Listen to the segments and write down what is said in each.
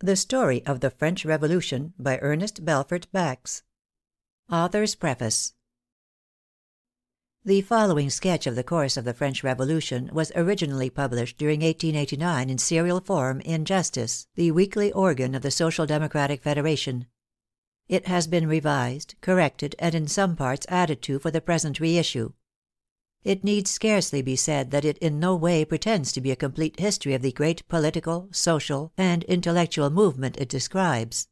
THE STORY OF THE FRENCH REVOLUTION BY ERNEST BELFORT BAX AUTHOR'S PREFACE The following sketch of the course of the French Revolution was originally published during 1889 in serial form in Justice, the weekly organ of the Social Democratic Federation. It has been revised, corrected, and in some parts added to for the present reissue. It need scarcely be said that it in no way pretends to be a complete history of the great political, social, and intellectual movement it describes.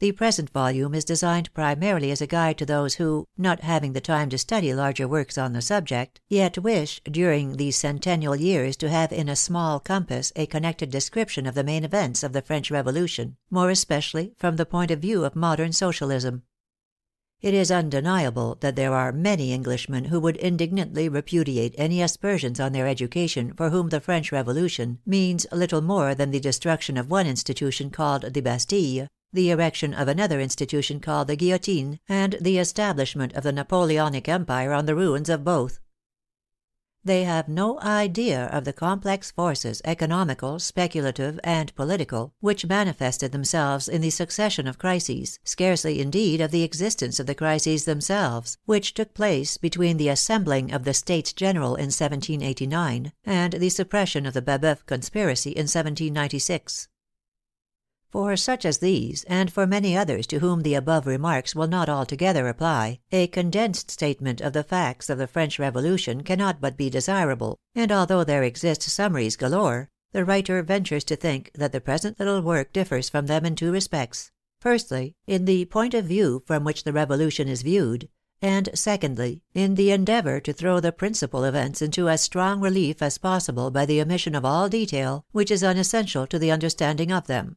The present volume is designed primarily as a guide to those who, not having the time to study larger works on the subject, yet wish during these centennial years to have in a small compass a connected description of the main events of the French Revolution, more especially from the point of view of modern Socialism. It is undeniable that there are many Englishmen who would indignantly repudiate any aspersions on their education for whom the French Revolution means little more than the destruction of one institution called the Bastille, the erection of another institution called the Guillotine, and the establishment of the Napoleonic Empire on the ruins of both. They have no idea of the complex forces, economical, speculative, and political, which manifested themselves in the succession of crises, scarcely indeed of the existence of the crises themselves, which took place between the assembling of the States General in 1789, and the suppression of the Baboeuf conspiracy in 1796. For such as these, and for many others to whom the above remarks will not altogether apply, a condensed statement of the facts of the French Revolution cannot but be desirable, and although there exist summaries galore, the writer ventures to think that the present little work differs from them in two respects: firstly, in the point of view from which the Revolution is viewed, and secondly, in the endeavor to throw the principal events into as strong relief as possible by the omission of all detail which is unessential to the understanding of them.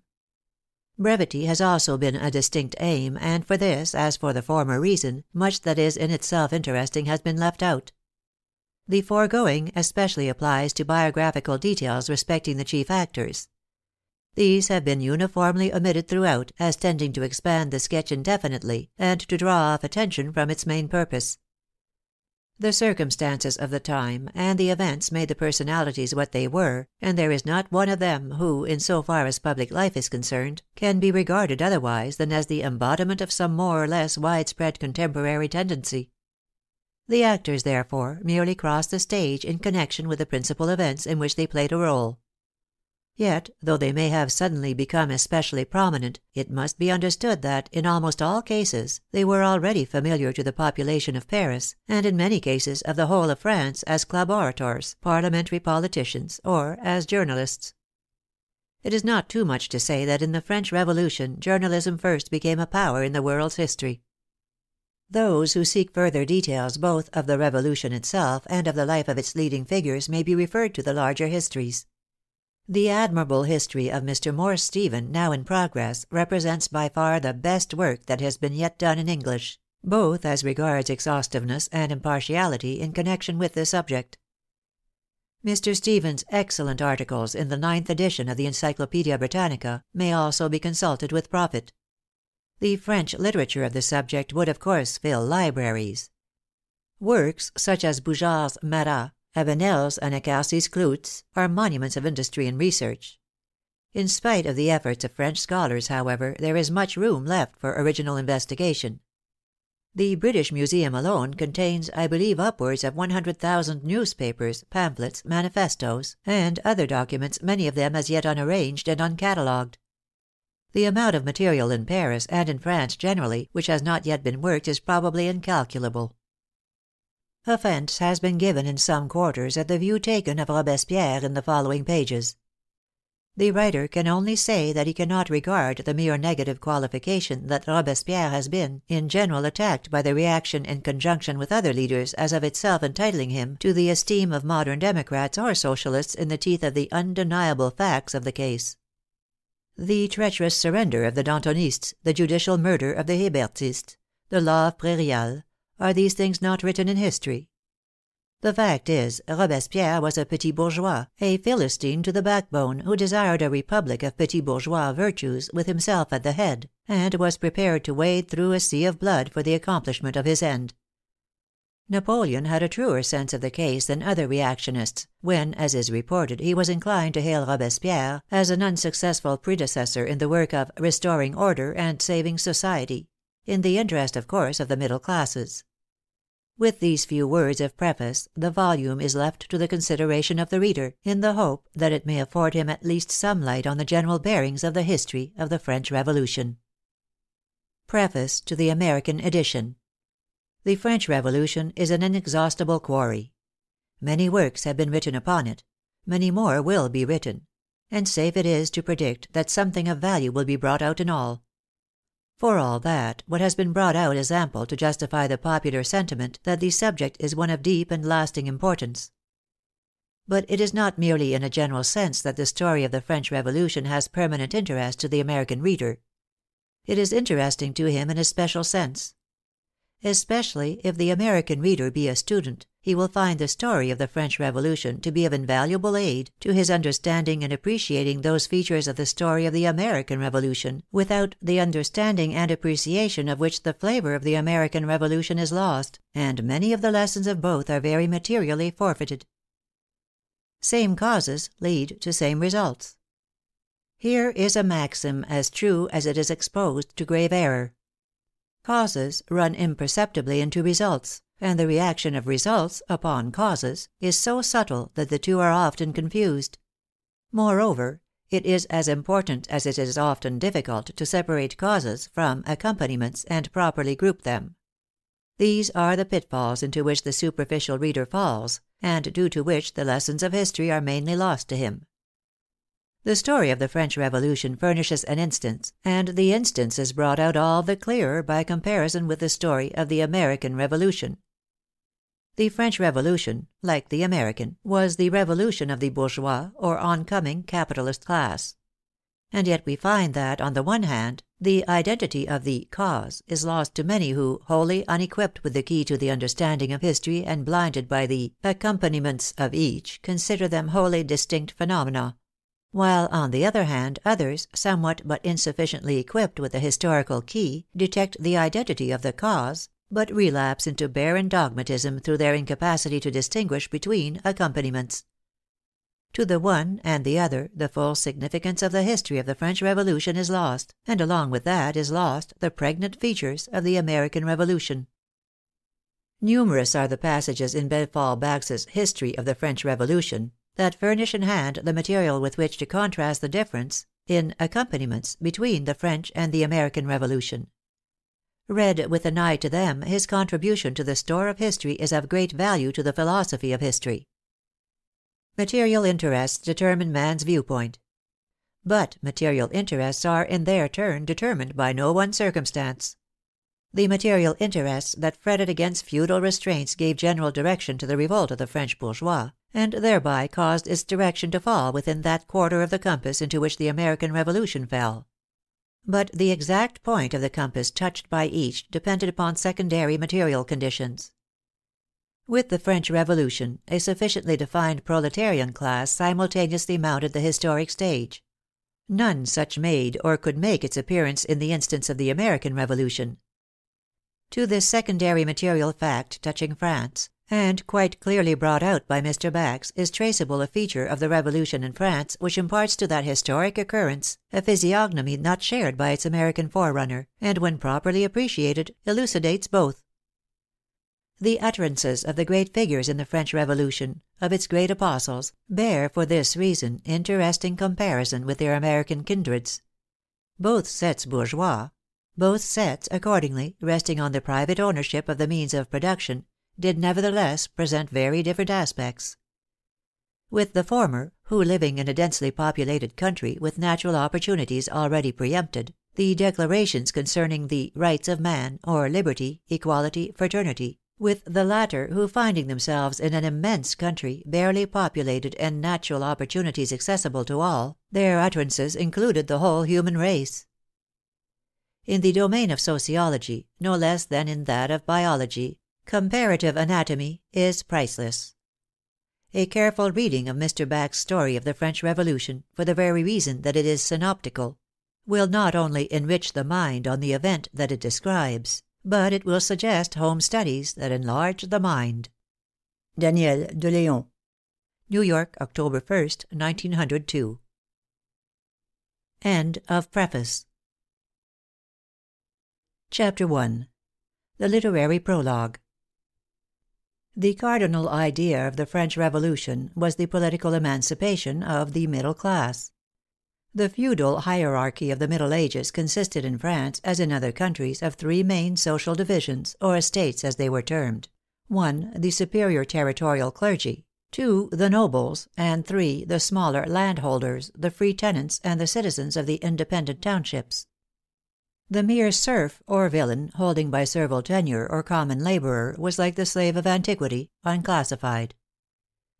Brevity has also been a distinct aim, and for this, as for the former reason, much that is in itself interesting has been left out. The foregoing especially applies to biographical details respecting the chief actors. These have been uniformly omitted throughout, as tending to expand the sketch indefinitely, and to draw off attention from its main purpose. The circumstances of the time and the events made the personalities what they were, and there is not one of them who, in so far as public life is concerned, can be regarded otherwise than as the embodiment of some more or less widespread contemporary tendency. The actors, therefore, merely cross the stage in connection with the principal events in which they played a role. Yet, though they may have suddenly become especially prominent, it must be understood that, in almost all cases, they were already familiar to the population of Paris, and in many cases of the whole of France, as club orators, parliamentary politicians, or as journalists. It is not too much to say that in the French Revolution journalism first became a power in the world's history. Those who seek further details both of the Revolution itself and of the life of its leading figures may be referred to the larger histories. The admirable history of Mr. Morse Stephen, now in progress, represents by far the best work that has been yet done in English, both as regards exhaustiveness and impartiality in connection with the subject. Mr. Stephen's excellent articles in the ninth edition of the Encyclopaedia Britannica may also be consulted with profit. The French literature of the subject would of course fill libraries. Works such as Bougeart's Marat, Avenel's and Anacharsis Clootz are monuments of industry and research. In spite of the efforts of French scholars, however, there is much room left for original investigation. The British Museum alone contains, I believe, upwards of 100,000 newspapers, pamphlets, manifestoes, and other documents, many of them as yet unarranged and uncatalogued. The amount of material in Paris, and in France generally, which has not yet been worked is probably incalculable. Offence has been given in some quarters at the view taken of Robespierre in the following pages. The writer can only say that he cannot regard the mere negative qualification that Robespierre has been, in general, attacked by the reaction in conjunction with other leaders as of itself entitling him to the esteem of modern Democrats or Socialists in the teeth of the undeniable facts of the case. The treacherous surrender of the Dantonists, the judicial murder of the Hebertists, the law of Prairial, are these things not written in history? The fact is, Robespierre was a petit bourgeois, a Philistine to the backbone, who desired a republic of petit bourgeois virtues, with himself at the head, and was prepared to wade through a sea of blood for the accomplishment of his end. Napoleon had a truer sense of the case than other reactionists, when, as is reported, he was inclined to hail Robespierre as an unsuccessful predecessor in the work of " restoring order and saving society "— in the interest, of course, of the middle classes. With these few words of preface the volume is left to the consideration of the reader, in the hope that it may afford him at least some light on the general bearings of the history of the French Revolution. PREFACE TO THE AMERICAN EDITION The French Revolution is an inexhaustible quarry. Many works have been written upon it; many more will be written; and safe it is to predict that something of value will be brought out in all. For all that, what has been brought out is ample to justify the popular sentiment that the subject is one of deep and lasting importance. But it is not merely in a general sense that the story of the French Revolution has permanent interest to the American reader. It is interesting to him in a special sense. Especially if the American reader be a student, he will find the story of the French Revolution to be of invaluable aid to his understanding and appreciating those features of the story of the American Revolution without the understanding and appreciation of which the flavor of the American Revolution is lost, and many of the lessons of both are very materially forfeited. Same causes lead to same results. Here is a maxim as true as it is exposed to grave error. Causes run imperceptibly into results, and the reaction of results upon causes is so subtle that the two are often confused. Moreover, it is as important as it is often difficult to separate causes from accompaniments and properly group them. These are the pitfalls into which the superficial reader falls, and due to which the lessons of history are mainly lost to him. The story of the French Revolution furnishes an instance, and the instance is brought out all the clearer by comparison with the story of the American Revolution. The French Revolution, like the American, was the revolution of the bourgeois, or oncoming capitalist class. And yet we find that, on the one hand, the identity of the cause is lost to many who, wholly unequipped with the key to the understanding of history and blinded by the accompaniments of each, consider them wholly distinct phenomena while on the other hand others, somewhat but insufficiently equipped with the historical key, detect the identity of the cause, but relapse into barren dogmatism through their incapacity to distinguish between accompaniments. To the one and the other the full significance of the history of the French Revolution is lost, and along with that is lost the pregnant features of the American Revolution. Numerous are the passages in Belfort Bax's History of the French Revolution, that furnish in hand the material with which to contrast the difference, in accompaniments, between the French and the American Revolution. Read with an eye to them, his contribution to the store of history is of great value to the philosophy of history. Material interests determine man's viewpoint. But material interests are, in their turn, determined by no one circumstance. The material interests that fretted against feudal restraints gave general direction to the revolt of the French bourgeois, and thereby caused its direction to fall within that quarter of the compass into which the American Revolution fell. But the exact point of the compass touched by each depended upon secondary material conditions. With the French Revolution, a sufficiently defined proletarian class simultaneously mounted the historic stage. None such made or could make its appearance in the instance of the American Revolution. To this secondary material fact touching France, and quite clearly brought out by Mr. Bax, is traceable a feature of the Revolution in France which imparts to that historic occurrence a physiognomy not shared by its American forerunner, and when properly appreciated, elucidates both. The utterances of the great figures in the French Revolution, of its great apostles, bear for this reason interesting comparison with their American kindreds. Both sets bourgeois, both sets, accordingly, resting on the private ownership of the means of production, did nevertheless present very different aspects. With the former, who living in a densely populated country with natural opportunities already preempted, the declarations concerning the rights of man, or liberty, equality, fraternity, with the latter who finding themselves in an immense country, barely populated and natural opportunities accessible to all, their utterances included the whole human race. In the domain of sociology, no less than in that of biology, Comparative anatomy is priceless. A careful reading of Mr. Bax's story of the French Revolution, for the very reason that it is synoptical, will not only enrich the mind on the event that it describes, but it will suggest home studies that enlarge the mind. Daniel de Leon. New York, October 1st, 1902. End of Preface Chapter I The Literary Prologue The cardinal idea of the French Revolution was the political emancipation of the middle class. The feudal hierarchy of the Middle Ages consisted in France, as in other countries, of three main social divisions, or estates as they were termed: (1) the superior territorial clergy, (2) the nobles, and (3) the smaller landholders, the free tenants, and the citizens of the independent townships. The mere serf or villein, holding by servile tenure or common laborer, was like the slave of antiquity, unclassified.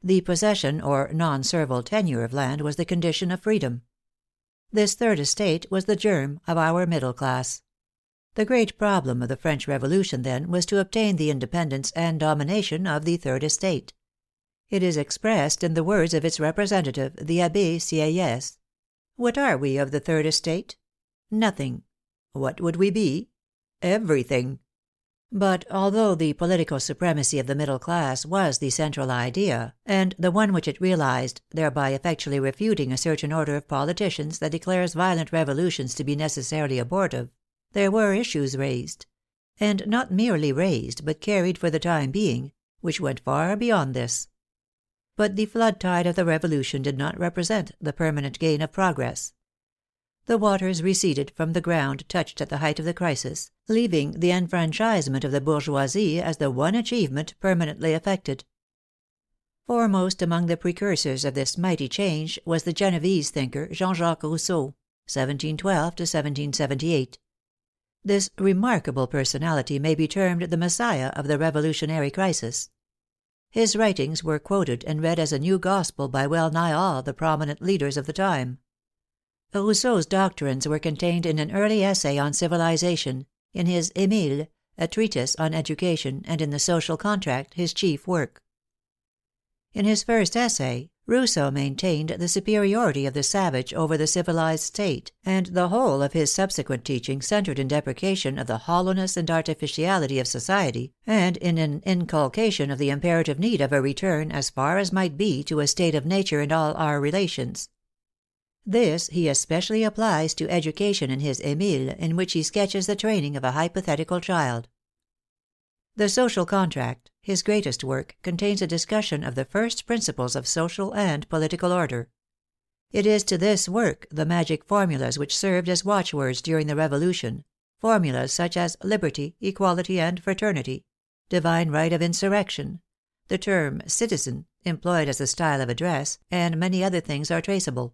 The possession or non servile tenure of land was the condition of freedom. This third estate was the germ of our middle class. The great problem of the French Revolution, then, was to obtain the independence and domination of the third estate. It is expressed in the words of its representative, the Abbe Sieyes: "What are we of the third estate? Nothing. What would we be? Everything." But although the political supremacy of the middle class was the central idea, and the one which it realized, thereby effectually refuting a certain order of politicians that declares violent revolutions to be necessarily abortive, there were issues raised and not merely raised, but carried for the time being which went far beyond this. But the flood tide of the Revolution did not represent the permanent gain of progress. The waters receded from the ground touched at the height of the crisis, leaving the enfranchisement of the bourgeoisie as the one achievement permanently effected. Foremost among the precursors of this mighty change was the Genevese thinker, Jean Jacques Rousseau (1712 1778). This remarkable personality may be termed the Messiah of the revolutionary crisis. His writings were quoted and read as a new gospel by well nigh all the prominent leaders of the time. Rousseau's doctrines were contained in an early essay on civilization, in his Emile, a treatise on education, and in the Social Contract, his chief work. In his first essay, Rousseau maintained the superiority of the savage over the civilized state, and the whole of his subsequent teaching centered in deprecation of the hollowness and artificiality of society, and in an inculcation of the imperative need of a return as far as might be to a state of nature in all our relations. This he especially applies to education in his Emile, in which he sketches the training of a hypothetical child. The Social Contract, his greatest work, contains a discussion of the first principles of social and political order. It is to this work the magic formulas which served as watchwords during the Revolution formulas such as liberty, equality, and fraternity, divine right of insurrection, the term citizen, employed as a style of address, and many other things are traceable.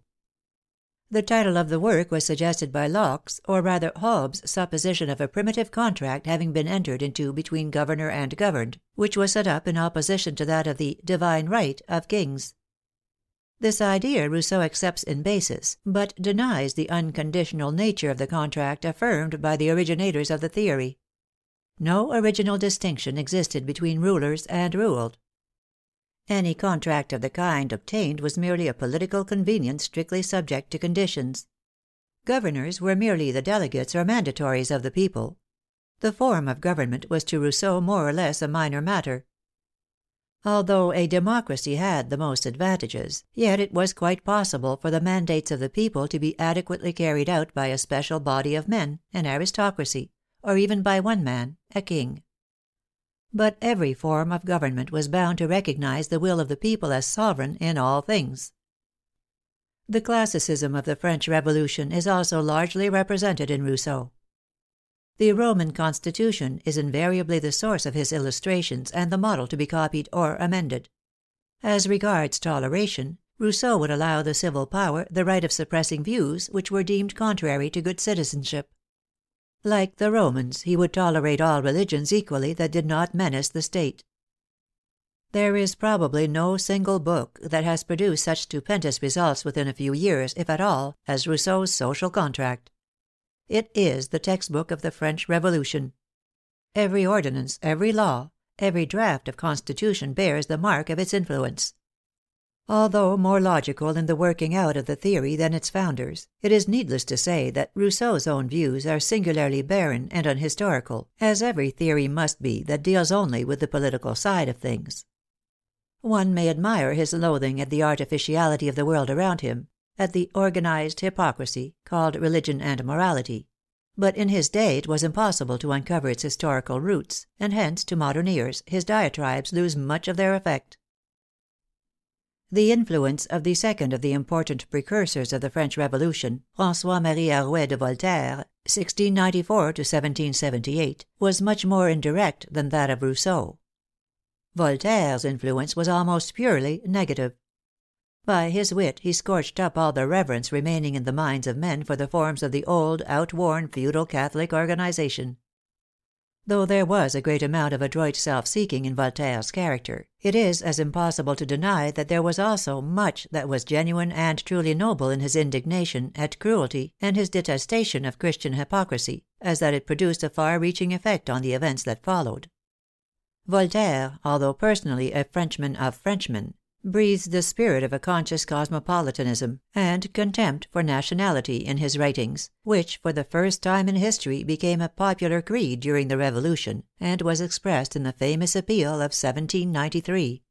The title of the work was suggested by Locke's, or rather Hobbes' supposition of a primitive contract having been entered into between governor and governed, which was set up in opposition to that of the "divine right" of kings. This idea Rousseau accepts in basis, but denies the unconditional nature of the contract affirmed by the originators of the theory. No original distinction existed between rulers and ruled. Any contract of the kind obtained was merely a political convenience strictly subject to conditions. Governors were merely the delegates or mandatories of the people. The form of government was to Rousseau more or less a minor matter. Although a democracy had the most advantages, yet it was quite possible for the mandates of the people to be adequately carried out by a special body of men, an aristocracy, or even by one man, a king. But every form of government was bound to recognize the will of the people as sovereign in all things. The classicism of the French Revolution is also largely represented in Rousseau. The Roman Constitution is invariably the source of his illustrations and the model to be copied or amended. As regards toleration, Rousseau would allow the civil power the right of suppressing views which were deemed contrary to good citizenship. Like the Romans, he would tolerate all religions equally that did not menace the state. There is probably no single book that has produced such stupendous results within a few years, if at all, as Rousseau's Social Contract. It is the textbook of the French Revolution. Every ordinance, every law, every draft of constitution bears the mark of its influence. Although more logical in the working out of the theory than its founders, it is needless to say that Rousseau's own views are singularly barren and unhistorical, as every theory must be that deals only with the political side of things. One may admire his loathing at the artificiality of the world around him, at the organized hypocrisy called religion and morality; but in his day it was impossible to uncover its historical roots, and hence to modern ears his diatribes lose much of their effect. The influence of the second of the important precursors of the French Revolution, Francois Marie Arouet de Voltaire (1694 1778), was much more indirect than that of Rousseau. Voltaire's influence was almost purely negative. By his wit he scorched up all the reverence remaining in the minds of men for the forms of the old, outworn feudal Catholic organization. Though there was a great amount of adroit self seeking in Voltaire's character, it is as impossible to deny that there was also much that was genuine and truly noble in his indignation at cruelty and his detestation of Christian hypocrisy, as that it produced a far reaching effect on the events that followed. Voltaire, although personally a Frenchman of Frenchmen, breathes the spirit of a conscious cosmopolitanism and contempt for nationality in his writings, which for the first time in history became a popular creed during the Revolution, and was expressed in the famous Appeal of 1793.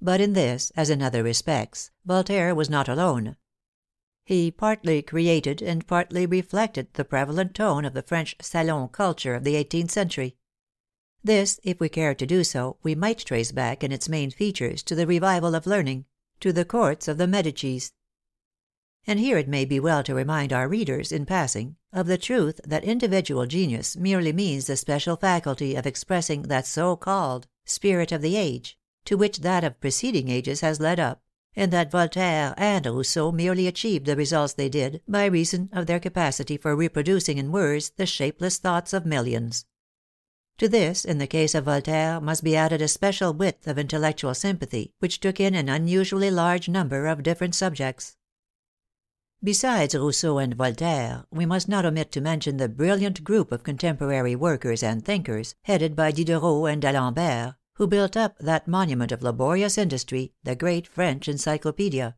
But in this, as in other respects, Voltaire was not alone. He partly created and partly reflected the prevalent tone of the French salon culture of the eighteenth century. This, if we cared to do so, we might trace back in its main features to the revival of learning — to the courts of the Medicis. And here it may be well to remind our readers, in passing, of the truth that individual genius merely means the special faculty of expressing that so called spirit of the age, to which that of preceding ages has led up, and that Voltaire and Rousseau merely achieved the results they did by reason of their capacity for reproducing in words the shapeless thoughts of millions. To this, in the case of Voltaire, must be added a special width of intellectual sympathy which took in an unusually large number of different subjects. Besides Rousseau and Voltaire, we must not omit to mention the brilliant group of contemporary workers and thinkers, headed by Diderot and D'Alembert, who built up that monument of laborious industry, the great French Encyclopaedia.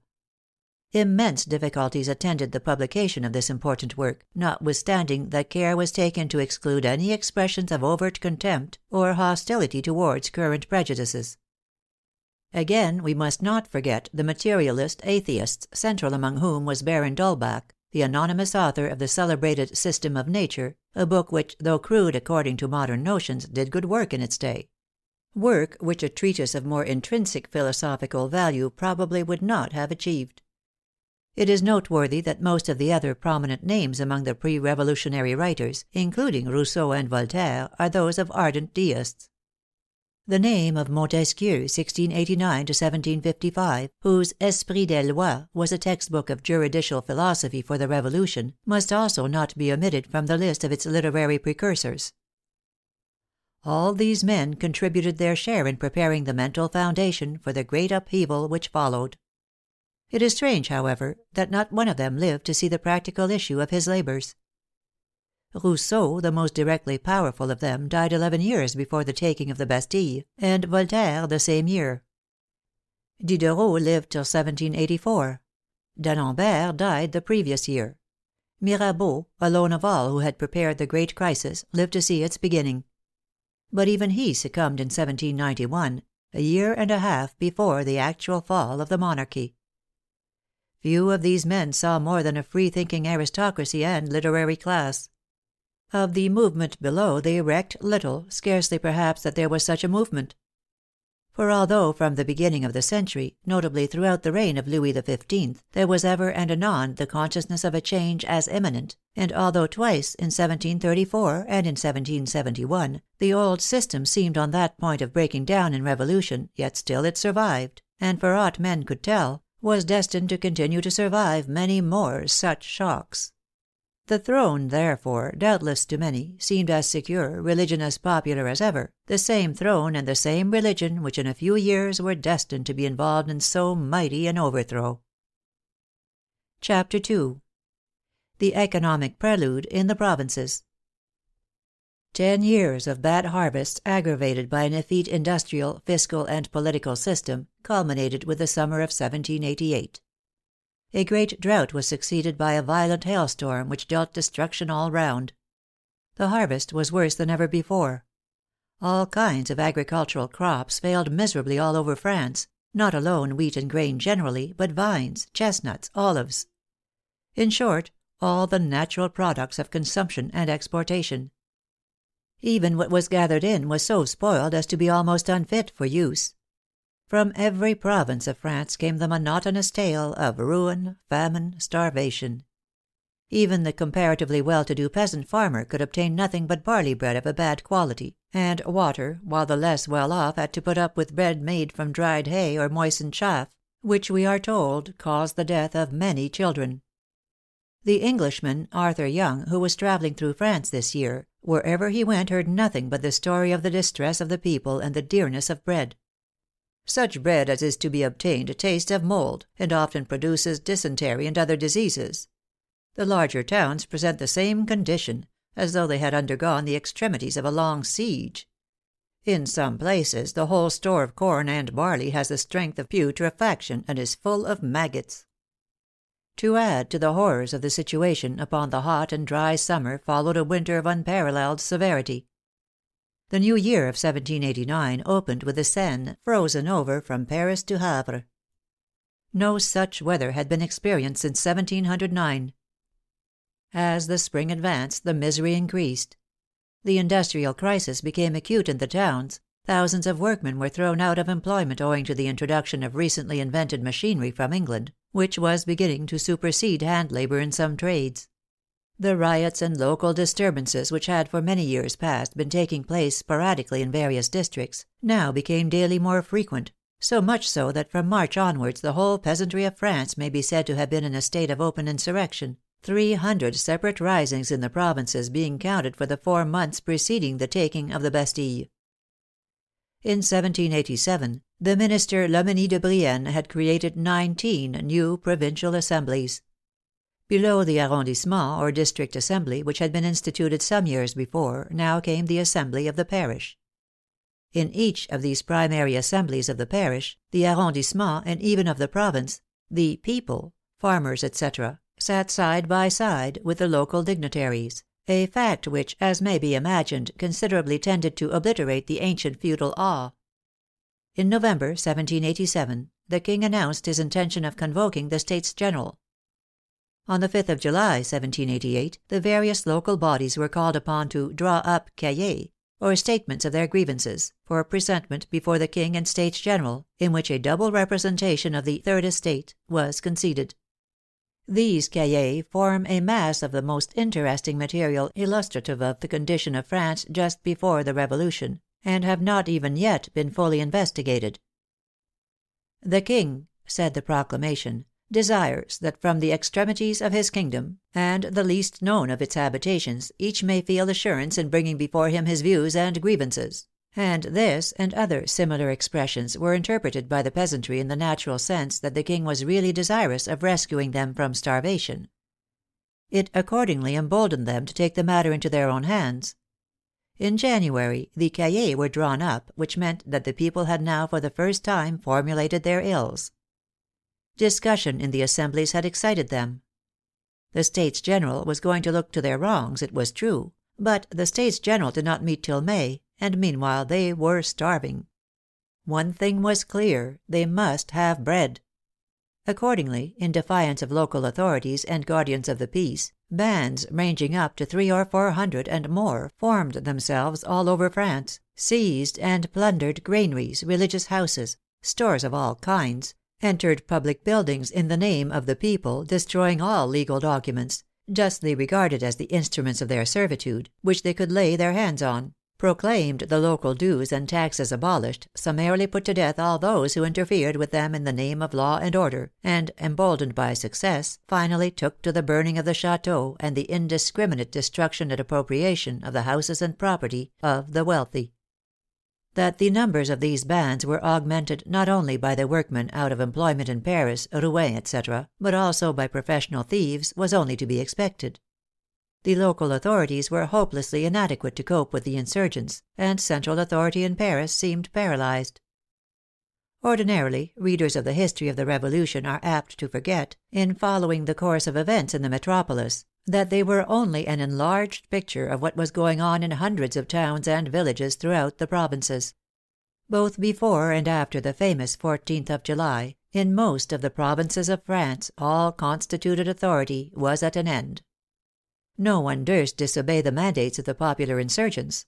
Immense difficulties attended the publication of this important work, notwithstanding that care was taken to exclude any expressions of overt contempt or hostility towards current prejudices. Again, we must not forget the materialist atheists, central among whom was Baron d'Holbach, the anonymous author of the celebrated System of Nature, a book which, though crude according to modern notions, did good work in its day work which a treatise of more intrinsic philosophical value probably would not have achieved. It is noteworthy that most of the other prominent names among the pre Revolutionary writers, including Rousseau and Voltaire, are those of ardent deists. The name of Montesquieu (1689 1755), whose Esprit des Lois was a text book of juridical philosophy for the Revolution, must also not be omitted from the list of its literary precursors. All these men contributed their share in preparing the mental foundation for the great upheaval which followed. It is strange, however, that not one of them lived to see the practical issue of his labors. Rousseau, the most directly powerful of them, died eleven years before the taking of the Bastille, and Voltaire the same year. Diderot lived till 1784. D'Alembert died the previous year. Mirabeau, alone of all who had prepared the great crisis, lived to see its beginning. But even he succumbed in 1791, a year and a half before the actual fall of the monarchy. Few of these men saw more than a free thinking aristocracy and literary class. Of the movement below they recked little, scarcely perhaps that there was such a movement. For although from the beginning of the century, notably throughout the reign of Louis XV, there was ever and anon the consciousness of a change as imminent, and although twice, in 1734 and in 1771, the old system seemed on that point of breaking down in revolution, yet still it survived, and for aught men could tell, was destined to continue to survive many more such shocks. The throne, therefore, doubtless to many, seemed as secure, religion as popular as ever, the same throne and the same religion which in a few years were destined to be involved in so mighty an overthrow. CHAPTER II. THE ECONOMIC PRELUDE IN THE PROVINCES. Ten years of bad harvests, aggravated by an effete industrial, fiscal, and political system, culminated with the summer of 1788. A great drought was succeeded by a violent hailstorm which dealt destruction all round. The harvest was worse than ever before. All kinds of agricultural crops failed miserably all over France, not alone wheat and grain generally, but vines, chestnuts, olives. In short, all the natural products of consumption and exportation. Even what was gathered in was so spoiled as to be almost unfit for use. From every province of France came the monotonous tale of ruin, famine, starvation. Even the comparatively well to do peasant farmer could obtain nothing but barley bread of a bad quality, and water, while the less well off had to put up with bread made from dried hay or moistened chaff, which we are told caused the death of many children. The Englishman, Arthur Young, who was traveling through France this year, wherever he went heard nothing but the story of the distress of the people and the dearness of bread. Such bread as is to be obtained tastes of mold, and often produces dysentery and other diseases. The larger towns present the same condition, as though they had undergone the extremities of a long siege. In some places the whole store of corn and barley has the strength of putrefaction, and is full of maggots. To add to the horrors of the situation, upon the hot and dry summer followed a winter of unparalleled severity. The new year of 1789 opened with the Seine frozen over from Paris to Havre. No such weather had been experienced since 1709. As the spring advanced, the misery increased. The industrial crisis became acute in the towns, thousands of workmen were thrown out of employment owing to the introduction of recently invented machinery from England, which was beginning to supersede hand labor in some trades. The riots and local disturbances which had for many years past been taking place sporadically in various districts, now became daily more frequent, so much so that from March onwards the whole peasantry of France may be said to have been in a state of open insurrection, three hundred separate risings in the provinces being counted for the four months preceding the taking of the Bastille. In 1787, the minister Loménie de Brienne had created nineteen new provincial assemblies. Below the arrondissement or district assembly, which had been instituted some years before, now came the assembly of the parish. In each of these primary assemblies of the parish, the arrondissement, and even of the province, the people, farmers, etc., sat side by side with the local dignitaries, a fact which, as may be imagined, considerably tended to obliterate the ancient feudal awe. In November, 1787, the King announced his intention of convoking the States General. On the 5th of July, 1788, the various local bodies were called upon to draw up cahiers, or statements of their grievances, for presentment before the King and States General, in which a double representation of the Third Estate was conceded. These cahiers form a mass of the most interesting material illustrative of the condition of France just before the Revolution, and have not even yet been fully investigated. The King, said the proclamation, desires that from the extremities of his kingdom, and the least known of its habitations, each may feel assurance in bringing before him his views and grievances, and this and other similar expressions were interpreted by the peasantry in the natural sense that the King was really desirous of rescuing them from starvation. It accordingly emboldened them to take the matter into their own hands. In January the cahiers were drawn up, which meant that the people had now for the first time formulated their ills. Discussion in the assemblies had excited them. The States General was going to look to their wrongs, it was true, but the States General did not meet till May, and meanwhile they were starving. One thing was clear, they must have bread. Accordingly, in defiance of local authorities and guardians of the peace, bands ranging up to three or four hundred and more formed themselves all over France, seized and plundered granaries, religious houses, stores of all kinds, entered public buildings in the name of the people, destroying all legal documents, justly regarded as the instruments of their servitude, which they could lay their hands on, proclaimed the local dues and taxes abolished, summarily put to death all those who interfered with them in the name of law and order, and, emboldened by success, finally took to the burning of the chateaux and the indiscriminate destruction and appropriation of the houses and property of the wealthy that the numbers of these bands were augmented not only by the workmen out of employment in Paris, Rouen, etc., but also by professional thieves, was only to be expected. The local authorities were hopelessly inadequate to cope with the insurgents, and central authority in Paris seemed paralyzed. Ordinarily, readers of the history of the Revolution are apt to forget, in following the course of events in the metropolis, that they were only an enlarged picture of what was going on in hundreds of towns and villages throughout the provinces. Both before and after the famous 14th of July, in most of the provinces of France all constituted authority was at an end. No one durst disobey the mandates of the popular insurgents.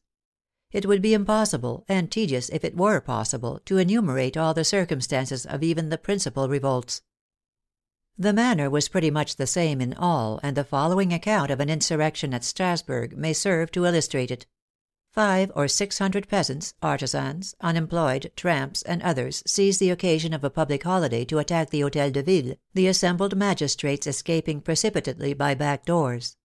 It would be impossible, and tedious if it were possible, to enumerate all the circumstances of even the principal revolts. The manner was pretty much the same in all, and the following account of an insurrection at Strasburg may serve to illustrate it. Five or six hundred peasants, artisans, unemployed, tramps, and others seized the occasion of a public holiday to attack the Hotel de Ville, the assembled magistrates escaping precipitately by back doors.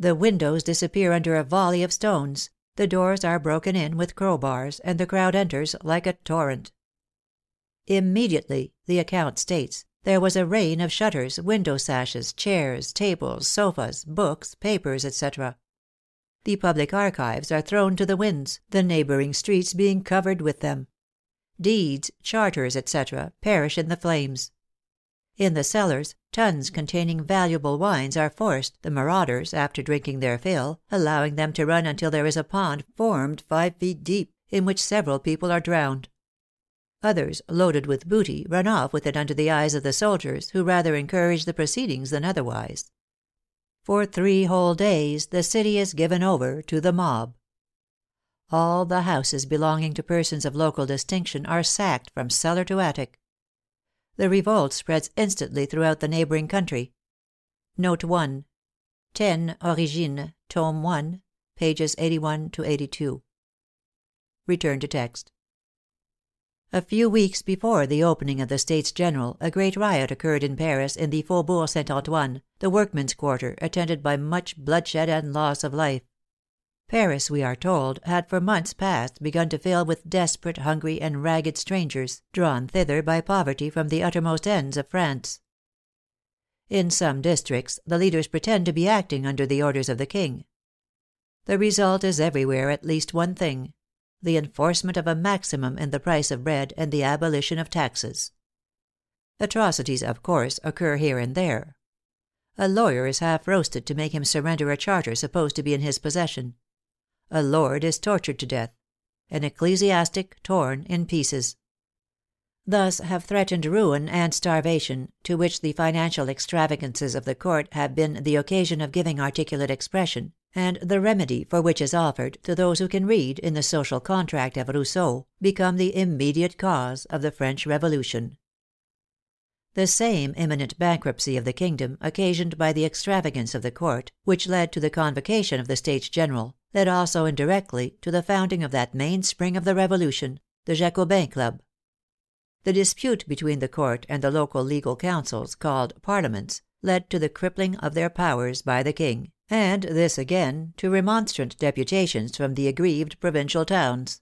The windows disappear under a volley of stones, the doors are broken in with crowbars, and the crowd enters like a torrent. Immediately, the account states, there was a rain of shutters, window sashes, chairs, tables, sofas, books, papers, etc. The public archives are thrown to the winds, the neighboring streets being covered with them. Deeds, charters, etc., perish in the flames. In the cellars, tuns containing valuable wines are forced, the marauders, after drinking their fill, allowing them to run until there is a pond formed five feet deep, in which several people are drowned. Others, loaded with booty, run off with it under the eyes of the soldiers, who rather encourage the proceedings than otherwise. For three whole days the city is given over to the mob. All the houses belonging to persons of local distinction are sacked from cellar to attic. The revolt spreads instantly throughout the neighboring country. Note 1. 10 Origine, tome 1, pages 81 to 82. Return to text. A few weeks before the opening of the States General a great riot occurred in Paris in the Faubourg St. Antoine, the workmen's quarter, attended by much bloodshed and loss of life. Paris, we are told, had for months past begun to fill with desperate, hungry, and ragged strangers, drawn thither by poverty from the uttermost ends of France. In some districts the leaders pretend to be acting under the orders of the King. The result is everywhere at least one thing the enforcement of a maximum in the price of bread and the abolition of taxes. Atrocities, of course, occur here and there. A lawyer is half roasted to make him surrender a charter supposed to be in his possession. A lord is tortured to death. An ecclesiastic torn in pieces. Thus have threatened ruin and starvation, to which the financial extravagances of the court have been the occasion of giving articulate expression, and the remedy for which is offered to those who can read in the social contract of Rousseau, become the immediate cause of the French Revolution. The same imminent bankruptcy of the kingdom, occasioned by the extravagance of the court, which led to the convocation of the States General, led also indirectly to the founding of that mainspring of the Revolution, the Jacobin Club. The dispute between the court and the local legal councils, called Parliaments, led to the crippling of their powers by the King, and this again to remonstrant deputations from the aggrieved provincial towns.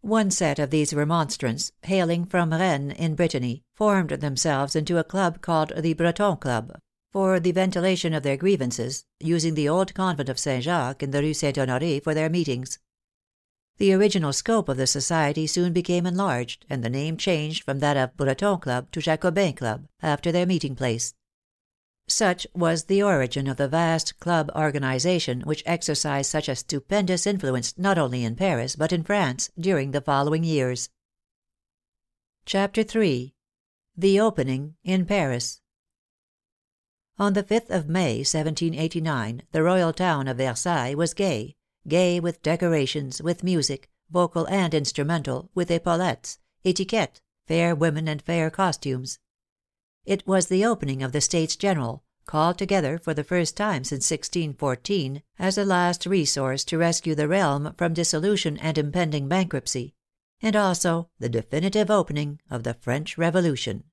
One set of these remonstrants, hailing from Rennes in Brittany, formed themselves into a club called the Breton Club, for the ventilation of their grievances, using the old convent of St. Jacques in the Rue St. Honore for their meetings. The original scope of the society soon became enlarged, and the name changed from that of Breton Club to Jacobin Club, after their meeting place. Such was the origin of the vast club organization which exercised such a stupendous influence not only in Paris but in France during the following years. CHAPTER III THE OPENING IN PARIS On the 5th of May, 1789, the royal town of Versailles was gay, gay with decorations, with music, vocal and instrumental, with epaulettes, etiquette, fair women and fair costumes. It was the opening of the States General, called together for the first time since 1614, as a last resource to rescue the realm from dissolution and impending bankruptcy, and also the definitive opening of the French Revolution.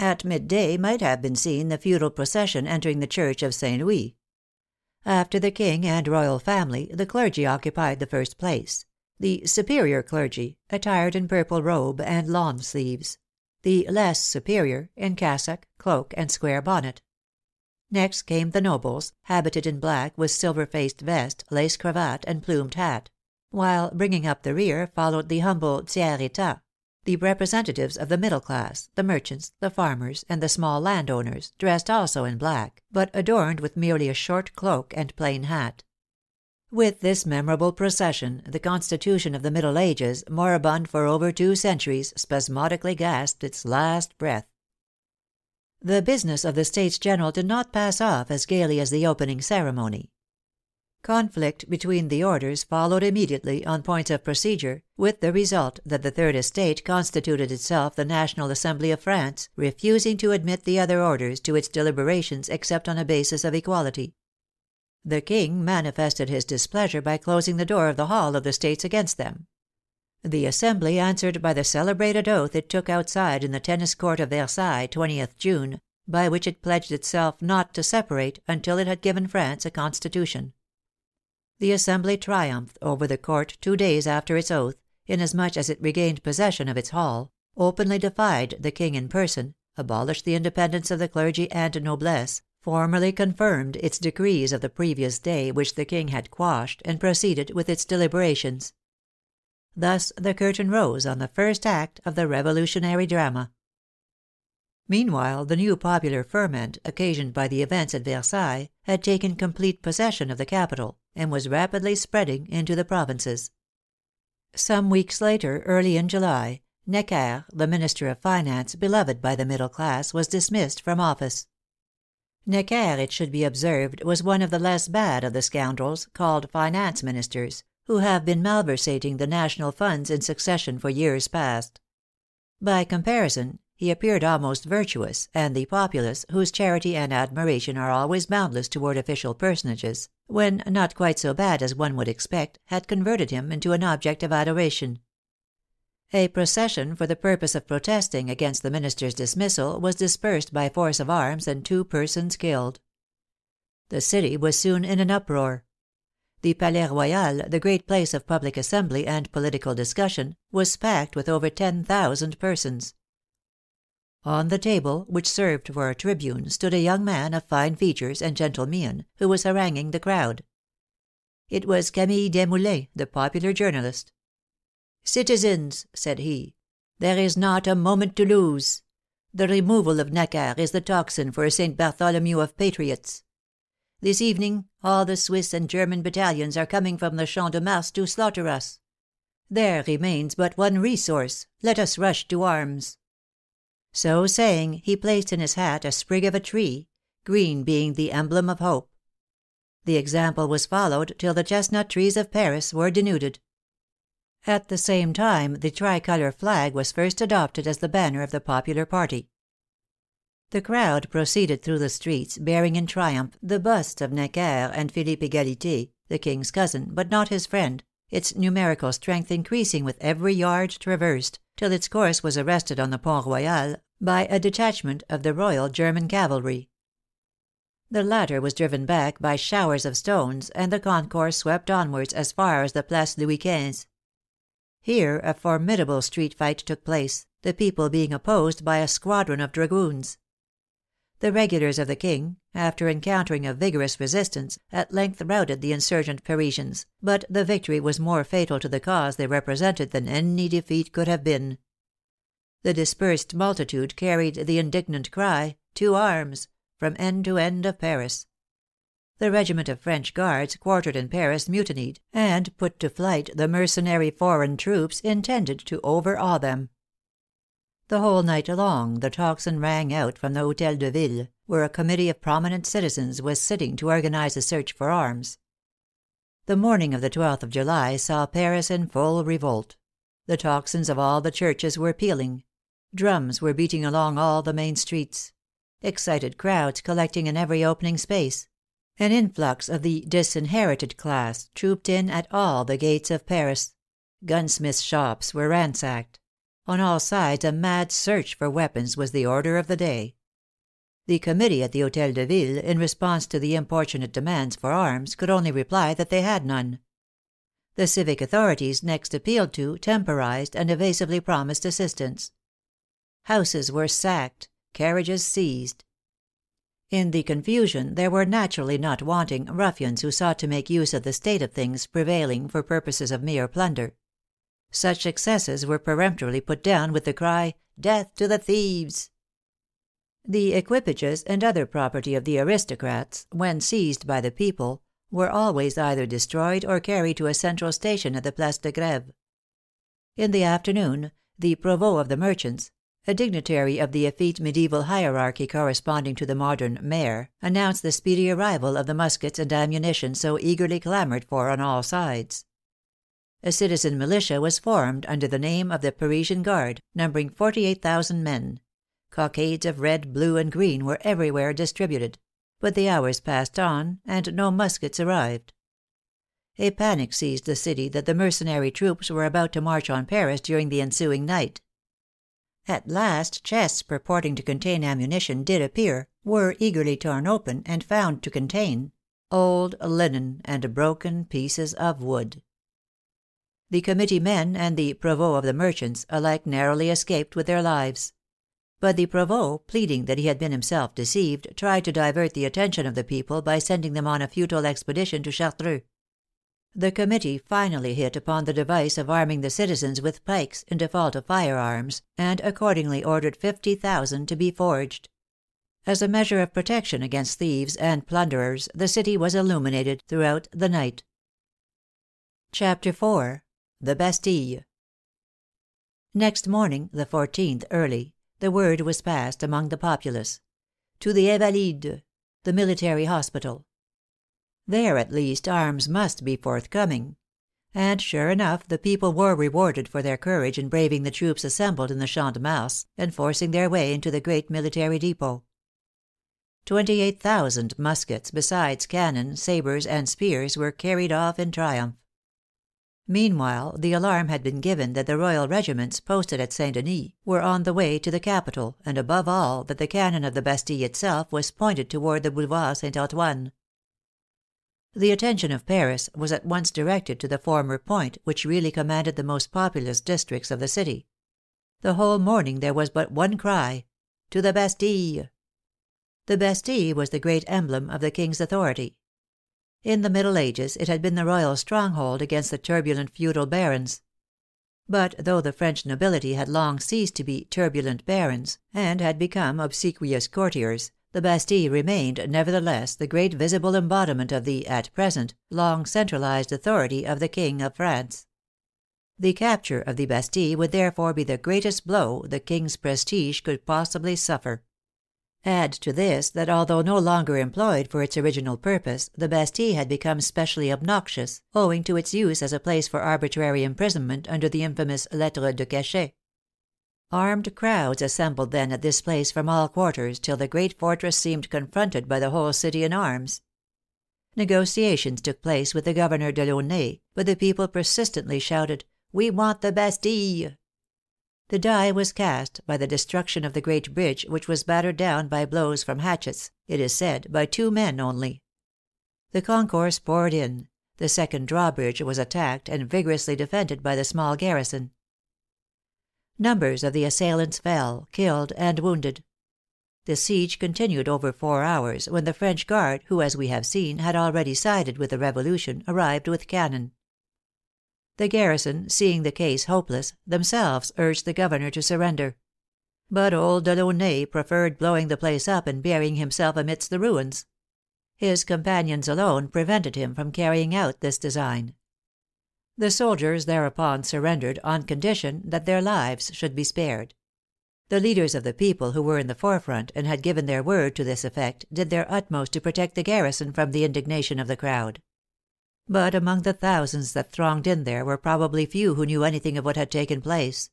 At midday might have been seen the feudal procession entering the church of St. Louis. After the king and royal family, the clergy occupied the first place, the superior clergy, attired in purple robe and lawn sleeves the less superior in cassock, cloak, and square bonnet. Next came the nobles, habited in black with silver faced vest, lace cravat, and plumed hat; while bringing up the rear followed the humble tiers etat — the representatives of the middle class, the merchants, the farmers, and the small landowners, dressed also in black, but adorned with merely a short cloak and plain hat. With this memorable procession the Constitution of the Middle Ages, moribund for over two centuries, spasmodically gasped its last breath. The business of the States General did not pass off as gaily as the opening ceremony. Conflict between the orders followed immediately on points of procedure, with the result that the Third Estate constituted itself the National Assembly of France, refusing to admit the other orders to its deliberations except on a basis of equality. The King manifested his displeasure by closing the door of the hall of the States against them. The Assembly answered by the celebrated oath it took outside in the Tennis Court of Versailles, 20th June, by which it pledged itself not to separate until it had given France a Constitution. The Assembly triumphed over the Court two days after its oath, inasmuch as it regained possession of its hall, openly defied the King in person, abolished the independence of the clergy and noblesse, formally confirmed its decrees of the previous day which the King had quashed, and proceeded with its deliberations. Thus the curtain rose on the first act of the revolutionary drama. Meanwhile the new popular ferment, occasioned by the events at Versailles, had taken complete possession of the capital, and was rapidly spreading into the provinces. Some weeks later, early in July, Necker, the Minister of Finance beloved by the middle class, was dismissed from office. Necker, it should be observed, was one of the less bad of the scoundrels, called finance ministers, who have been malversating the national funds in succession for years past. By comparison, he appeared almost virtuous, and the populace, whose charity and admiration are always boundless toward official personages, when not quite so bad as one would expect, had converted him into an object of adoration. A procession for the purpose of protesting against the minister's dismissal was dispersed by force of arms and two persons killed. The city was soon in an uproar the Palais Royal, the great place of public assembly and political discussion, was packed with over ten thousand persons. On the table, which served for a tribune, stood a young man of fine features and gentle mien, who was haranguing the crowd. It was Camille Desmoulins, the popular journalist. Citizens," said he, there is not a moment to lose. The removal of Necker is the tocsin for a St. Bartholomew of patriots. This evening all the Swiss and German battalions are coming from the Champ de Mars to slaughter us. There remains but one resource — let us rush to arms." So saying, he placed in his hat a sprig of a tree, green being the emblem of hope. The example was followed till the chestnut trees of Paris were denuded. At the same time the tricolor flag was first adopted as the banner of the popular party. The crowd proceeded through the streets, bearing in triumph the busts of Necker and Philippe Egalite, the King's cousin, but not his friend, its numerical strength increasing with every yard traversed, till its course was arrested on the Pont Royal by a detachment of the Royal German cavalry. The latter was driven back by showers of stones, and the concourse swept onwards as far as the Place Louis XV. Here a formidable street fight took place, the people being opposed by a squadron of dragoons. The regulars of the King, after encountering a vigorous resistance, at length routed the insurgent Parisians, but the victory was more fatal to the cause they represented than any defeat could have been. The dispersed multitude carried the indignant cry, " To arms !" from end to end of Paris. The regiment of French Guards quartered in Paris mutinied, and put to flight the mercenary foreign troops intended to overawe them. The whole night long the tocsin rang out from the Hotel de Ville, where a committee of prominent citizens was sitting to organize a search for arms. The morning of the 12th of July saw Paris in full revolt. The tocsins of all the churches were pealing. Drums were beating along all the main streets. Excited crowds collecting in every opening space. An influx of the disinherited class trooped in at all the gates of Paris. Gunsmiths' shops were ransacked. On all sides a mad search for weapons was the order of the day. The Committee at the Hotel de Ville, in response to the importunate demands for arms, could only reply that they had none. The civic authorities, next appealed to, temporized, and evasively promised assistance. Houses were sacked, carriages seized. In the confusion there were naturally not wanting ruffians who sought to make use of the state of things prevailing for purposes of mere plunder. Such excesses were peremptorily put down with the cry, " Death to the thieves !" The equipages and other property of the aristocrats, when seized by the people, were always either destroyed or carried to a central station at the Place de Greve. In the afternoon, the provost of the merchants a dignitary of the effete mediaeval hierarchy corresponding to the modern mayor, announced the speedy arrival of the muskets and ammunition so eagerly clamored for on all sides. A citizen militia was formed under the name of the Parisian Guard, numbering 48,000 men; cockades of red, blue, and green were everywhere distributed; but the hours passed on, and no muskets arrived. A panic seized the city that the mercenary troops were about to march on Paris during the ensuing night. At last chests purporting to contain ammunition did appear, were eagerly torn open, and found to contain — old linen and broken pieces of wood. The Committee men and the provost of the merchants alike narrowly escaped with their lives. But the provost, pleading that he had been himself deceived, tried to divert the attention of the people by sending them on a futile expedition to Chartreux. The Committee finally hit upon the device of arming the citizens with pikes, in default of firearms, and accordingly ordered 50,000 to be forged. As a measure of protection against thieves and plunderers, the city was illuminated throughout the night. CHAPTER IV THE BASTILLE Next morning, the 14th, early, the word was passed among the populace, " To the Invalides " the military hospital. There at least arms must be forthcoming. And sure enough the people were rewarded for their courage in braving the troops assembled in the Champ de Mars, and forcing their way into the great military depot. Twenty eight thousand muskets, besides cannon, sabres, and spears, were carried off in triumph. Meanwhile the alarm had been given that the royal regiments, posted at St. Denis, were on the way to the capital, and above all that the cannon of the Bastille itself was pointed toward the Boulevard St. Antoine. The attention of Paris was at once directed to the former point, which really commanded the most populous districts of the city. The whole morning there was but one cry, " To the Bastille !" The Bastille was the great emblem of the King's authority. In the Middle Ages it had been the royal stronghold against the turbulent feudal barons. But though the French nobility had long ceased to be turbulent barons, and had become obsequious courtiers, the Bastille remained, nevertheless, the great visible embodiment of the (at present) long centralized authority of the King of France. The capture of the Bastille would therefore be the greatest blow the King's prestige could possibly suffer. Add to this that although no longer employed for its original purpose, the Bastille had become specially obnoxious, owing to its use as a place for arbitrary imprisonment under the infamous lettres de cachet. Armed crowds assembled then at this place from all quarters, till the great fortress seemed confronted by the whole city in arms. Negotiations took place with the Governor de Delaunay, but the people persistently shouted, " We want the Bastille !" The die was cast by the destruction of the great bridge, which was battered down by blows from hatchets, it is said, by two men only. The concourse poured in; the second drawbridge was attacked and vigorously defended by the small garrison. Numbers of the assailants fell, killed and wounded. The siege continued over four hours, when the French Guard, who, as we have seen, had already sided with the Revolution, arrived with cannon. The garrison, seeing the case hopeless, themselves urged the governor to surrender. But old Delaunay preferred blowing the place up and burying himself amidst the ruins. His companions alone prevented him from carrying out this design. The soldiers thereupon surrendered on condition that their lives should be spared. The leaders of the people who were in the forefront, and had given their word to this effect, did their utmost to protect the garrison from the indignation of the crowd. But among the thousands that thronged in there were probably few who knew anything of what had taken place.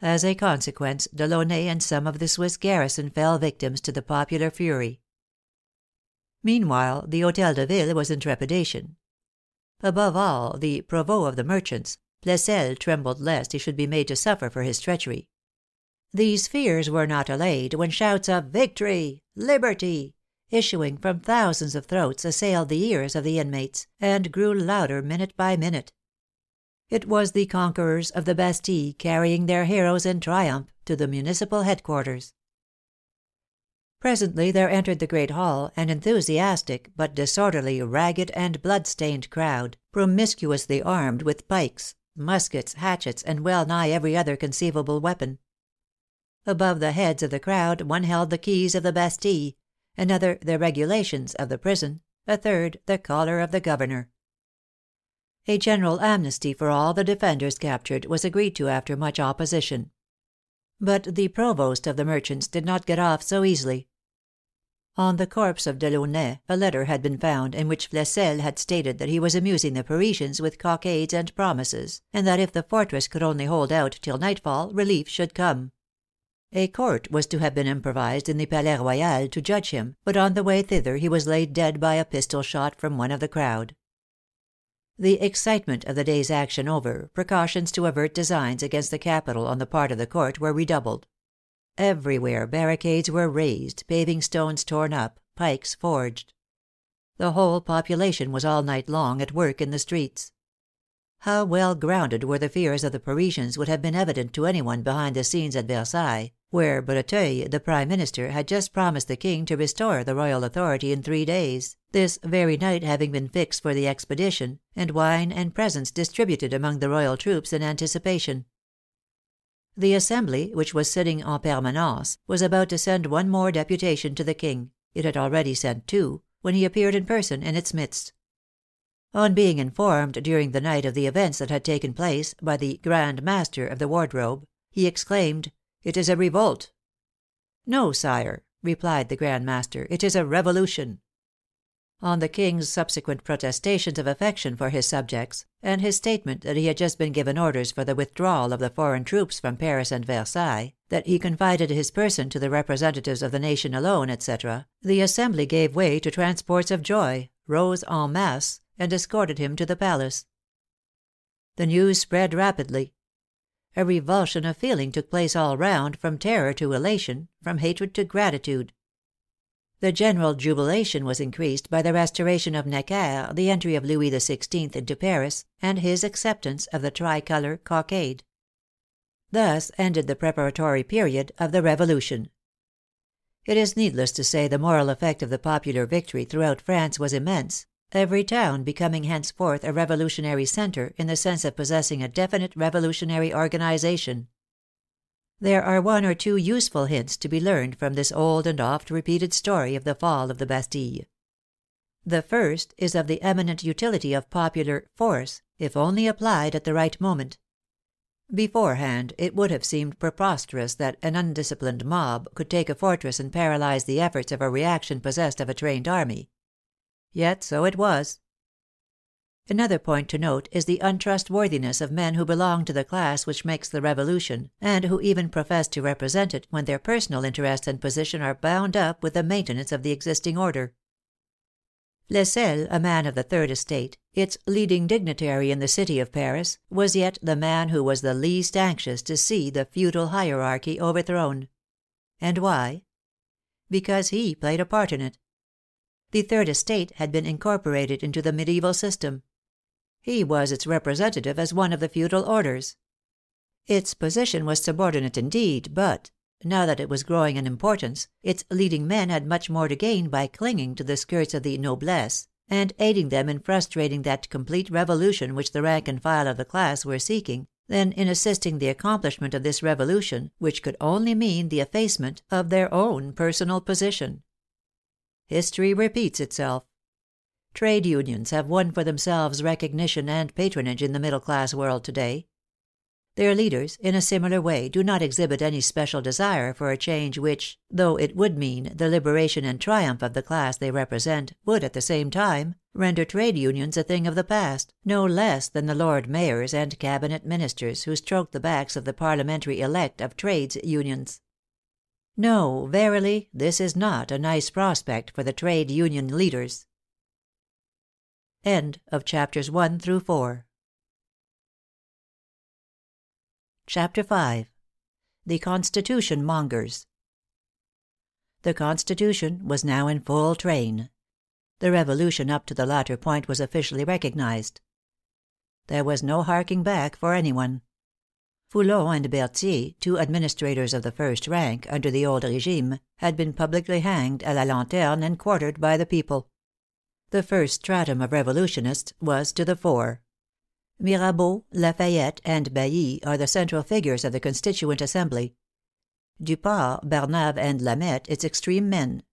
As a consequence, Delaunay and some of the Swiss garrison fell victims to the popular fury. Meanwhile the Hotel de Ville was in trepidation. Above all, the provost of the merchants, Flesselles trembled lest he should be made to suffer for his treachery. These fears were not allayed when shouts of " Victory !"" Liberty !" issuing from thousands of throats assailed the ears of the inmates, and grew louder minute by minute. It was the conquerors of the Bastille carrying their heroes in triumph to the municipal headquarters. Presently there entered the great hall an enthusiastic but disorderly, ragged, and blood stained crowd, promiscuously armed with pikes, muskets, hatchets, and well nigh every other conceivable weapon. Above the heads of the crowd one held the keys of the Bastille, another the regulations of the prison, a third the collar of the governor. A general amnesty for all the defenders captured was agreed to after much opposition. But the provost of the merchants did not get off so easily. On the corpse of Delaunay a letter had been found in which Flesselles had stated that he was amusing the Parisians with cockades and promises, and that if the fortress could only hold out till nightfall relief should come. A court was to have been improvised in the Palais Royal to judge him, but on the way thither he was laid dead by a pistol shot from one of the crowd. The excitement of the day's action over, precautions to avert designs against the capital on the part of the court were redoubled. Everywhere barricades were raised, paving stones torn up, pikes forged. The whole population was all night long at work in the streets. How well grounded were the fears of the Parisians would have been evident to any one behind the scenes at Versailles, where Breteuil, the Prime Minister, had just promised the King to restore the royal authority in three days, this very night having been fixed for the expedition, and wine and presents distributed among the royal troops in anticipation. The Assembly, which was sitting en permanence, was about to send one more deputation to the King it had already sent two when he appeared in person in its midst. On being informed during the night of the events that had taken place, by the Grand Master of the Wardrobe, he exclaimed, "It is a revolt!" "No, sire," replied the Grand Master, "it is a revolution." On the King's subsequent protestations of affection for his subjects, and his statement that he had just been given orders for the withdrawal of the foreign troops from Paris and Versailles, that he confided his person to the representatives of the nation alone, etc., the Assembly gave way to transports of joy, rose en masse, and escorted him to the palace. The news spread rapidly. A revulsion of feeling took place all round, from terror to elation, from hatred to gratitude. The general jubilation was increased by the restoration of Necker, the entry of Louis XVI into Paris, and his acceptance of the tricolor cockade. Thus ended the preparatory period of the Revolution. It is needless to say the moral effect of the popular victory throughout France was immense, every town becoming henceforth a revolutionary center in the sense of possessing a definite revolutionary organization. There are one or two useful hints to be learned from this old and oft repeated story of the fall of the Bastille. The first is of the eminent utility of popular force, if only applied at the right moment. Beforehand, it would have seemed preposterous that an undisciplined mob could take a fortress and paralyze the efforts of a reaction possessed of a trained army. Yet so it was. Another point to note is the untrustworthiness of men who belong to the class which makes the Revolution, and who even profess to represent it when their personal interest and position are bound up with the maintenance of the existing order. Flesselles, a man of the Third Estate, its leading dignitary in the city of Paris, was yet the man who was the least anxious to see the feudal hierarchy overthrown. And why? Because he played a part in it. The Third Estate had been incorporated into the medieval system. He was its representative as one of the feudal orders. Its position was subordinate indeed, but, now that it was growing in importance, its leading men had much more to gain by clinging to the skirts of the noblesse, and aiding them in frustrating that complete revolution which the rank and file of the class were seeking, than in assisting the accomplishment of this revolution, which could only mean the effacement of their own personal position. History repeats itself. Trade unions have won for themselves recognition and patronage in the middle class world to day. Their leaders, in a similar way, do not exhibit any special desire for a change which, though it would mean the liberation and triumph of the class they represent, would, at the same time, render trade unions a thing of the past, no less than the lord mayors and cabinet ministers who stroke the backs of the parliamentary elect of trades unions. No, verily, this is not a nice prospect for the trade union leaders. End of chapters 1 through 4. Chapter 5 The Constitution Mongers The Constitution was now in full train. The Revolution up to the latter point was officially recognized. There was no harking back for any one. Foulon and Berthier, two administrators of the first rank under the old regime, had been publicly hanged a la lanterne and quartered by the people. The first stratum of revolutionists was to the fore. Mirabeau, Lafayette, and Bailly are the central figures of the Constituent Assembly. Duport, Barnave, and Lameth its extreme men.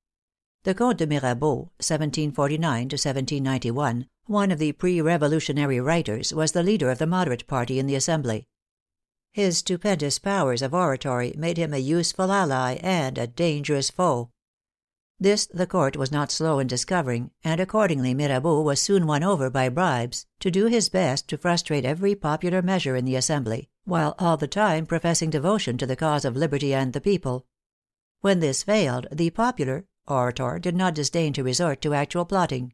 The Comte de Mirabeau (1749 1791), one of the pre revolutionary writers, was the leader of the moderate party in the Assembly. His stupendous powers of oratory made him a useful ally and a dangerous foe. This the Court was not slow in discovering, and accordingly Mirabeau was soon won over by bribes to do his best to frustrate every popular measure in the Assembly, while all the time professing devotion to the cause of liberty and the people. When this failed, the popular orator did not disdain to resort to actual plotting.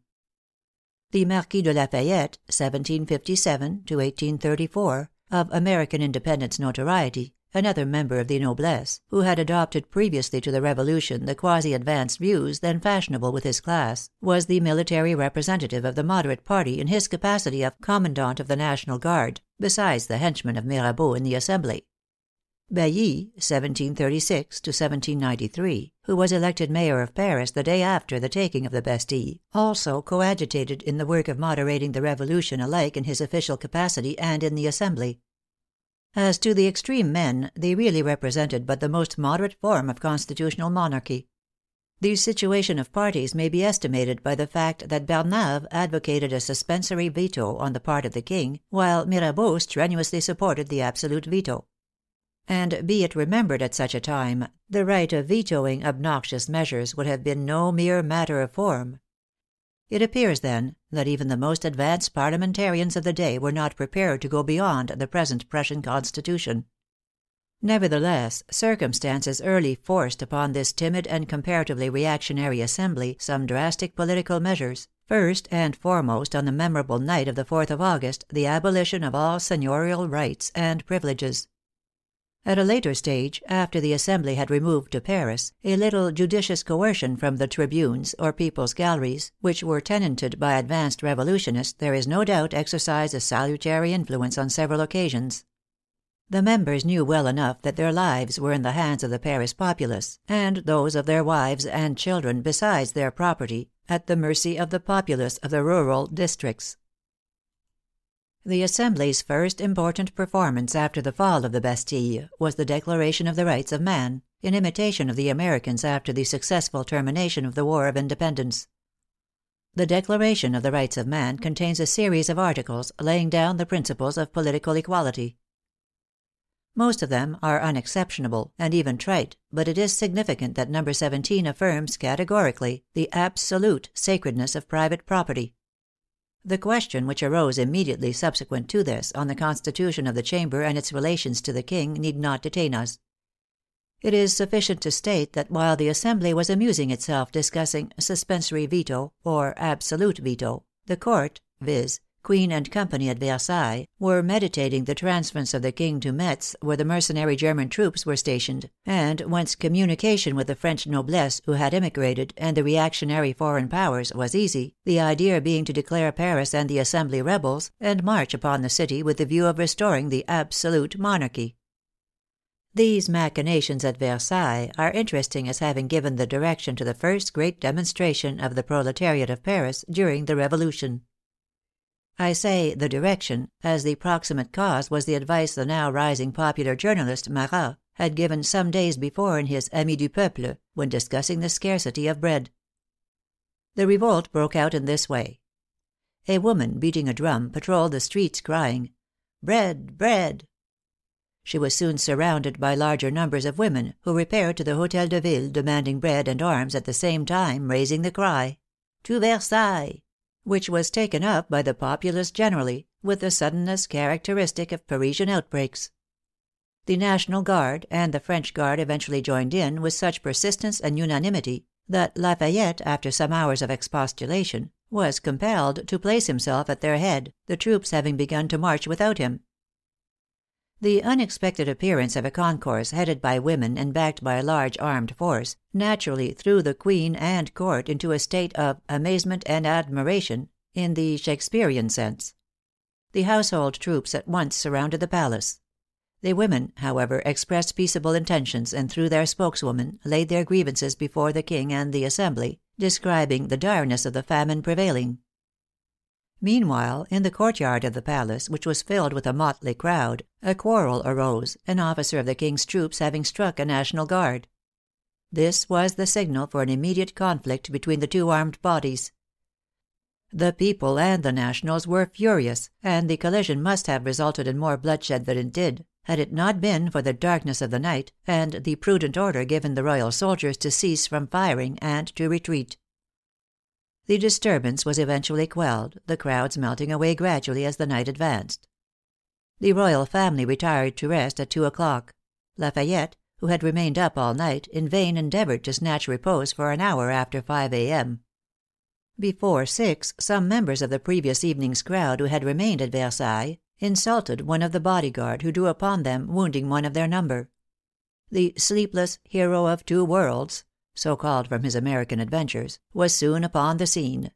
The Marquis de Lafayette (1757 1834), of American independence notoriety, another member of the noblesse, who had adopted previously to the Revolution the quasi advanced views then fashionable with his class, was the military representative of the moderate party in his capacity of Commandant of the National Guard, besides the henchman of Mirabeau in the Assembly. Bailly (1736 1793), who was elected mayor of Paris the day after the taking of the Bastille, also coadjuted in the work of moderating the Revolution alike in his official capacity and in the Assembly. As to the extreme men, they really represented but the most moderate form of constitutional monarchy. The situation of parties may be estimated by the fact that Barnave advocated a suspensory veto on the part of the King, while Mirabeau strenuously supported the absolute veto. And be it remembered at such a time, the right of vetoing obnoxious measures would have been no mere matter of form. It appears, then, that even the most advanced parliamentarians of the day were not prepared to go beyond the present Prussian Constitution. Nevertheless, circumstances early forced upon this timid and comparatively reactionary Assembly some drastic political measures, first and foremost on the memorable night of the 4th of August the abolition of all seignorial rights and privileges. At a later stage, after the Assembly had removed to Paris, a little judicious coercion from the tribunes, or people's galleries, which were tenanted by advanced revolutionists, there is no doubt exercised a salutary influence on several occasions. The members knew well enough that their lives were in the hands of the Paris populace, and those of their wives and children, besides their property, at the mercy of the populace of the rural districts. The Assembly's first important performance after the fall of the Bastille was the Declaration of the Rights of Man, in imitation of the Americans after the successful termination of the War of Independence. The Declaration of the Rights of Man contains a series of articles laying down the principles of political equality. Most of them are unexceptionable and even trite, but it is significant that number 17 affirms categorically the absolute sacredness of private property. The question which arose immediately subsequent to this on the constitution of the Chamber and its relations to the King need not detain us. It is sufficient to state that while the Assembly was amusing itself discussing suspensory veto or absolute veto, the Court, viz., Queen and Company at Versailles, were meditating the transference of the King to Metz, where the mercenary German troops were stationed, and whence communication with the French noblesse who had emigrated, and the reactionary foreign powers, was easy, the idea being to declare Paris and the Assembly rebels, and march upon the city with the view of restoring the absolute monarchy. These machinations at Versailles are interesting as having given the direction to the first great demonstration of the proletariat of Paris during the Revolution. I say the direction, as the proximate cause was the advice the now rising popular journalist, Marat, had given some days before in his Ami du Peuple, when discussing the scarcity of bread. The revolt broke out in this way. A woman beating a drum patrolled the streets crying, Bread! Bread! She was soon surrounded by larger numbers of women, who repaired to the Hotel de Ville demanding bread and arms at the same time raising the cry, To Versailles! Which was taken up by the populace generally, with the suddenness characteristic of Parisian outbreaks. The National Guard and the French Guard eventually joined in with such persistence and unanimity, that Lafayette, after some hours of expostulation, was compelled to place himself at their head, the troops having begun to march without him. The unexpected appearance of a concourse headed by women and backed by a large armed force, naturally threw the Queen and Court into a state of amazement and admiration, in the Shakespearean sense. The household troops at once surrounded the palace. The women, however, expressed peaceable intentions, and through their spokeswoman laid their grievances before the King and the Assembly, describing the direness of the famine prevailing. Meanwhile, in the courtyard of the palace, which was filled with a motley crowd, a quarrel arose, an officer of the King's troops having struck a National Guard. This was the signal for an immediate conflict between the two armed bodies. The people and the Nationals were furious, and the collision must have resulted in more bloodshed than it did, had it not been for the darkness of the night, and the prudent order given the royal soldiers to cease from firing and to retreat. The disturbance was eventually quelled, the crowds melting away gradually as the night advanced. The royal family retired to rest at two o'clock. Lafayette, who had remained up all night, in vain endeavored to snatch repose for an hour after five A. M. Before six, some members of the previous evening's crowd who had remained at Versailles, insulted one of the body guard, who drew upon them, wounding one of their number. The sleepless hero of two worlds so called from his American adventures, was soon upon the scene.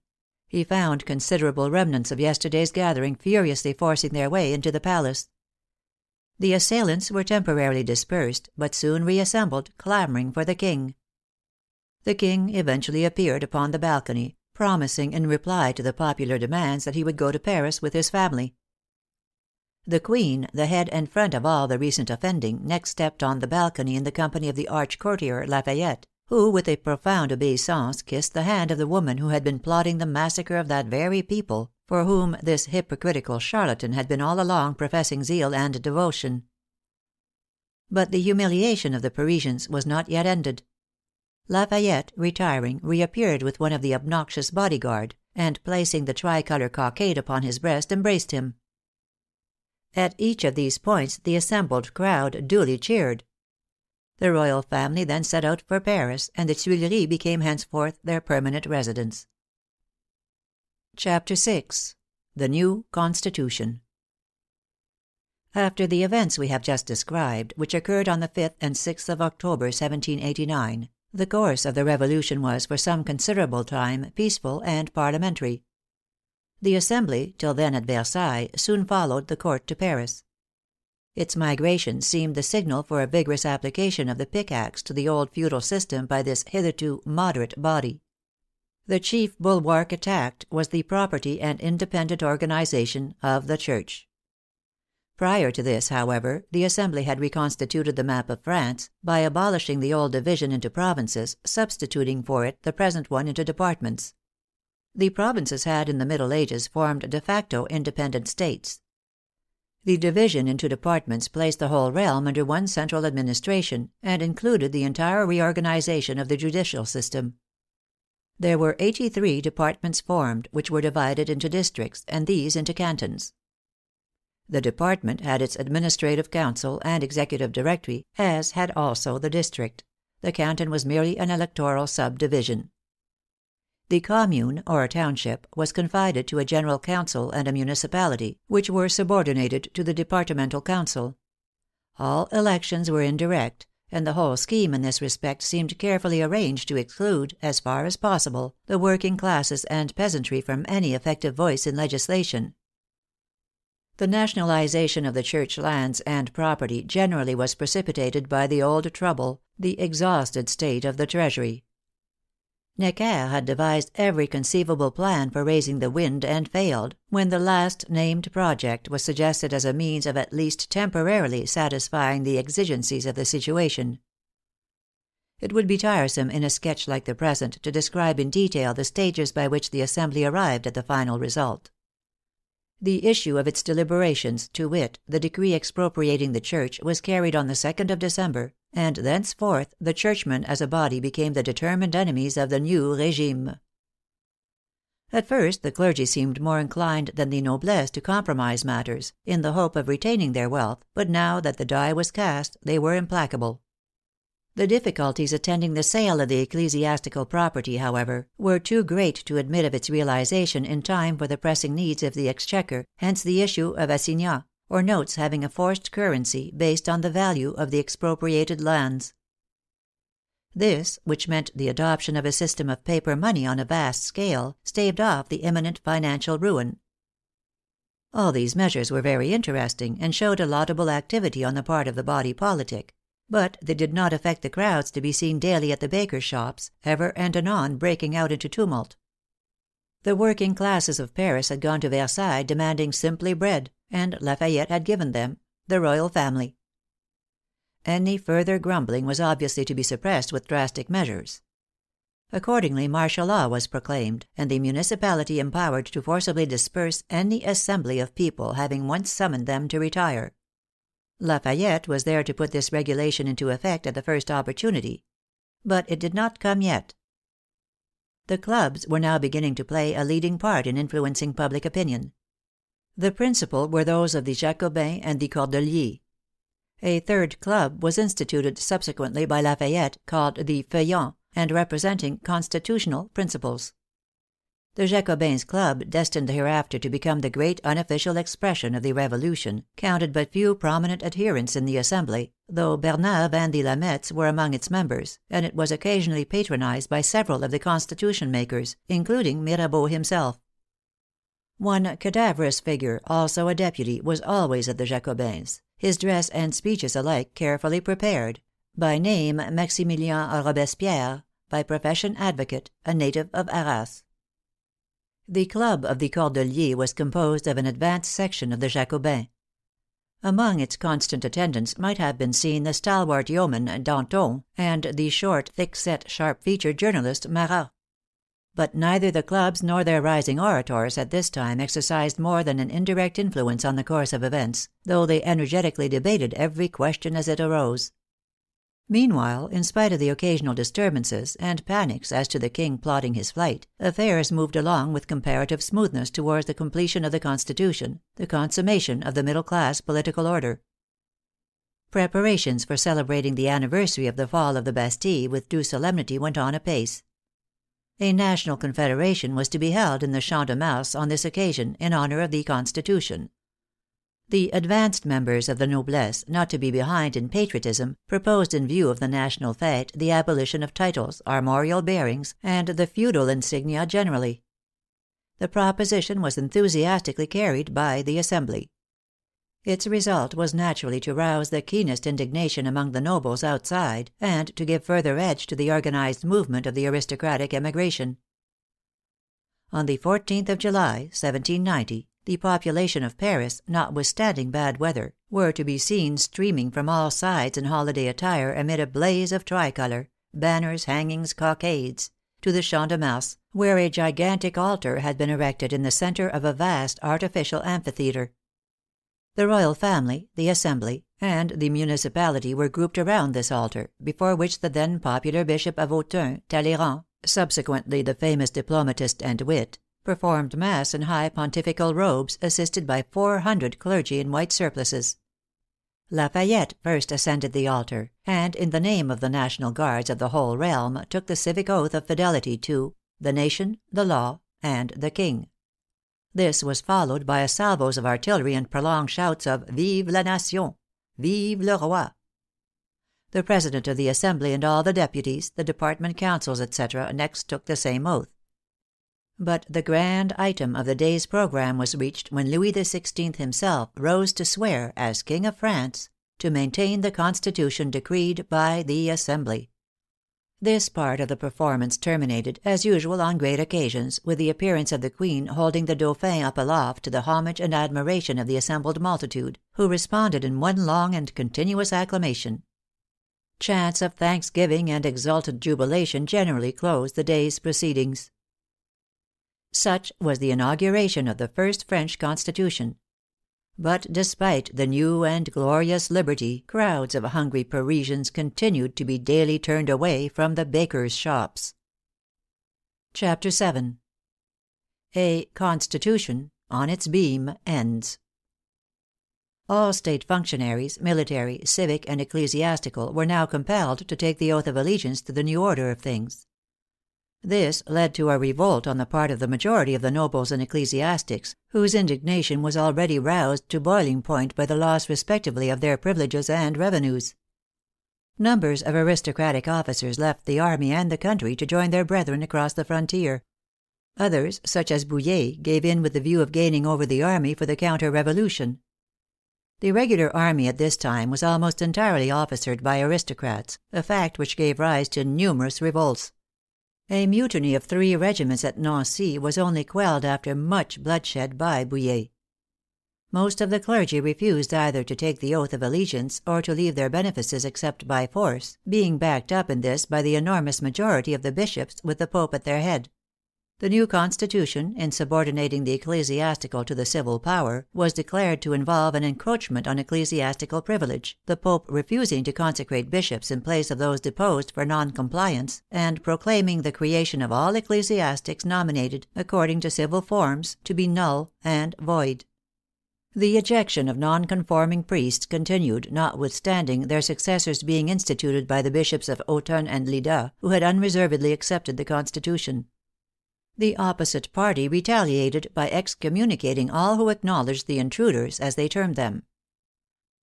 He found considerable remnants of yesterday's gathering furiously forcing their way into the palace. The assailants were temporarily dispersed, but soon reassembled, clamoring for the King. The King eventually appeared upon the balcony, promising in reply to the popular demands that he would go to Paris with his family. The Queen, the head and front of all the recent offending, next stepped on the balcony in the company of the arch courtier, Lafayette, who with a profound obeisance kissed the hand of the woman who had been plotting the massacre of that very people, for whom this hypocritical charlatan had been all along professing zeal and devotion. But the humiliation of the Parisians was not yet ended. Lafayette, retiring, reappeared with one of the obnoxious body guard, and placing the tricolor cockade upon his breast, embraced him. At each of these points the assembled crowd duly cheered. The royal family then set out for Paris, and the Tuileries became henceforth their permanent residence. CHAPTER VI THE NEW CONSTITUTION After the events we have just described, which occurred on the 5th and 6th of October, 1789, the course of the Revolution was for some considerable time peaceful and parliamentary. The Assembly, till then at Versailles, soon followed the Court to Paris. Its migration seemed the signal for a vigorous application of the pickaxe to the old feudal system by this hitherto moderate body. The chief bulwark attacked was the property and independent organization of the Church. Prior to this, however, the Assembly had reconstituted the map of France, by abolishing the old division into provinces, substituting for it the present one into departments. The provinces had in the Middle Ages formed de facto independent states. The division into departments placed the whole realm under one central administration, and included the entire reorganization of the judicial system. There were eighty three departments formed, which were divided into districts, and these into cantons. The department had its administrative council and executive directory, as had also the district; the canton was merely an electoral subdivision. The commune, or township, was confided to a general council and a municipality, which were subordinated to the departmental council. All elections were indirect, and the whole scheme in this respect seemed carefully arranged to exclude, as far as possible, the working classes and peasantry from any effective voice in legislation. The nationalization of the Church lands and property generally was precipitated by the old trouble, the exhausted state of the treasury. Necker had devised every conceivable plan for raising the wind and failed, when the last named project was suggested as a means of at least temporarily satisfying the exigencies of the situation. It would be tiresome in a sketch like the present to describe in detail the stages by which the Assembly arrived at the final result. The issue of its deliberations, to wit, the decree expropriating the Church, was carried on the 2nd of December, and thenceforth the churchmen as a body became the determined enemies of the new regime. At first the clergy seemed more inclined than the noblesse to compromise matters, in the hope of retaining their wealth, but now that the die was cast they were implacable. The difficulties attending the sale of the ecclesiastical property, however, were too great to admit of its realization in time for the pressing needs of the exchequer, hence the issue of assignats, or notes having a forced currency based on the value of the expropriated lands. This, which meant the adoption of a system of paper money on a vast scale, staved off the imminent financial ruin. All these measures were very interesting, and showed a laudable activity on the part of the body politic; but they did not affect the crowds to be seen daily at the bakers' shops, ever and anon breaking out into tumult. The working classes of Paris had gone to Versailles demanding simply bread, and Lafayette had given them — the royal family. Any further grumbling was obviously to be suppressed with drastic measures. Accordingly martial law was proclaimed, and the municipality empowered to forcibly disperse any assembly of people having once summoned them to retire. Lafayette was there to put this regulation into effect at the first opportunity. But it did not come yet. The clubs were now beginning to play a leading part in influencing public opinion. The principal were those of the Jacobins and the Cordeliers. A third club was instituted subsequently by Lafayette, called the Feuillants, and representing constitutional principles. The Jacobins' Club, destined hereafter to become the great unofficial expression of the Revolution, counted but few prominent adherents in the Assembly, though Barnave and the Lameths were among its members, and it was occasionally patronized by several of the Constitution makers, including Mirabeau himself. One cadaverous figure, also a deputy, was always at the Jacobins, his dress and speeches alike carefully prepared, by name Maximilien Robespierre, by profession advocate, a native of Arras. The club of the Cordeliers was composed of an advanced section of the Jacobins. Among its constant attendants might have been seen the stalwart yeoman Danton, and the short, thick set, sharp featured journalist Marat. But neither the clubs nor their rising orators at this time exercised more than an indirect influence on the course of events, though they energetically debated every question as it arose. Meanwhile, in spite of the occasional disturbances, and panics as to the King plotting his flight, affairs moved along with comparative smoothness towards the completion of the Constitution, the consummation of the middle class political order. Preparations for celebrating the anniversary of the fall of the Bastille with due solemnity went on apace. A national confederation was to be held in the Champ de Mars on this occasion, in honor of the Constitution, the advanced members of the noblesse, not to be behind in patriotism, proposed in view of the national fete the abolition of titles, armorial bearings, and the feudal insignia generally. The proposition was enthusiastically carried by the Assembly. Its result was naturally to rouse the keenest indignation among the nobles outside, and to give further edge to the organized movement of the aristocratic emigration. On the 14th of July, 1790, the population of Paris, notwithstanding bad weather, were to be seen streaming from all sides in holiday attire amid a blaze of tricolor, banners, hangings, cockades, to the Champ de Mars, where a gigantic altar had been erected in the center of a vast artificial amphitheater. The royal family, the Assembly, and the municipality were grouped around this altar, before which the then popular Bishop of Autun, Talleyrand, subsequently the famous diplomatist and wit, performed mass in high pontifical robes, assisted by four hundred clergy in white surplices. Lafayette first ascended the altar, and in the name of the National Guards of the whole realm took the civic oath of fidelity to the nation, the law, and the King. This was followed by a salvos of artillery and prolonged shouts of Vive la nation! Vive le roi! The President of the Assembly and all the deputies, the department councils, etc., next took the same oath. But the grand item of the day's program was reached when Louis XVI himself rose to swear, as King of France, to maintain the Constitution decreed by the Assembly. This part of the performance terminated, as usual on great occasions, with the appearance of the Queen holding the Dauphin up aloft to the homage and admiration of the assembled multitude, who responded in one long and continuous acclamation. Chants of thanksgiving and exultant jubilation generally closed the day's proceedings. Such was the inauguration of the first French Constitution. But despite the new and glorious liberty, crowds of hungry Parisians continued to be daily turned away from the bakers' shops. CHAPTER VII A Constitution on its beam ends. All state functionaries, military, civic, and ecclesiastical, were now compelled to take the oath of allegiance to the new order of things. This led to a revolt on the part of the majority of the nobles and ecclesiastics, whose indignation was already roused to boiling point by the loss respectively of their privileges and revenues. Numbers of aristocratic officers left the army and the country to join their brethren across the frontier. Others, such as Bouille, gave in with the view of gaining over the army for the counter revolution. The regular army at this time was almost entirely officered by aristocrats, a fact which gave rise to numerous revolts. A mutiny of three regiments at Nancy was only quelled after much bloodshed by Bouille. Most of the clergy refused either to take the oath of allegiance or to leave their benefices except by force, being backed up in this by the enormous majority of the bishops with the Pope at their head. The new constitution, in subordinating the ecclesiastical to the civil power, was declared to involve an encroachment on ecclesiastical privilege, the Pope refusing to consecrate bishops in place of those deposed for non compliance, and proclaiming the creation of all ecclesiastics nominated according to civil forms to be null and void. The ejection of non-conforming priests continued, notwithstanding their successors being instituted by the bishops of Autun and Lydda, who had unreservedly accepted the Constitution. The opposite party retaliated by excommunicating all who acknowledged the intruders, as they termed them.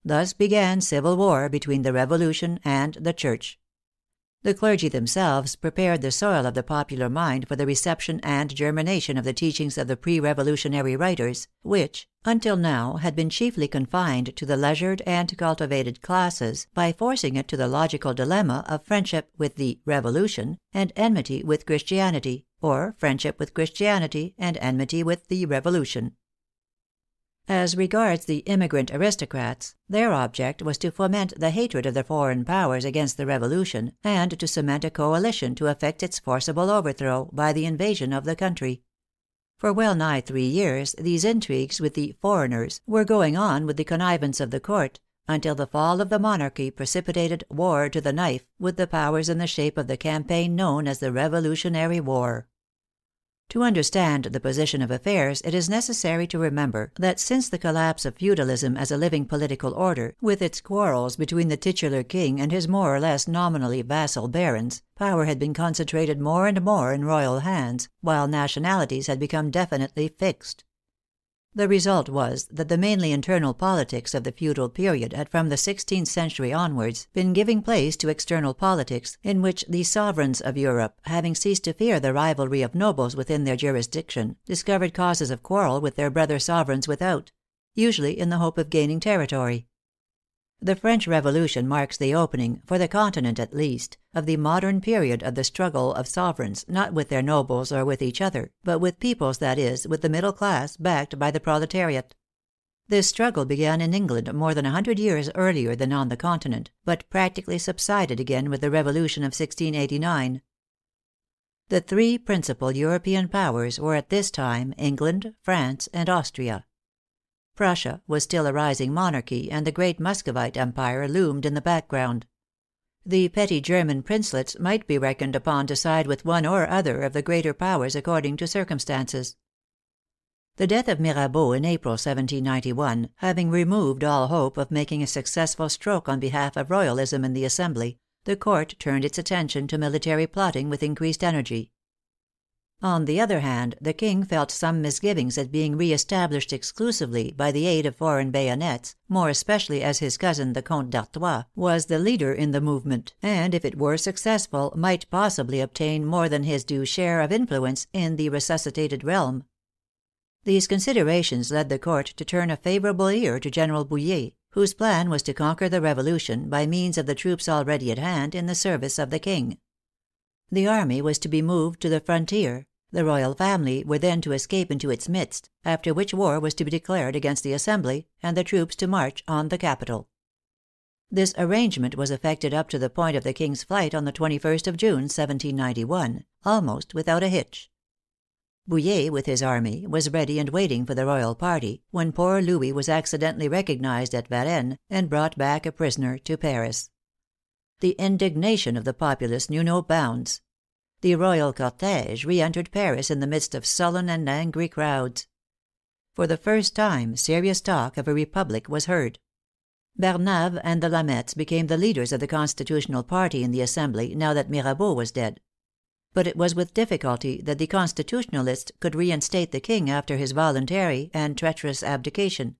Thus began civil war between the Revolution and the Church. The clergy themselves prepared the soil of the popular mind for the reception and germination of the teachings of the pre revolutionary writers, which, until now, had been chiefly confined to the leisured and cultivated classes, by forcing it to the logical dilemma of friendship with the Revolution and enmity with Christianity, or friendship with Christianity and enmity with the Revolution. As regards the immigrant aristocrats, their object was to foment the hatred of the foreign powers against the Revolution, and to cement a coalition to effect its forcible overthrow by the invasion of the country. For well nigh three years these intrigues with the " foreigners " were going on with the connivance of the court, until the fall of the monarchy precipitated " war to the knife " with the powers in the shape of the campaign known as the Revolutionary War. To understand the position of affairs it is necessary to remember that since the collapse of feudalism as a living political order, with its quarrels between the titular king and his more or less nominally vassal barons, power had been concentrated more and more in royal hands, while nationalities had become definitely fixed. The result was that the mainly internal politics of the feudal period had from the sixteenth century onwards been giving place to external politics, in which the sovereigns of Europe, having ceased to fear the rivalry of nobles within their jurisdiction, discovered causes of quarrel with their brother sovereigns without usually in the hope of gaining territory. The French Revolution marks the opening, for the Continent at least, of the modern period of the struggle of sovereigns, not with their nobles or with each other, but with peoples, that is, with the middle class, backed by the proletariat. This struggle began in England more than a hundred years earlier than on the Continent, but practically subsided again with the Revolution of 1689. The three principal European powers were at this time England, France, and Austria. Prussia was still a rising monarchy, and the great Muscovite Empire loomed in the background. The petty German princelets might be reckoned upon to side with one or other of the greater powers according to circumstances. The death of Mirabeau in April, 1791, having removed all hope of making a successful stroke on behalf of royalism in the Assembly, the court turned its attention to military plotting with increased energy. On the other hand, the King felt some misgivings at being re established exclusively by the aid of foreign bayonets, more especially as his cousin the Comte d'Artois was the leader in the movement, and if it were successful might possibly obtain more than his due share of influence in the resuscitated realm. These considerations led the court to turn a favorable ear to General Bouille, whose plan was to conquer the Revolution by means of the troops already at hand in the service of the King. The army was to be moved to the frontier, the royal family were then to escape into its midst, after which war was to be declared against the Assembly, and the troops to march on the capital. This arrangement was effected up to the point of the King's flight on the 21st of June, 1791, almost without a hitch. Bouille, with his army, was ready and waiting for the royal party, when poor Louis was accidentally recognized at Varennes, and brought back a prisoner to Paris. The indignation of the populace knew no bounds the royal cortege re entered Paris in the midst of sullen and angry crowds. For the first time serious talk of a republic was heard. Barnave and the Lameths became the leaders of the Constitutional party in the Assembly now that Mirabeau was dead. But it was with difficulty that the Constitutionalists could reinstate the King after his voluntary and treacherous abdication.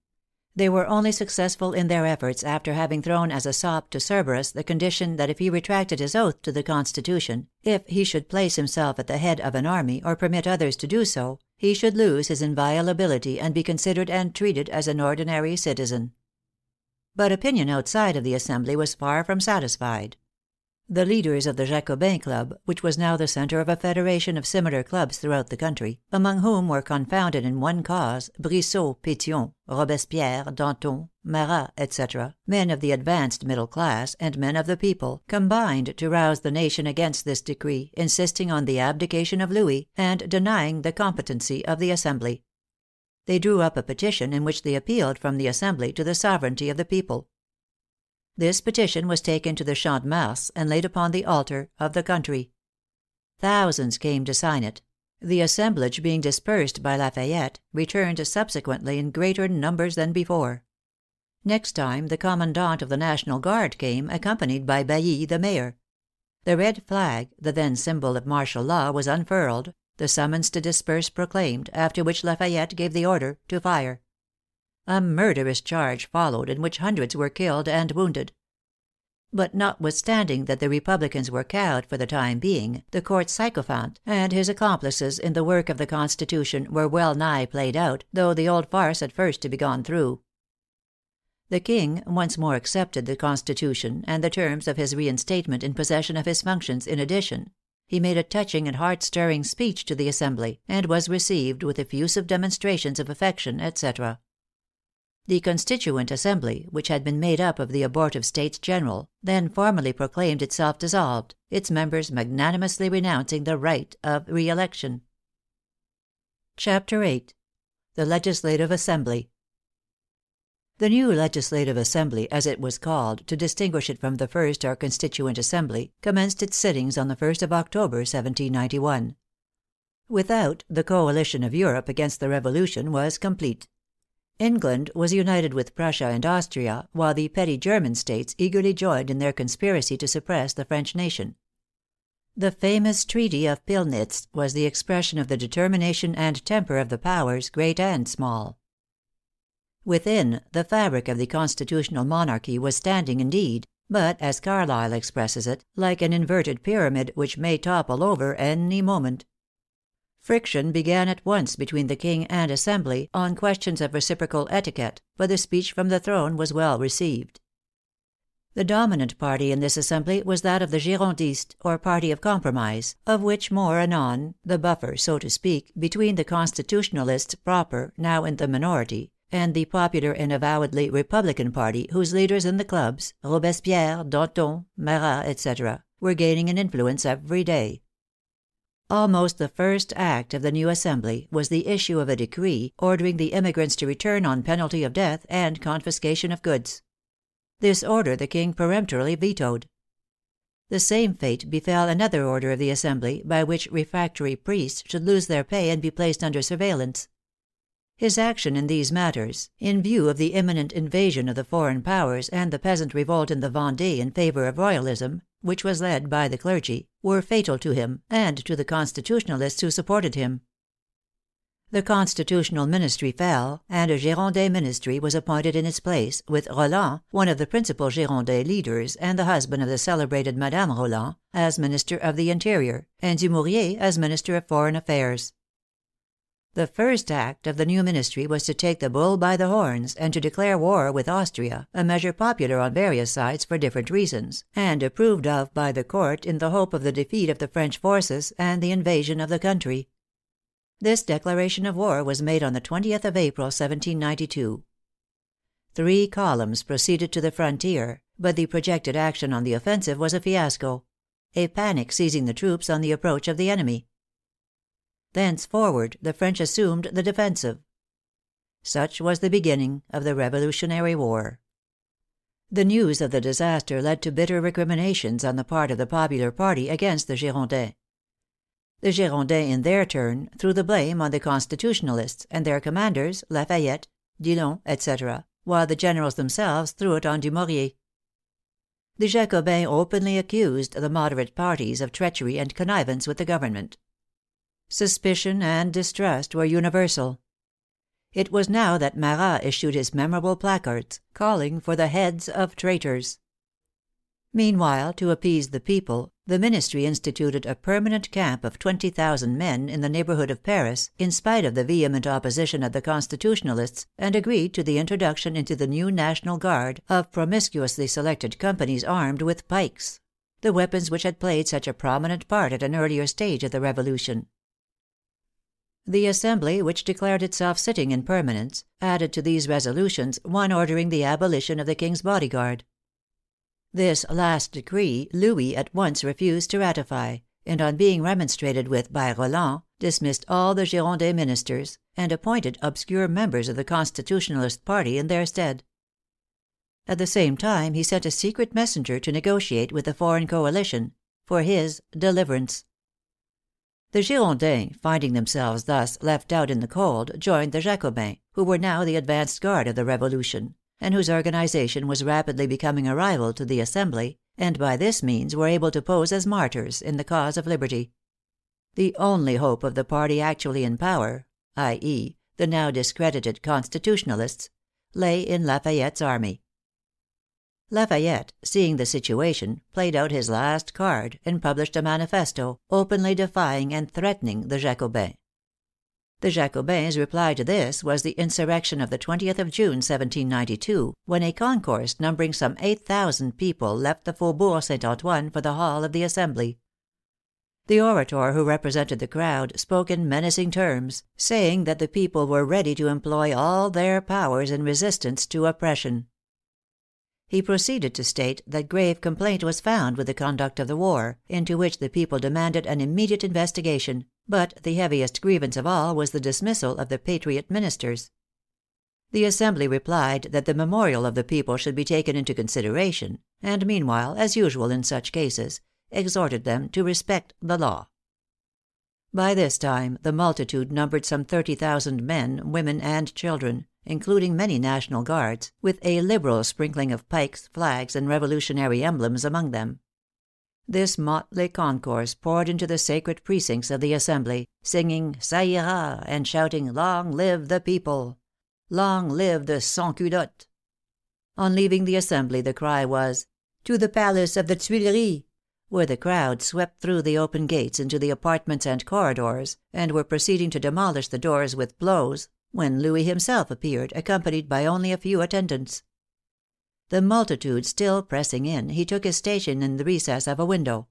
They were only successful in their efforts after having thrown as a sop to Cerberus the condition that if he retracted his oath to the Constitution, if he should place himself at the head of an army, or permit others to do so, he should lose his inviolability and be considered and treated as an ordinary citizen. But opinion outside of the Assembly was far from satisfied. The leaders of the Jacobin Club, which was now the center of a federation of similar clubs throughout the country, among whom were confounded in one cause Brissot, Petion, Robespierre, Danton, Marat, etc., men of the advanced middle class and men of the people, combined to rouse the nation against this decree, insisting on the abdication of Louis, and denying the competency of the Assembly. They drew up a petition in which they appealed from the Assembly to the sovereignty of the people. This petition was taken to the Champ de Mars and laid upon the altar of the country. Thousands came to sign it; the assemblage being dispersed by Lafayette, returned subsequently in greater numbers than before. Next time the commandant of the National Guard came, accompanied by Bailly, the mayor. The red flag, the then symbol of martial law, was unfurled, the summons to disperse proclaimed, after which Lafayette gave the order to fire. A murderous charge followed in which hundreds were killed and wounded. But notwithstanding that the Republicans were cowed for the time being, the court sycophant and his accomplices in the work of the Constitution were well nigh played out, though the old farce had first to be gone through. The King once more accepted the Constitution and the terms of his reinstatement in possession of his functions in addition. He made a touching and heart stirring speech to the Assembly, and was received with effusive demonstrations of affection, etc. The Constituent Assembly, which had been made up of the abortive States General, then formally proclaimed itself dissolved, its members magnanimously renouncing the right of re election. CHAPTER VIII THE LEGISLATIVE ASSEMBLY The new Legislative Assembly, as it was called, to distinguish it from the first or Constituent Assembly, commenced its sittings on the 1st of October, 1791. Without, the coalition of Europe against the Revolution was complete. England was united with Prussia and Austria, while the petty German states eagerly joined in their conspiracy to suppress the French nation. The famous Treaty of Pilnitz was the expression of the determination and temper of the powers, great and small. Within, the fabric of the constitutional monarchy was standing indeed, but, as Carlyle expresses it, like an inverted pyramid which may topple over any moment. Friction began at once between the King and Assembly on questions of reciprocal etiquette, but the speech from the throne was well received. The dominant party in this Assembly was that of the Girondists, or party of compromise, of which more anon, the buffer, so to speak, between the Constitutionalists proper, now in the minority, and the popular and avowedly Republican party, whose leaders in the clubs, Robespierre, Danton, Marat, etc., were gaining in influence every day. Almost the first act of the new Assembly was the issue of a decree ordering the emigrants to return on penalty of death and confiscation of goods. This order the King peremptorily vetoed. The same fate befell another order of the Assembly, by which refractory priests should lose their pay and be placed under surveillance. His action in these matters, in view of the imminent invasion of the foreign powers and the peasant revolt in the Vendee in favor of royalism, which was led by the clergy, were fatal to him and to the Constitutionalists who supported him. The Constitutional Ministry fell, and a Girondin Ministry was appointed in its place, with Roland, one of the principal Girondin leaders and the husband of the celebrated Madame Roland, as Minister of the Interior, and Dumouriez as Minister of Foreign Affairs. The first act of the new Ministry was to take the bull by the horns, and to declare war with Austria, a measure popular on various sides for different reasons, and approved of by the court in the hope of the defeat of the French forces and the invasion of the country. This declaration of war was made on the 20th of April, 1792. Three columns proceeded to the frontier, but the projected action on the offensive was a fiasco — a panic seizing the troops on the approach of the enemy. Thenceforward the French assumed the defensive. Such was the beginning of the Revolutionary War. The news of the disaster led to bitter recriminations on the part of the popular party against the Girondins. The Girondins in their turn threw the blame on the Constitutionalists and their commanders, Lafayette, Dillon, etc., while the generals themselves threw it on Dumouriez. The Jacobins openly accused the moderate parties of treachery and connivance with the government. Suspicion and distrust were universal. It was now that Marat issued his memorable placards, calling for the heads of traitors. Meanwhile, to appease the people, the Ministry instituted a permanent camp of 20,000 men in the neighborhood of Paris, in spite of the vehement opposition of the Constitutionalists, and agreed to the introduction into the new National Guard of promiscuously selected companies armed with pikes — the weapons which had played such a prominent part at an earlier stage of the Revolution. The Assembly, which declared itself sitting in permanence, added to these resolutions one ordering the abolition of the King's body guard. This last decree Louis at once refused to ratify, and on being remonstrated with by Roland, dismissed all the Girondin ministers, and appointed obscure members of the Constitutionalist party in their stead. At the same time he sent a secret messenger to negotiate with the foreign coalition — for his deliverance. The Girondins, finding themselves thus left out in the cold, joined the Jacobins, who were now the advanced guard of the Revolution, and whose organization was rapidly becoming a rival to the Assembly, and by this means were able to pose as martyrs in the cause of liberty. The only hope of the party actually in power — i.e., the now discredited Constitutionalists — lay in Lafayette's army. Lafayette, seeing the situation, played out his last card, and published a manifesto, openly defying and threatening the Jacobins. The Jacobins' reply to this was the insurrection of the 20th of June, 1792, when a concourse numbering some 8,000 people left the Faubourg St. Antoine for the hall of the Assembly. The orator who represented the crowd spoke in menacing terms, saying that the people were ready to employ all their powers in resistance to oppression. He proceeded to state that grave complaint was found with the conduct of the war, into which the people demanded an immediate investigation, but the heaviest grievance of all was the dismissal of the patriot ministers. The Assembly replied that the memorial of the people should be taken into consideration, and meanwhile, as usual in such cases, exhorted them to respect the law. By this time the multitude numbered some 30,000 men, women, and children, including many National Guards, with a liberal sprinkling of pikes, flags, and revolutionary emblems among them. This motley concourse poured into the sacred precincts of the Assembly, singing "Ça ira," and shouting "Long live the people!" "Long live the sans-culottes!" On leaving the Assembly the cry was, "To the Palace of the Tuileries!" where the crowd swept through the open gates into the apartments and corridors, and were proceeding to demolish the doors with blows, when Louis himself appeared, accompanied by only a few attendants. The multitude still pressing in, he took his station in the recess of a window.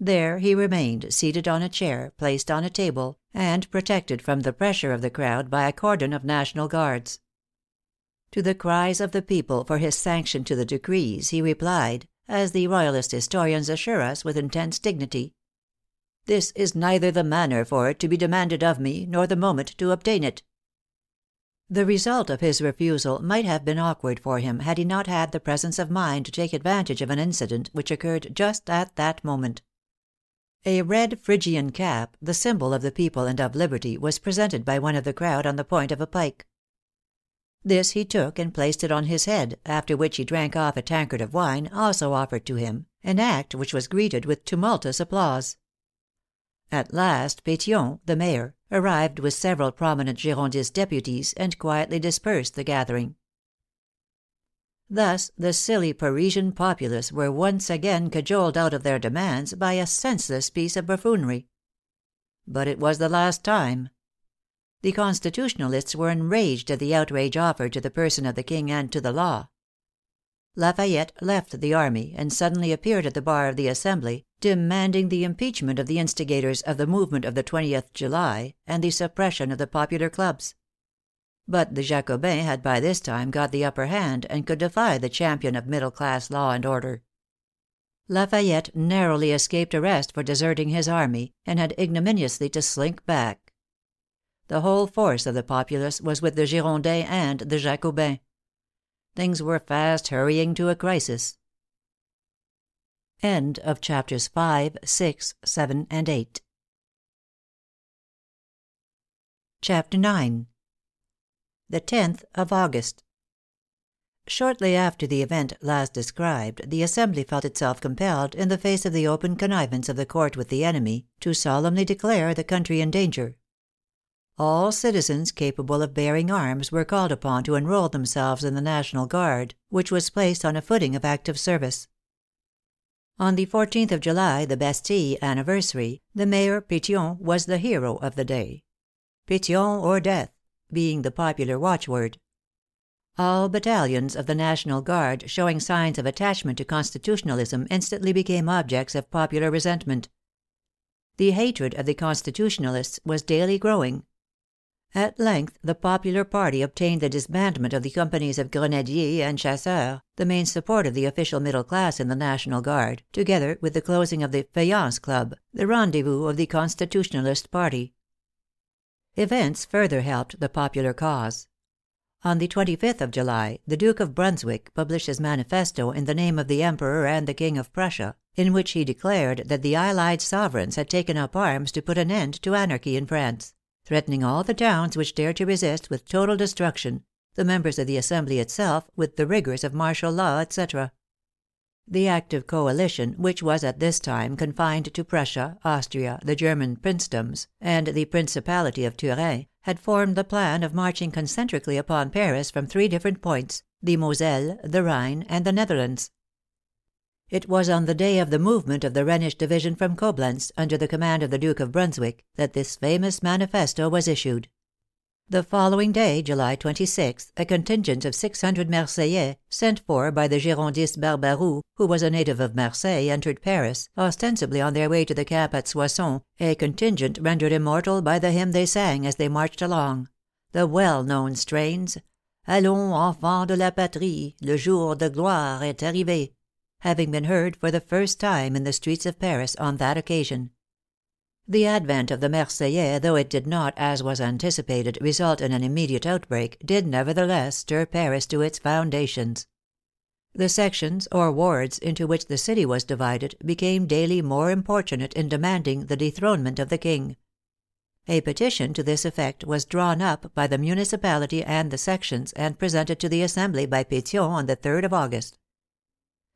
There he remained, seated on a chair, placed on a table, and protected from the pressure of the crowd by a cordon of National Guards. To the cries of the people for his sanction to the decrees he replied, as the Royalist historians assure us with intense dignity, "This is neither the manner for it to be demanded of me, nor the moment to obtain it." The result of his refusal might have been awkward for him had he not had the presence of mind to take advantage of an incident which occurred just at that moment. A red Phrygian cap, the symbol of the people and of liberty, was presented by one of the crowd on the point of a pike. This he took and placed it on his head, after which he drank off a tankard of wine, also offered to him, an act which was greeted with tumultuous applause. At last Petion, the mayor, arrived with several prominent Girondist deputies, and quietly dispersed the gathering. Thus the silly Parisian populace were once again cajoled out of their demands by a senseless piece of buffoonery. But it was the last time. The Constitutionalists were enraged at the outrage offered to the person of the King and to the law. Lafayette left the army, and suddenly appeared at the bar of the Assembly, demanding the impeachment of the instigators of the movement of the 20th July, and the suppression of the popular clubs. But the Jacobins had by this time got the upper hand, and could defy the champion of middle class law and order. Lafayette narrowly escaped arrest for deserting his army, and had ignominiously to slink back. The whole force of the populace was with the Girondins and the Jacobins. Things were fast hurrying to a crisis. End of chapters 5, 6, 7, and 8. Chapter 9 The 10th of August Shortly after the event last described, the Assembly felt itself compelled, in the face of the open connivance of the court with the enemy, to solemnly declare the country in danger. all citizens capable of bearing arms were called upon to enroll themselves in the National Guard, which was placed on a footing of active service. On the 14th of July, the Bastille anniversary, the Mayor Petion was the hero of the day. Petion or death being the popular watchword. All battalions of the National Guard showing signs of attachment to Constitutionalism instantly became objects of popular resentment. The hatred of the Constitutionalists was daily growing. At length the popular party obtained the disbandment of the companies of Grenadiers and Chasseurs, the main support of the official middle class in the National Guard, together with the closing of the Feuillants Club, the rendezvous of the Constitutionalist party. Events further helped the popular cause. On the 25th of July, the Duke of Brunswick published his manifesto in the name of the Emperor and the King of Prussia, in which he declared that the allied sovereigns had taken up arms to put an end to anarchy in France, threatening all the towns which dared to resist with total destruction, the members of the Assembly itself with the rigors of martial law, etc. The active coalition, which was at this time confined to Prussia, Austria, the German princedoms, and the Principality of Turin, had formed the plan of marching concentrically upon Paris from three different points, the Moselle, the Rhine, and the Netherlands. It was on the day of the movement of the Rhenish division from Coblenz, under the command of the Duke of Brunswick, that this famous manifesto was issued. The following day, July 26, a contingent of 600 Marseillais, sent for by the Girondist Barbaroux, who was a native of Marseilles, entered Paris, ostensibly on their way to the camp at Soissons, a contingent rendered immortal by the hymn they sang as they marched along — the well known strains, Allons, enfants de la patrie, le jour de gloire est arrive, having been heard for the first time in the streets of Paris on that occasion. The advent of the Marseillais, though it did not, as was anticipated, result in an immediate outbreak, did nevertheless stir Paris to its foundations. The sections, or wards, into which the city was divided, became daily more importunate in demanding the dethronement of the King. A petition to this effect was drawn up by the municipality and the sections, and presented to the Assembly by Petion on the 3rd of August.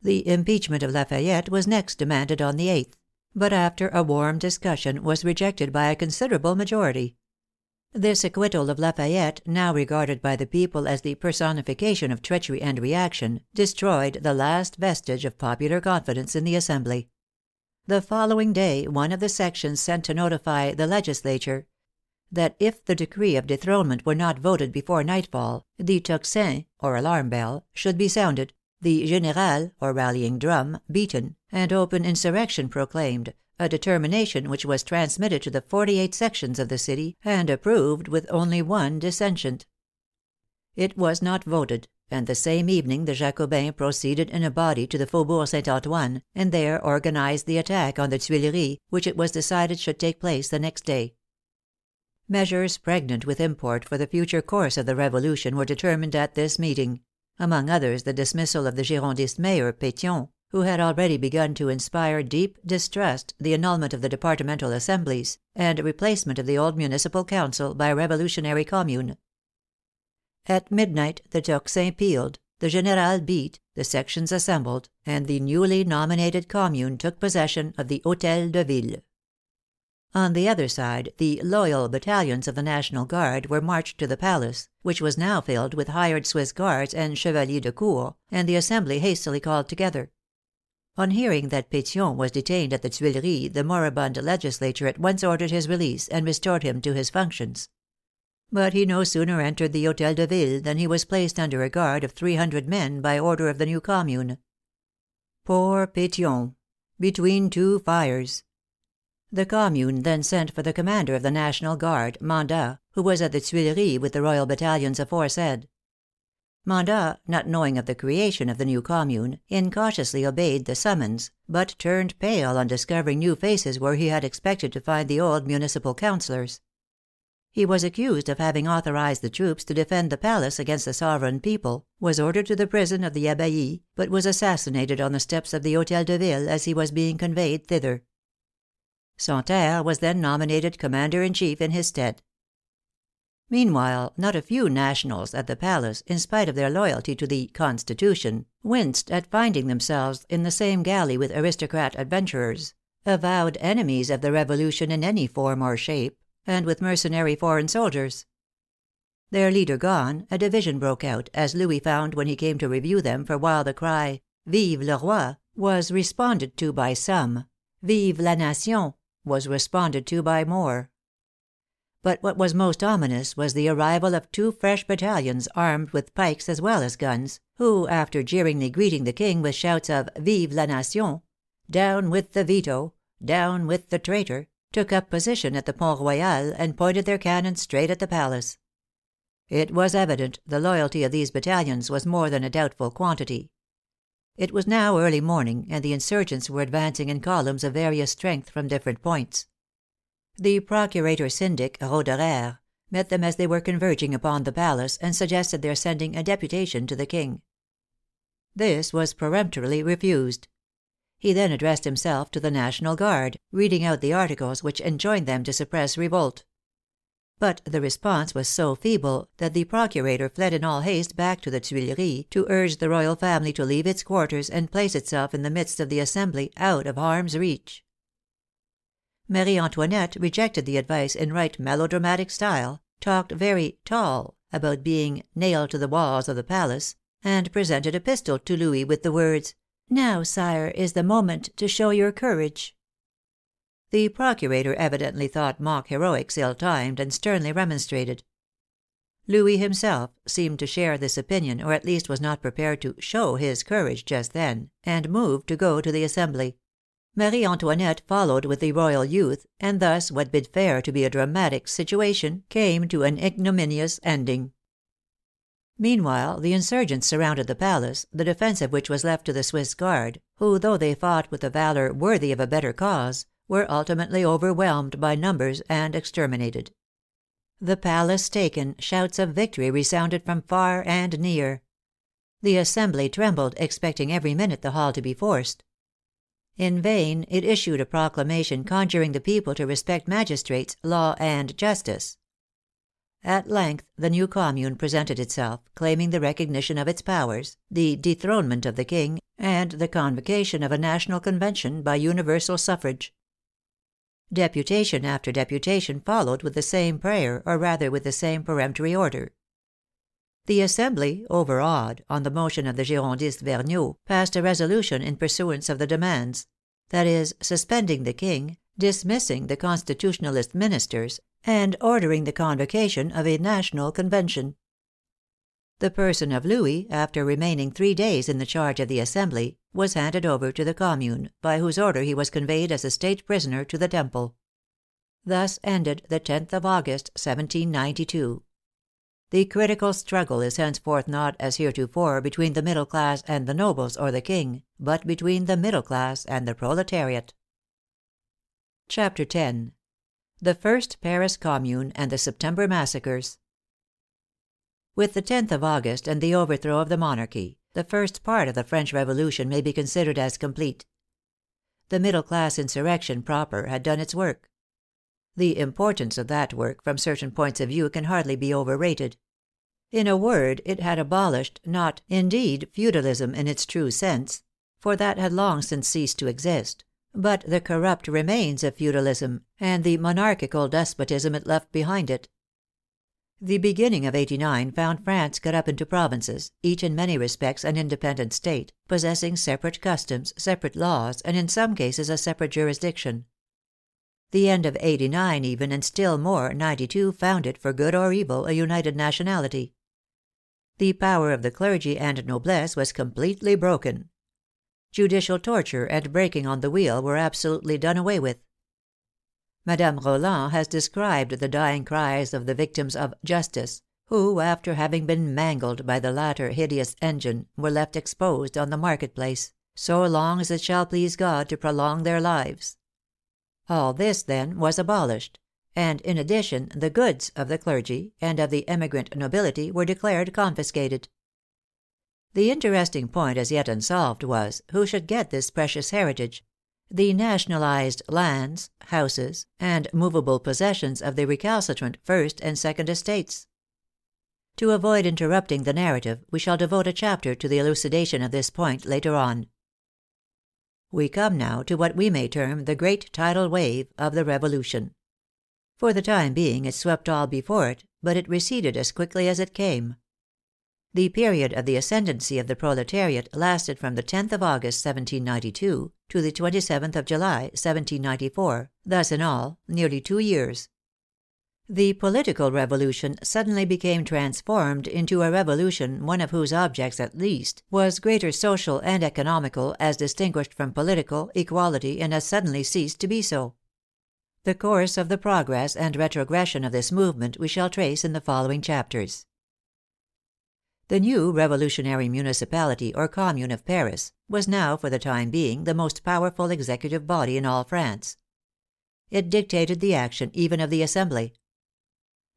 The impeachment of Lafayette was next demanded on the 8th but after a warm discussion was rejected by a considerable majority. This acquittal of Lafayette, now regarded by the people as the personification of treachery and reaction, destroyed the last vestige of popular confidence in the Assembly. The following day one of the sections sent to notify the legislature that if the decree of dethronement were not voted before nightfall, the tocsin, or alarm bell, should be sounded, général, or rallying drum, beaten, and open insurrection proclaimed, a determination which was transmitted to the forty eight sections of the city, and approved with only one dissentient. It was not voted, and the same evening the Jacobins proceeded in a body to the Faubourg St. Antoine, and there organized the attack on the Tuileries, which it was decided should take place the next day. Measures pregnant with import for the future course of the Revolution were determined at this meeting among others the dismissal of the Girondist mayor, Petion, who had already begun to inspire deep distrust, the annulment of the departmental assemblies, and replacement of the old municipal council by a revolutionary commune. At midnight the tocsin pealed, the Général beat, the sections assembled, and the newly nominated commune took possession of the Hotel de Ville. On the other side, the " loyal " battalions of the National Guard were marched to the palace, which was now filled with hired Swiss guards and chevaliers de cour, and the Assembly hastily called together. On hearing that Petion was detained at the Tuileries the moribund legislature at once ordered his release and restored him to his functions. But he no sooner entered the Hotel de Ville than he was placed under a guard of three hundred men by order of the new Commune. Poor Petion! Between two fires! The Commune then sent for the commander of the National Guard, Mandat, who was at the Tuileries with the royal battalions aforesaid. Mandat, not knowing of the creation of the new Commune, incautiously obeyed the summons, but turned pale on discovering new faces where he had expected to find the old municipal councilors. He was accused of having authorized the troops to defend the palace against the sovereign people, was ordered to the prison of the Abbaye, but was assassinated on the steps of the Hotel de Ville as he was being conveyed thither. Santerre was then nominated commander in chief in his stead. Meanwhile, not a few Nationals at the palace, in spite of their loyalty to the " Constitution," winced at finding themselves in the same galley with aristocrat adventurers, avowed enemies of the Revolution in any form or shape, and with mercenary foreign soldiers. Their leader gone, a division broke out, as Louis found when he came to review them, for while the cry, Vive le Roi, was responded to by some, Vive la Nation was responded to by more. But what was most ominous was the arrival of two fresh battalions armed with pikes as well as guns, who, after jeeringly greeting the King with shouts of Vive la Nation, Down with the veto, down with the traitor, took up position at the Pont Royal and pointed their cannon straight at the palace. It was evident the loyalty of these battalions was more than a doubtful quantity. It was now early morning, and the insurgents were advancing in columns of various strength from different points. The procurator syndic, Roederer, met them as they were converging upon the palace, and suggested their sending a deputation to the King. This was peremptorily refused. He then addressed himself to the National Guard, reading out the articles which enjoined them to suppress revolt. But the response was so feeble that the procurator fled in all haste back to the Tuileries to urge the royal family to leave its quarters and place itself in the midst of the Assembly, out of harm's reach. Marie Antoinette rejected the advice in right melodramatic style, talked very " tall " about being " nailed to the walls of the palace," and presented a pistol to Louis with the words, " Now, sire, is the moment to show your courage." The procurator evidently thought mock heroics ill timed, and sternly remonstrated. Louis himself seemed to share this opinion, or at least was not prepared to show his courage just then, and moved to go to the Assembly. Marie Antoinette followed with the royal youth, and thus what bid fair to be a dramatic situation came to an ignominious ending. Meanwhile the insurgents surrounded the palace, the defence of which was left to the Swiss Guard, who, though they fought with a valor worthy of a better cause, were ultimately overwhelmed by numbers and exterminated. The palace taken, shouts of victory resounded from far and near. The Assembly trembled, expecting every minute the hall to be forced. In vain it issued a proclamation conjuring the people to respect magistrates, law, and justice. At length the new Commune presented itself, claiming the recognition of its powers, the dethronement of the King, and the convocation of a National Convention by universal suffrage. Deputation after deputation followed with the same prayer, or rather with the same peremptory order. The Assembly, overawed, on the motion of the Girondist Vergniaud, passed a resolution in pursuance of the demands — that is, suspending the King, dismissing the Constitutionalist ministers, and ordering the convocation of a National Convention. The person of Louis, after remaining three days in the charge of the Assembly, was handed over to the Commune, by whose order he was conveyed as a state prisoner to the Temple. Thus ended the 10th of August, 1792. The critical struggle is henceforth not, as heretofore, between the middle class and the nobles or the King, but between the middle class and the proletariat. CHAPTER X. THE FIRST PARIS COMMUNE AND THE SEPTEMBER MASSACRES With the 10th of August and the overthrow of the monarchy, the first part of the French Revolution may be considered as complete. The middle class insurrection proper had done its work. The importance of that work from certain points of view can hardly be overrated. In a word, it had abolished, not, indeed, feudalism in its true sense — for that had long since ceased to exist — but the corrupt remains of feudalism, and the monarchical despotism it left behind it. The beginning of '89 found France cut up into provinces, each in many respects an independent state, possessing separate customs, separate laws, and in some cases a separate jurisdiction. The end of '89 even, and still more '92, found it, for good or evil, a united nationality. The power of the clergy and noblesse was completely broken. Judicial torture and breaking on the wheel were absolutely done away with. Madame Roland has described the dying cries of the victims of " justice," who, after having been mangled by the latter hideous engine, were left exposed on the market place, so long as it shall please God to prolong their lives. All this, then, was abolished, and in addition the goods of the clergy and of the emigrant nobility were declared confiscated. The interesting point as yet unsolved was, who should get this precious heritage, the nationalized lands, houses, and movable possessions of the recalcitrant first and second estates. To avoid interrupting the narrative, we shall devote a chapter to the elucidation of this point later on. We come now to what we may term the great tidal wave of the Revolution. For the time being it swept all before it, but it receded as quickly as it came. The period of the ascendency of the proletariat lasted from the loth of August, 1792, to the 27th of July, 1794, thus in all nearly two years. The political revolution suddenly became transformed into a revolution one of whose objects, at least, was greater social and economical as distinguished from political, equality, and as suddenly ceased to be so. The course of the progress and retrogression of this movement we shall trace in the following chapters. The new revolutionary municipality or Commune of Paris was now for the time being the most powerful executive body in all France. It dictated the action even of the Assembly.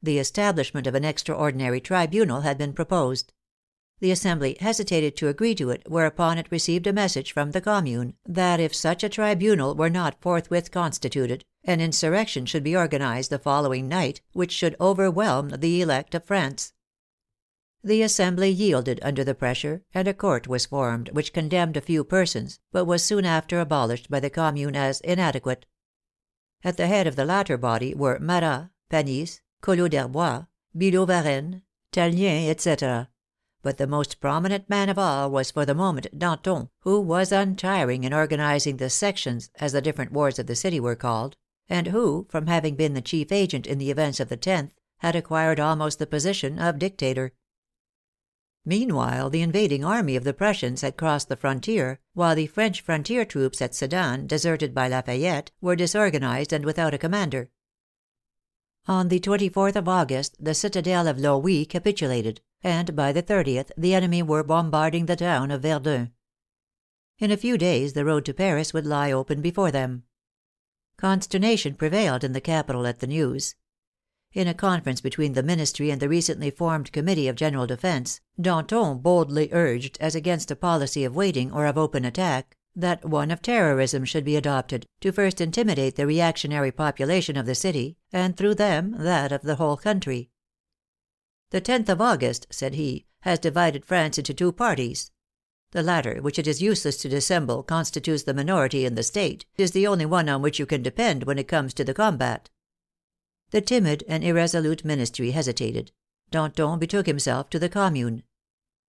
The establishment of an extraordinary tribunal had been proposed. The Assembly hesitated to agree to it, whereupon it received a message from the Commune that if such a tribunal were not forthwith constituted, an insurrection should be organized the following night, which should overwhelm the elect of France. The Assembly yielded under the pressure, and a court was formed which condemned a few persons, but was soon after abolished by the Commune as inadequate. At the head of the latter body were Marat, Panis, Collot d'Herbois, Billaud Varennes, Tallien, etc. But the most prominent man of all was for the moment Danton, who was untiring in organizing the sections, as the different wards of the city were called, and who, from having been the chief agent in the events of the loth, had acquired almost the position of dictator. Meanwhile the invading army of the Prussians had crossed the frontier, while the French frontier troops at Sedan, deserted by Lafayette, were disorganized and without a commander. On the 24th of August the citadel of Longwy capitulated, and by the 30th the enemy were bombarding the town of Verdun. In a few days the road to Paris would lie open before them. Consternation prevailed in the capital at the news. In a conference between the Ministry and the recently formed Committee of General Defense, Danton boldly urged, as against a policy of waiting or of open attack, that one of terrorism should be adopted, to first intimidate the reactionary population of the city, and through them that of the whole country. The loth of August," said he, " has divided France into two parties. The latter, which it is useless to dissemble constitutes the minority in the State, is the only one on which you can depend when it comes to the combat. The timid and irresolute Ministry hesitated. Danton betook himself to the Commune.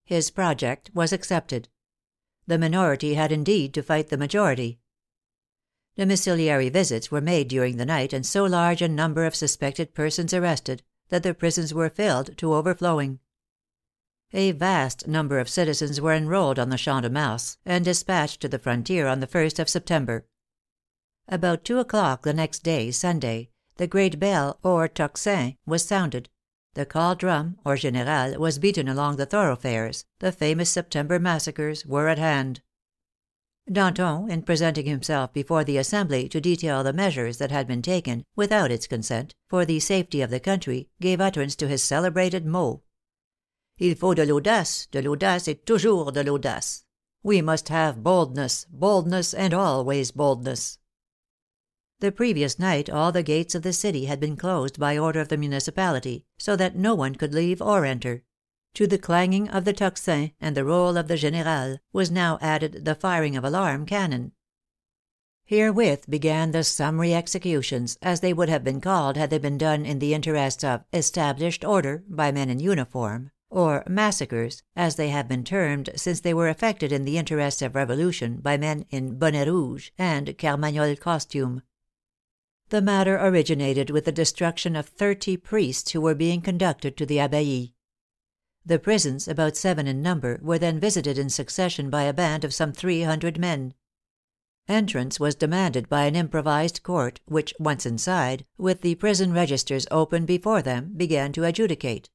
His project was accepted. The minority had indeed to fight the majority. Domiciliary visits were made during the night, and so large a number of suspected persons arrested, that the prisons were filled to overflowing. A vast number of citizens were enrolled on the Champ de Mars, and dispatched to the frontier on the 1st of September. About two o'clock the next day, Sunday, the great bell, or tocsin, was sounded, the call drum, or generale, was beaten along the thoroughfares, the famous September massacres were at hand. Danton, in presenting himself before the Assembly to detail the measures that had been taken, without its consent, for the safety of the country, gave utterance to his celebrated mot: Il faut de l'audace, de l'audace et toujours de l'audace. We must have boldness, boldness, and always boldness. The previous night all the gates of the city had been closed by order of the municipality, so that no one could leave or enter. To the clanging of the tocsin and the roll of the generale was now added the firing of alarm cannon. Herewith began the summary executions, as they would have been called had they been done in the interests of "established order" by men in uniform, or massacres, as they have been termed since they were effected in the interests of revolution by men in bonnet rouge and carmagnole costume. The matter originated with the destruction of thirty priests who were being conducted to the Abbaye. The prisons, about seven in number, were then visited in succession by a band of some three hundred men. Entrance was demanded by an improvised court, which, once inside, with the prison registers open before them, began to adjudicate.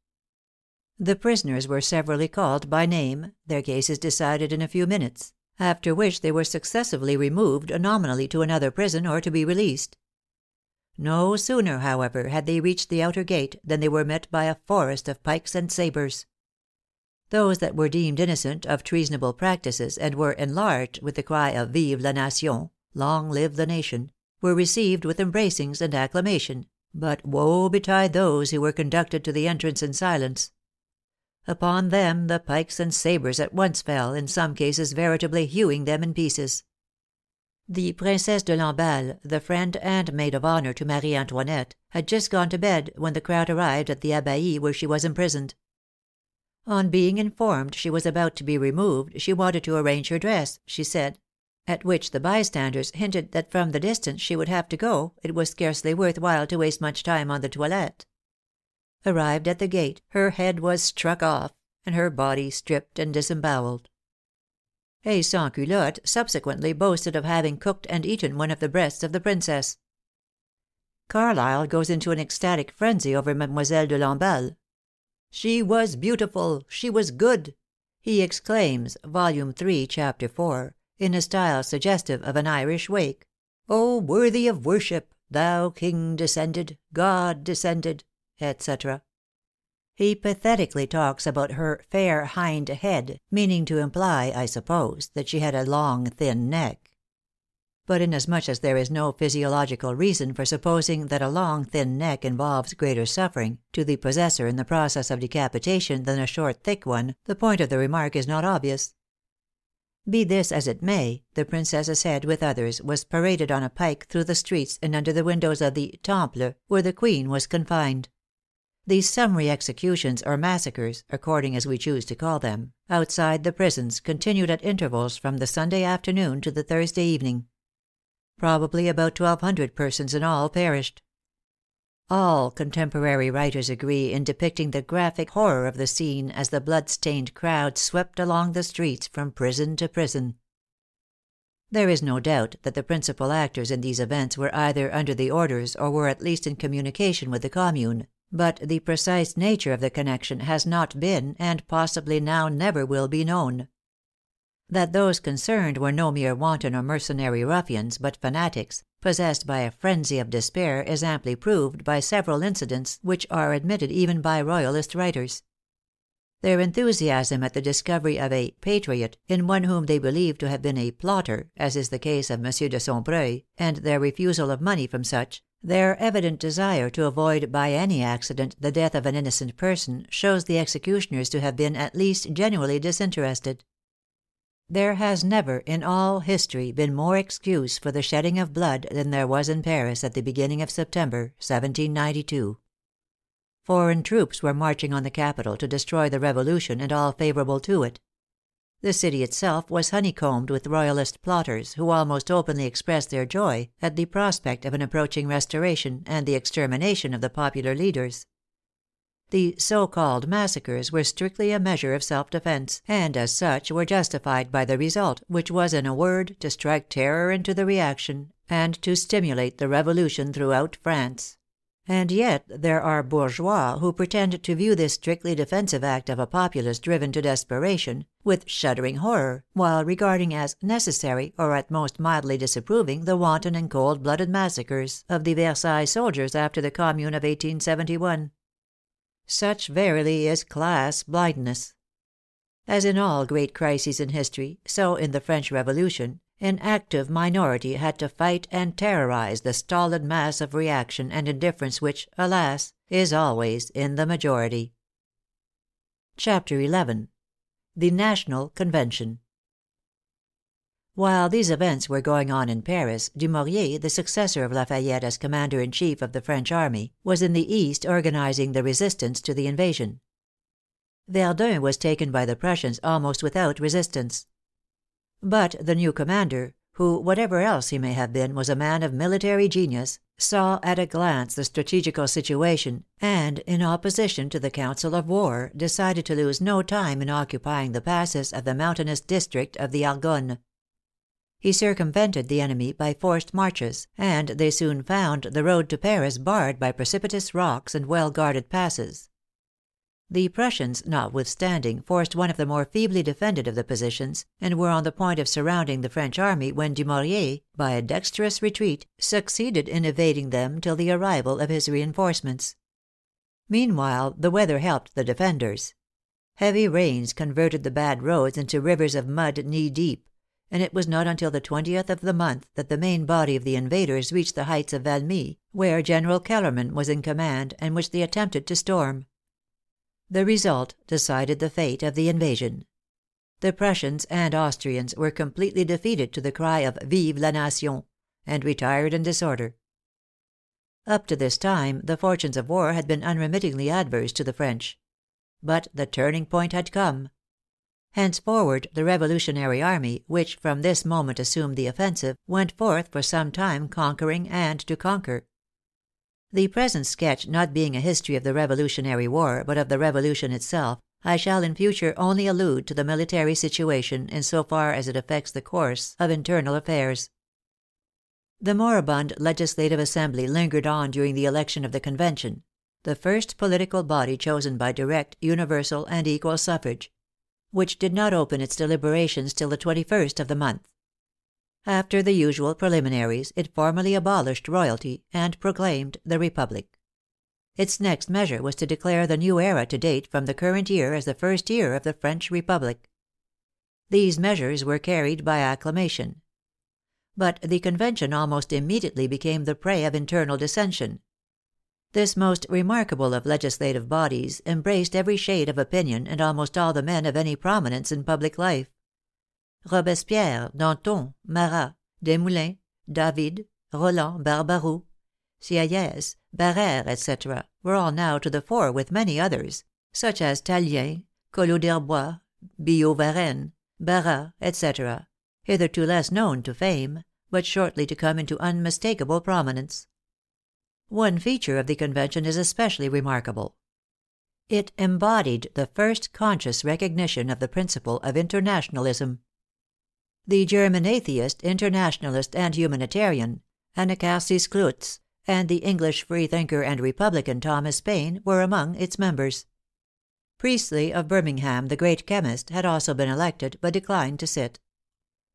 The prisoners were severally called by name, their cases decided in a few minutes, after which they were successively removed nominally to another prison or to be released. No sooner, however, had they reached the outer gate than they were met by a forest of pikes and sabres. Those that were deemed innocent of treasonable practices and were enlarged with the cry of Vive la Nation (Long live the nation), were received with embracings and acclamation, but woe betide those who were conducted to the entrance in silence. Upon them the pikes and sabres at once fell, in some cases veritably hewing them in pieces. The Princesse de Lamballe, the friend and maid of honor to Marie Antoinette, had just gone to bed when the crowd arrived at the Abbaye where she was imprisoned. On being informed she was about to be removed, she wanted to arrange her dress, she said; at which the bystanders hinted that from the distance she would have to go, it was scarcely worth while to waste much time on the toilette. Arrived at the gate, her head was struck off, and her body stripped and disembowelled. A Sansculotte subsequently boasted of having cooked and eaten one of the breasts of the princess. Carlyle goes into an ecstatic frenzy over Mademoiselle de Lamballe. "She was beautiful, she was good!" he exclaims (Vol. III, Chapter IV), in a style suggestive of an Irish wake. "Oh, worthy of worship, thou king descended, god descended," etc. He pathetically talks about her fair hind head, meaning to imply, I suppose, that she had a long, thin neck. But inasmuch as there is no physiological reason for supposing that a long, thin neck involves greater suffering to the possessor in the process of decapitation than a short, thick one, the point of the remark is not obvious. Be this as it may, the princess's head, with others, was paraded on a pike through the streets and under the windows of the Temple, where the queen was confined. These summary executions or massacres, according as we choose to call them, outside the prisons, continued at intervals from the Sunday afternoon to the Thursday evening. Probably about twelve hundred persons in all perished. All contemporary writers agree in depicting the graphic horror of the scene as the blood stained crowd swept along the streets from prison to prison. There is no doubt that the principal actors in these events were either under the orders or were at least in communication with the Commune, but the precise nature of the connection has not been, and possibly now never will be known. That those concerned were no mere wanton or mercenary ruffians, but fanatics, possessed by a frenzy of despair, is amply proved by several incidents which are admitted even by Royalist writers. Their enthusiasm at the discovery of a patriot in one whom they believed to have been a plotter, as is the case of M. de Sombreuil, and their refusal of money from such, their evident desire to avoid by any accident the death of an innocent person, shows the executioners to have been at least genuinely disinterested. There has never in all history been more excuse for the shedding of blood than there was in Paris at the beginning of September, 1792. Foreign troops were marching on the capital to destroy the Revolution and all favorable to it. The city itself was honeycombed with Royalist plotters, who almost openly expressed their joy at the prospect of an approaching restoration and the extermination of the popular leaders. The so called massacres were strictly a measure of self defense, and as such were justified by the result, which was in a word to strike terror into the reaction, and to stimulate the Revolution throughout France. And yet there are bourgeois who pretend to view this strictly defensive act of a populace driven to desperation, with shuddering horror, while regarding as necessary or at most mildly disapproving the wanton and cold blooded massacres of the Versailles soldiers after the Commune of 1871. Such verily is class blindness. As in all great crises in history, so in the French Revolution, an active minority had to fight and terrorize the stolid mass of reaction and indifference which, alas, is always in the majority. CHAPTER XI THE NATIONAL CONVENTION While these events were going on in Paris, Dumouriez, the successor of Lafayette as commander in chief of the French army, was in the East organizing the resistance to the invasion. Verdun was taken by the Prussians almost without resistance. But the new commander, who, whatever else he may have been, was a man of military genius, saw at a glance the strategical situation, and, in opposition to the council of war, decided to lose no time in occupying the passes of the mountainous district of the Argonne. He circumvented the enemy by forced marches, and they soon found the road to Paris barred by precipitous rocks and well guarded passes. The Prussians, notwithstanding, forced one of the more feebly defended of the positions, and were on the point of surrounding the French army when Dumouriez, by a dexterous retreat, succeeded in evading them till the arrival of his reinforcements. Meanwhile the weather helped the defenders. Heavy rains converted the bad roads into rivers of mud knee deep, and it was not until the 20th of the month that the main body of the invaders reached the heights of Valmy, where General Kellerman was in command, and which they attempted to storm. The result decided the fate of the invasion. the Prussians and Austrians were completely defeated to the cry of Vive la Nation, and retired in disorder. Up to this time the fortunes of war had been unremittingly adverse to the French. But the turning point had come. Henceforward the revolutionary army, which from this moment assumed the offensive, went forth for some time conquering and to conquer. The present sketch not being a history of the Revolutionary War, but of the Revolution itself, I shall in future only allude to the military situation in so far as it affects the course of internal affairs. The moribund Legislative Assembly lingered on during the election of the Convention the first political body chosen by direct, universal, and equal suffrage which did not open its deliberations till the 21st of the month. After the usual preliminaries, it formally abolished royalty, and proclaimed the Republic. Its next measure was to declare the new era to date from the current year as the first year of the French Republic. These measures were carried by acclamation. But the Convention almost immediately became the prey of internal dissension. This most remarkable of legislative bodies embraced every shade of opinion and almost all the men of any prominence in public life. Robespierre, Danton, Marat, Desmoulins, David, Roland, Barbaroux, Sieyes, Barere, etc., were all now to the fore with many others, such as Tallien, Collot d'Herbois, Billaud Varennes, Barras, etc., hitherto less known to fame, but shortly to come into unmistakable prominence. One feature of the Convention is especially remarkable. It embodied the first conscious recognition of the principle of internationalism. The German atheist, internationalist, and humanitarian, Anacharsis Cloots, and the English freethinker and republican Thomas Paine were among its members. Priestley of Birmingham, the great chemist, had also been elected, but declined to sit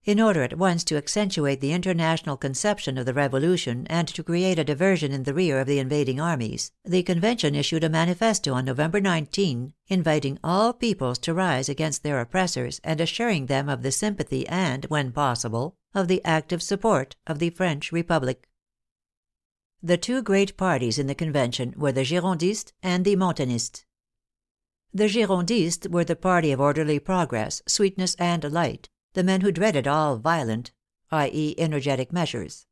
in order at once to accentuate the international conception of the Revolution and to create a diversion in the rear of the invading armies, the Convention issued a manifesto on November 19, inviting all peoples to rise against their oppressors and assuring them of the sympathy and, when possible, of the active support of the French Republic. The two great parties in the Convention were the Girondists and the Mountainists. The Girondists were the party of orderly progress, sweetness, and light, the men who dreaded all violent, i.e., energetic measures.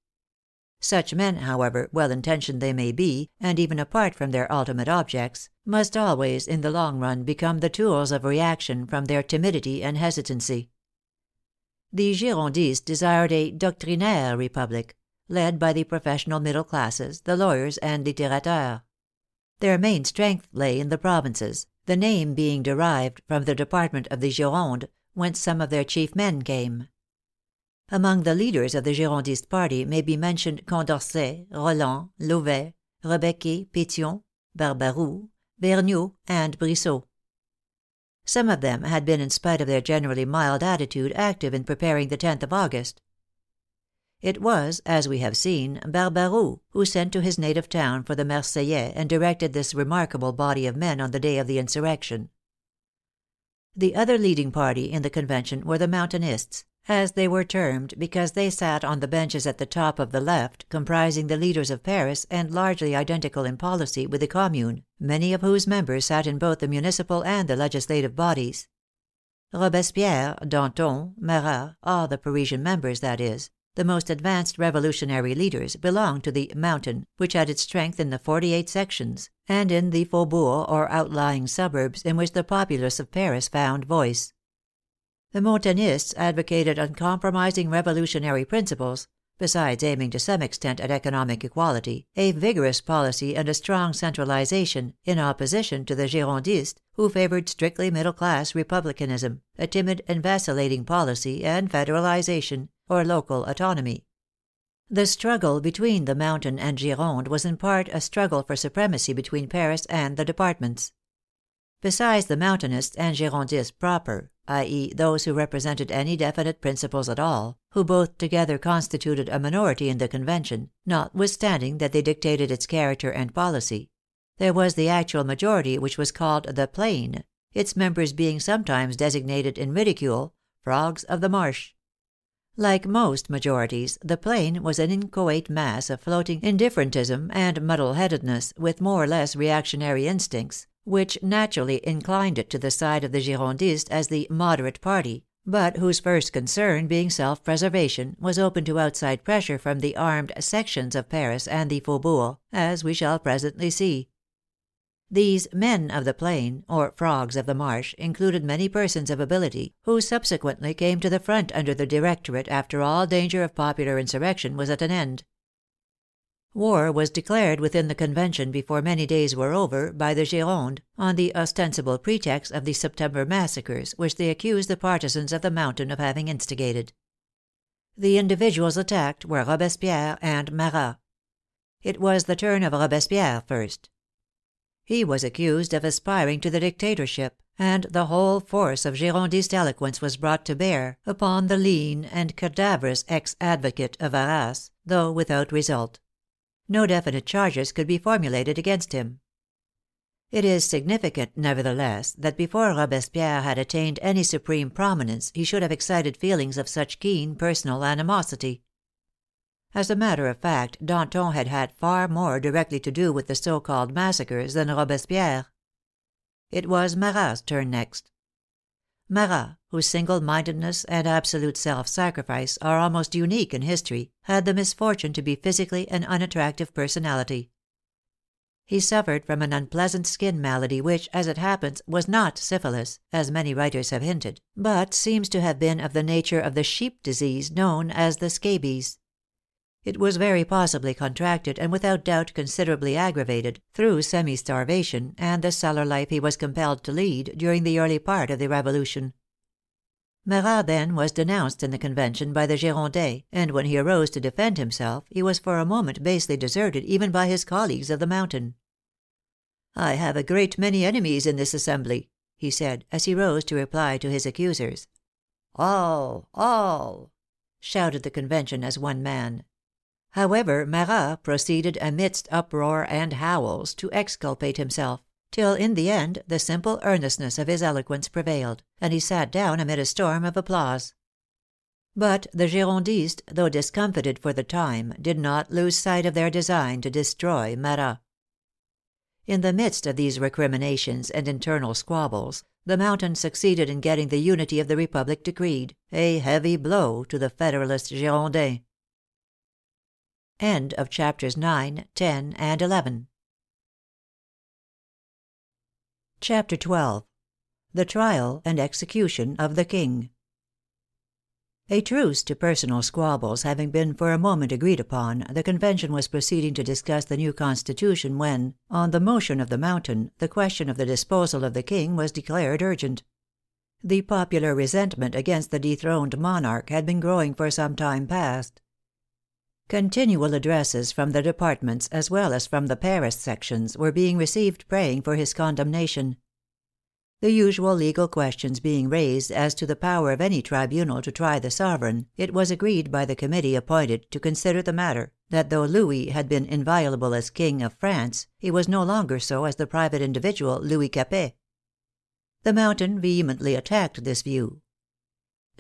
Such men, however well intentioned they may be, and even apart from their ultimate objects, must always in the long run become the tools of reaction from their timidity and hesitancy. The Girondists desired a doctrinaire republic, led by the professional middle classes, the lawyers and littérateurs. Their main strength lay in the provinces, the name being derived from the department of the Gironde, whence some of their chief men came. Among the leaders of the Girondist party may be mentioned Condorcet, Roland, Louvet, Rebecque, Petion, Barbaroux, Vergniaud, and Brissot. Some of them had been in spite of their generally mild attitude active in preparing the 10th of August. It was, as we have seen, Barbaroux who sent to his native town for the Marseillais and directed this remarkable body of men on the day of the insurrection. The other leading party in the Convention were the Mountainists, as they were termed because they sat on the benches at the top of the left, comprising the leaders of Paris and largely identical in policy with the Commune, many of whose members sat in both the municipal and the legislative bodies. Robespierre, Danton, Marat, all the Parisian members, that is, the most advanced revolutionary leaders, belonged to the Mountain, which had its strength in the forty eight sections, and in the faubourgs or outlying suburbs in which the populace of Paris found voice. The Mountainists advocated uncompromising revolutionary principles, besides aiming to some extent at economic equality, a vigorous policy and a strong centralization, in opposition to the Girondists, who favored strictly middle class republicanism, a timid and vacillating policy, and federalization, or local autonomy. The struggle between the Mountain and Gironde was in part a struggle for supremacy between Paris and the departments. Besides the Mountainists and Girondists proper, i.e., those who represented any definite principles at all, who both together constituted a minority in the Convention, notwithstanding that they dictated its character and policy, there was the actual majority which was called the Plain, its members being sometimes designated in ridicule frogs of the marsh. Like most majorities, the Plain was an inchoate mass of floating indifferentism and muddle headedness, with more or less reactionary instincts, which naturally inclined it to the side of the Girondists as the " moderate " party, but whose first concern being self preservation, was open to outside pressure from the armed " sections " of Paris and the faubourgs, as we shall presently see. These " men of the plain," or frogs of the marsh, included many persons of ability, who subsequently came to the front under the Directorate after all danger of popular insurrection was at an end. War was declared within the Convention before many days were over, by the Gironde, on the ostensible pretext of the September massacres, which they accused the partisans of the Mountain of having instigated. The individuals attacked were Robespierre and Marat. It was the turn of Robespierre first. He was accused of aspiring to the dictatorship, and the whole force of Girondist eloquence was brought to bear upon the lean and cadaverous ex advocate of Arras, though without result no definite charges could be formulated against him. It is significant, nevertheless, that before Robespierre had attained any supreme prominence he should have excited feelings of such keen personal animosity. As a matter of fact, Danton had had far more directly to do with the so called massacres than Robespierre. It was Marat's turn next. Marat, whose single mindedness and absolute self sacrifice are almost unique in history, had the misfortune to be physically an unattractive personality. He suffered from an unpleasant skin malady which, as it happens, was not syphilis, as many writers have hinted, but seems to have been of the nature of the sheep disease known as the scabies. It was very possibly contracted, and without doubt considerably aggravated, through semi starvation and the cellar life he was compelled to lead during the early part of the Revolution. Marat then was denounced in the Convention by the Girondins, and when he arose to defend himself, he was for a moment basely deserted even by his colleagues of the Mountain. " I have a great many enemies in this Assembly," he said, as he rose to reply to his accusers. " All, all !" shouted the Convention as one man. However, Marat proceeded amidst uproar and howls to exculpate himself, till in the end the simple earnestness of his eloquence prevailed, and he sat down amid a storm of applause. But the Girondists, though discomfited for the time, did not lose sight of their design to destroy Marat. In the midst of these recriminations and internal squabbles, the Mountain succeeded in getting the unity of the Republic decreed, a heavy blow to the Federalist Girondins. End of chapters 9, 10, and 11. CHAPTER XII. THE TRIAL AND EXECUTION OF THE KING. A truce to personal squabbles having been for a moment agreed upon, the Convention was proceeding to discuss the new Constitution when, on the motion of the Mountain, the question of the disposal of the King was declared urgent. The popular resentment against the dethroned monarch had been growing for some time past. Continual addresses from the departments as well as from the Paris sections were being received praying for his condemnation. The usual legal questions being raised as to the power of any tribunal to try the sovereign, it was agreed by the committee appointed to consider the matter, that though Louis had been inviolable as King of France, he was no longer so as the private individual Louis Capet. The Mountain vehemently attacked this view.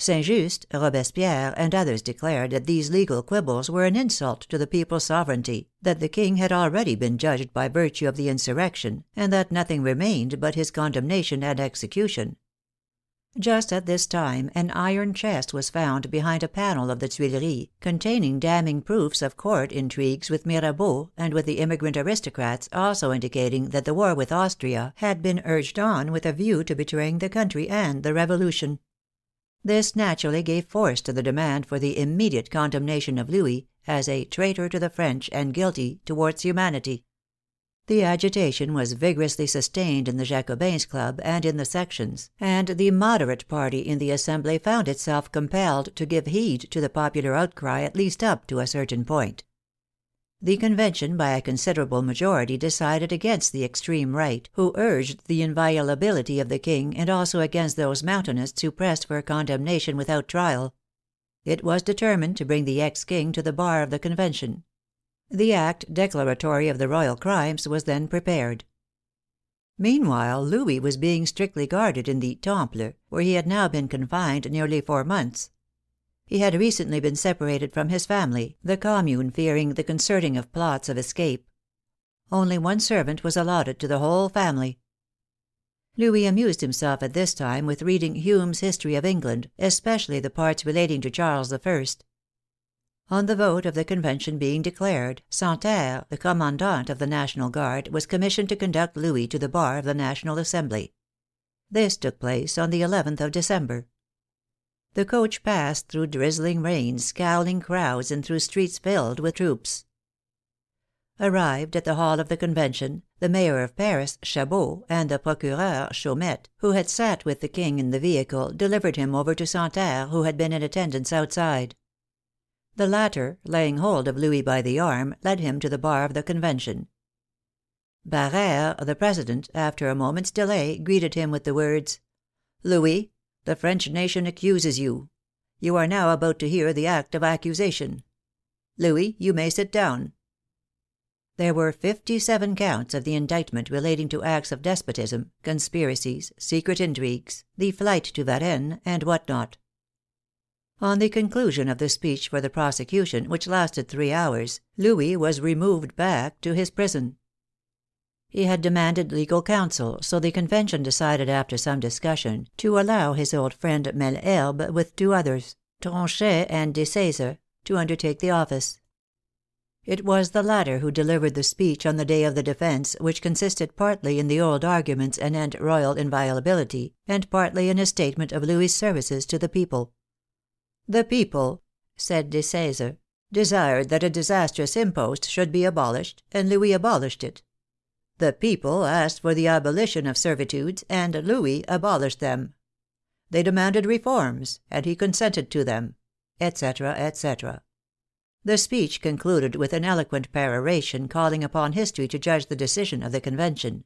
St. Just, Robespierre, and others declared that these legal quibbles were an insult to the people's sovereignty, that the King had already been judged by virtue of the insurrection, and that nothing remained but his condemnation and execution. Just at this time an iron chest was found behind a panel of the Tuileries, containing damning proofs of court intrigues with Mirabeau and with the immigrant aristocrats, also indicating that the war with Austria had been urged on with a view to betraying the country and the Revolution. This naturally gave force to the demand for the immediate condemnation of Louis, as a traitor to the French and guilty towards humanity. The agitation was vigorously sustained in the Jacobins' Club and in the sections, and the moderate party in the Assembly found itself compelled to give heed to the popular outcry at least up to a certain point. The Convention by a considerable majority decided against the extreme right, who urged the inviolability of the King, and also against those Mountainists who pressed for condemnation without trial. It was determined to bring the ex King to the bar of the Convention. The act declaratory of the royal crimes was then prepared. Meanwhile Louis was being strictly guarded in the Temple, where he had now been confined nearly four months. He had recently been separated from his family, the Commune fearing the concerting of plots of escape. Only one servant was allotted to the whole family. Louis amused himself at this time with reading Hume's History of England, especially the parts relating to Charles I. On the vote of the Convention being declared, Santerre, the commandant of the National Guard, was commissioned to conduct Louis to the bar of the National Assembly. This took place on the nth of December. The coach passed through drizzling rain, scowling crowds, and through streets filled with troops. Arrived at the hall of the Convention, the Mayor of Paris, Chabot, and the Procureur, Chaumette, who had sat with the King in the vehicle, delivered him over to Santerre, who had been in attendance outside. The latter, laying hold of Louis by the arm, led him to the bar of the Convention. Barere, the President, after a moment's delay, greeted him with the words: "Louis, the French nation accuses you. You are now about to hear the act of accusation. Louis, you may sit down." There were fifty seven counts of the indictment relating to acts of despotism, conspiracies, secret intrigues, the flight to Varennes, and what not. On the conclusion of the speech for the prosecution, which lasted three hours, Louis was removed back to his prison. He had demanded legal counsel, so the Convention decided after some discussion to allow his old friend Malherbe, with two others, Tronchet and Deseze, to undertake the office. It was the latter who delivered the speech on the day of the defence, which consisted partly in the old arguments anent royal inviolability, and partly in a statement of Louis's services to the people. The people, said Deseze, desired that a disastrous impost should be abolished, and Louis abolished it. The people asked for the abolition of servitudes, and Louis abolished them. They demanded reforms, and he consented to them, etc., etc. The speech concluded with an eloquent peroration calling upon history to judge the decision of the Convention.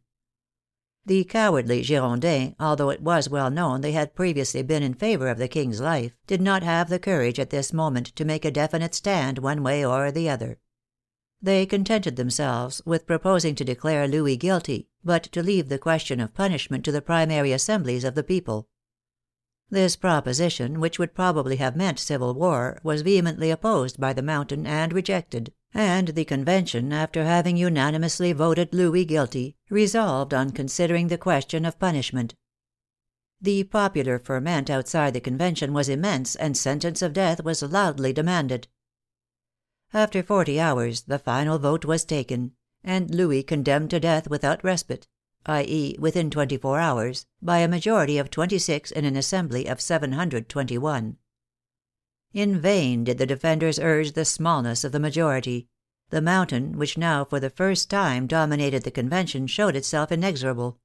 The cowardly Girondins, although it was well known they had previously been in favor of the King's life, did not have the courage at this moment to make a definite stand one way or the other. They contented themselves with proposing to declare Louis guilty, but to leave the question of punishment to the primary assemblies of the people. This proposition, which would probably have meant civil war, was vehemently opposed by the Mountain and rejected, and the Convention, after having unanimously voted Louis guilty, resolved on considering the question of punishment. The popular ferment outside the Convention was immense, and sentence of death was loudly demanded. After forty hours the final vote was taken, and Louis condemned to death without respite, i.e., within twenty four hours, by a majority of twenty six in an Assembly of 721. In vain did the defenders urge the smallness of the majority; the Mountain, which now for the first time dominated the Convention, showed itself inexorable.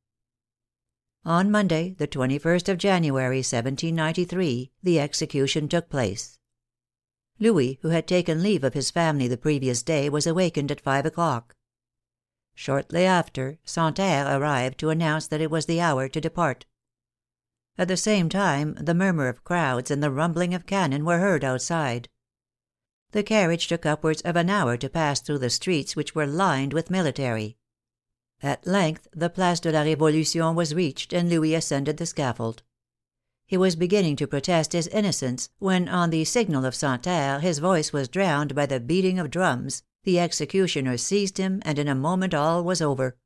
On Monday, the 21st of January, 1793, the execution took place. Louis, who had taken leave of his family the previous day, was awakened at five o'clock. Shortly after, Santerre arrived to announce that it was the hour to depart. At the same time the murmur of crowds and the rumbling of cannon were heard outside. The carriage took upwards of an hour to pass through the streets which were lined with military. At length the Place de la Revolution was reached, and Louis ascended the scaffold. He was beginning to protest his innocence, when on the signal of Santerre his voice was drowned by the beating of drums, the executioner seized him, and in a moment all was over.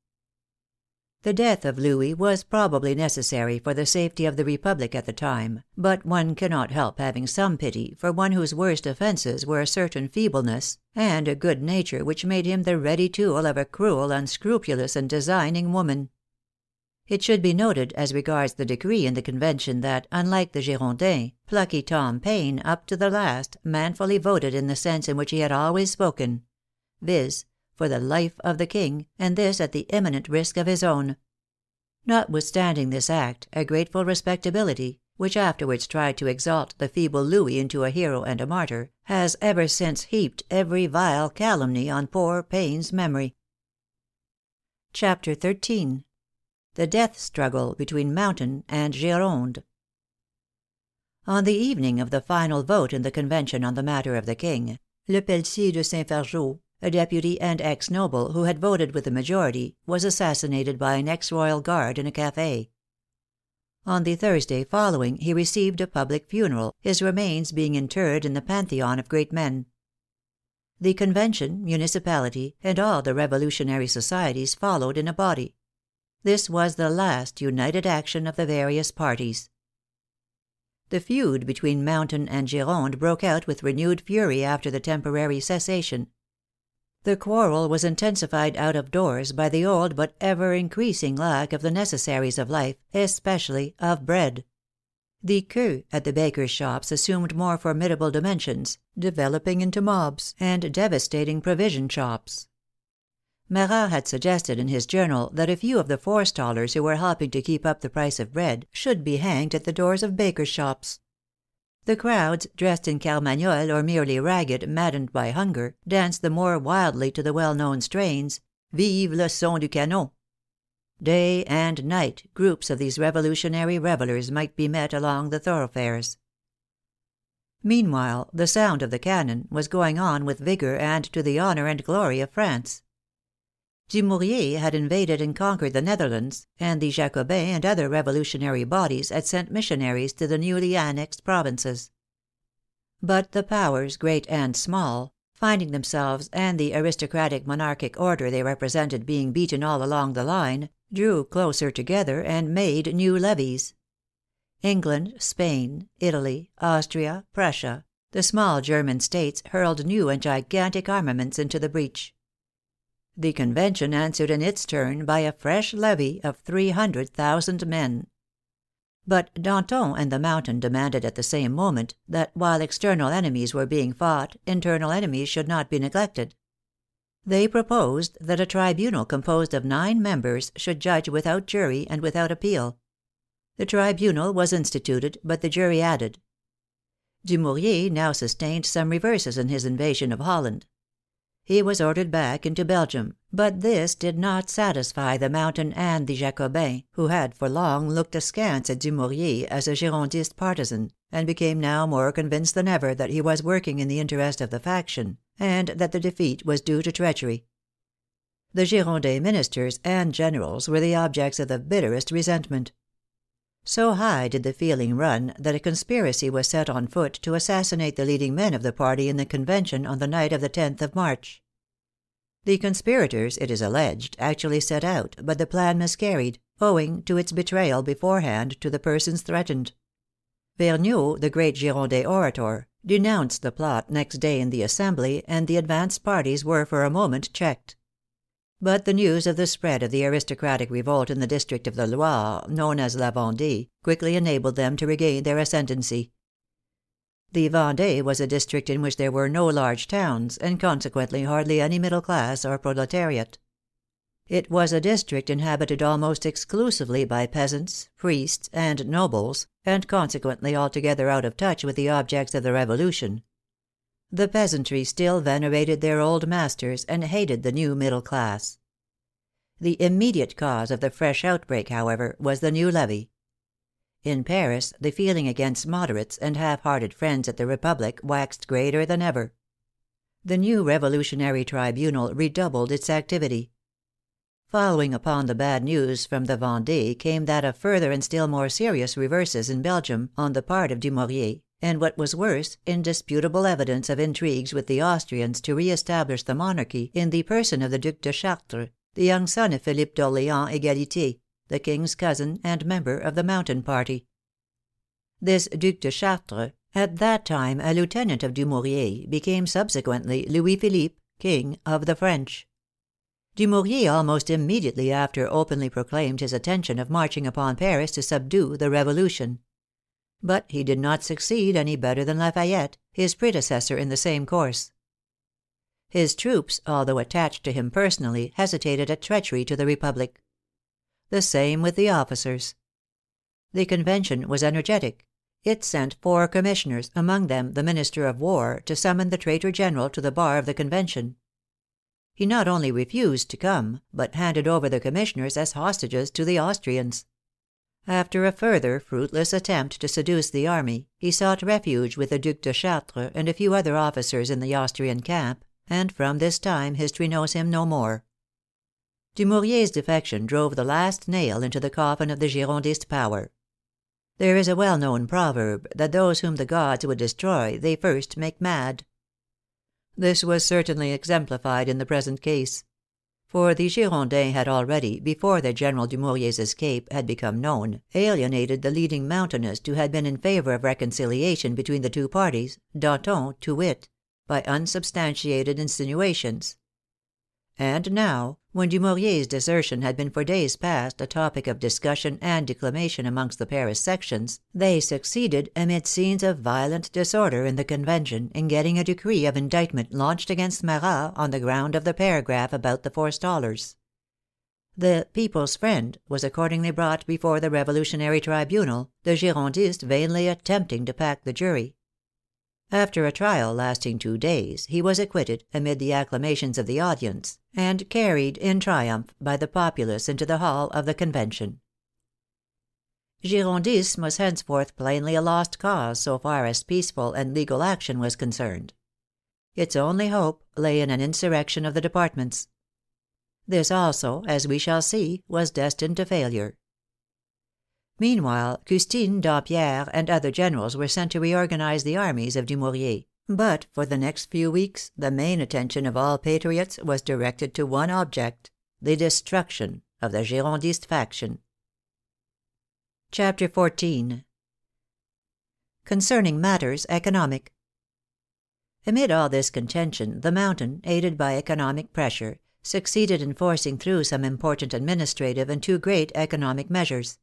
The death of Louis was probably necessary for the safety of the Republic at the time, but one cannot help having some pity for one whose worst offences were a certain feebleness, and a good nature which made him the ready tool of a cruel, unscrupulous, and designing woman. It should be noted as regards the decree in the Convention that, unlike the Girondins, plucky Tom Paine up to the last manfully voted in the sense in which he had always spoken, viz for the life of the King, and this at the imminent risk of his own. Notwithstanding this act, a grateful respectability, which afterwards tried to exalt the feeble Louis into a hero and a martyr, has ever since heaped every vile calumny on poor Paine's memory. CHAPTER XIII THE DEATH STRUGGLE BETWEEN MOUNTAIN AND Gironde On the evening of the final vote in the Convention on the matter of the King, Lepelletier de Saint Fargeau, a deputy and ex noble, who had voted with the majority, was assassinated by an ex royal guard in a cafe. On the Thursday following he received a public funeral, his remains being interred in the Pantheon of great men. The Convention, Municipality, and all the revolutionary societies followed in a body. This was the last united action of the various parties. The feud between Mountain and Gironde broke out with renewed fury after the temporary cessation. The quarrel was intensified out of doors by the old but ever increasing lack of the necessaries of life, especially of bread. The queues at the bakers' shops assumed more formidable dimensions, developing into mobs and devastating provision shops. Marat had suggested in his journal that a few of the forestallers who were helping to keep up the price of bread should be hanged at the doors of bakers' shops. The crowds, dressed in carmagnole or merely ragged, maddened by hunger, danced the more wildly to the well known strains, Vive le son du canon. Day and night groups of these revolutionary revelers might be met along the thoroughfares. Meanwhile the sound of the cannon was going on with vigor and to the honor and glory of France. Dumouriez had invaded and conquered the Netherlands, and the Jacobins and other revolutionary bodies had sent missionaries to the newly annexed provinces. But the powers, great and small, finding themselves and the aristocratic monarchic order they represented being beaten all along the line, drew closer together and made new levies. England, Spain, Italy, Austria, Prussia, the small German states hurled new and gigantic armaments into the breach. The Convention answered in its turn by a fresh levy of 300,000 men. But Danton and the Mountain demanded at the same moment that while external enemies were being fought, internal enemies should not be neglected. They proposed that a tribunal composed of nine members should judge without jury and without appeal. The tribunal was instituted, but the jury added. Dumouriez now sustained some reverses in his invasion of Holland. He was ordered back into Belgium, but this did not satisfy the Mountain and the Jacobins, who had for long looked askance at Dumouriez as a Girondist partisan, and became now more convinced than ever that he was working in the interest of the faction, and that the defeat was due to treachery. The Girondin ministers and generals were the objects of the bitterest resentment. So high did the feeling run that a conspiracy was set on foot to assassinate the leading men of the party in the Convention on the night of the 10th of March. The conspirators, it is alleged, actually set out, but the plan miscarried, owing to its betrayal beforehand to the persons threatened. Vergniaud, the great Girondin orator, denounced the plot next day in the Assembly, and the advanced parties were for a moment checked. But the news of the spread of the aristocratic revolt in the district of the Loire, known as La Vendee, quickly enabled them to regain their ascendency. The Vendee was a district in which there were no large towns, and consequently hardly any middle class or proletariat. It was a district inhabited almost exclusively by peasants, priests, and nobles, and consequently altogether out of touch with the objects of the Revolution, the peasantry still venerated their old masters, and hated the new middle class. The immediate cause of the fresh outbreak, however, was the new levy. In Paris the feeling against Moderates and half hearted friends at the Republic waxed greater than ever. The new Revolutionary Tribunal redoubled its activity. Following upon the bad news from the Vendee came that of further and still more serious reverses in Belgium on the part of Dumouriez, and what was worse, indisputable evidence of intrigues with the Austrians to re establish the monarchy in the person of the Duc de Chartres, the young son of Philippe d'Orleans Egalite, the King's cousin and member of the Mountain party. This Duc de Chartres, at that time a lieutenant of Dumouriez, became subsequently Louis Philippe, King of the French. Dumouriez almost immediately after openly proclaimed his intention of marching upon Paris to subdue the Revolution but he did not succeed any better than Lafayette, his predecessor in the same course. His troops, although attached to him personally, hesitated at treachery to the Republic. The same with the officers. The Convention was energetic. It sent four commissioners, among them the Minister of War, to summon the traitor general to the bar of the Convention. He not only refused to come, but handed over the commissioners as hostages to the Austrians. After a further fruitless attempt to seduce the army, he sought refuge with the Duc de Chartres and a few other officers in the Austrian camp, and from this time history knows him no more. Dumouriez's defection drove the last nail into the coffin of the Girondist power. There is a well known proverb that those whom the gods would destroy they first make mad. This was certainly exemplified in the present case. For the Girondins had already, before the General Dumouriez's escape had become known, alienated the leading Mountainist who had been in favor of reconciliation between the two parties, Danton to wit, by unsubstantiated insinuations. And now, when Dumouriez's desertion had been for days past a topic of discussion and declamation amongst the Paris sections, they succeeded, amid scenes of violent disorder in the Convention, in getting a decree of indictment launched against Marat on the ground of the paragraph about the forestallers. The People's Friend was accordingly brought before the Revolutionary Tribunal, the Girondists vainly attempting to pack the jury. After a trial lasting two days, he was acquitted, amid the acclamations of the audience, and carried in triumph by the populace into the hall of the Convention. Girondism was henceforth plainly a lost cause so far as peaceful and legal action was concerned. Its only hope lay in an insurrection of the departments. This also, as we shall see, was destined to failure. Meanwhile, Custine, Dampierre, and other generals were sent to reorganize the armies of Dumouriez, but for the next few weeks the main attention of all patriots was directed to one object — the destruction of the Girondist faction. CHAPTER XIV CONCERNING MATTERS ECONOMIC Amid all this contention the Mountain, aided by economic pressure, succeeded in forcing through some important administrative and two great economic measures.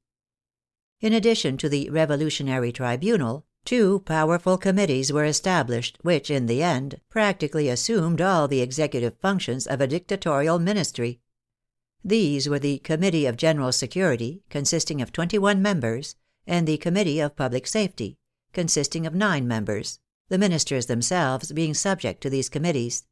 In addition to the Revolutionary Tribunal, two powerful committees were established, which, in the end, practically assumed all the executive functions of a dictatorial ministry. These were the Committee of General Security, consisting of twenty one members, and the Committee of Public Safety, consisting of nine members, the ministers themselves being subject to these committees.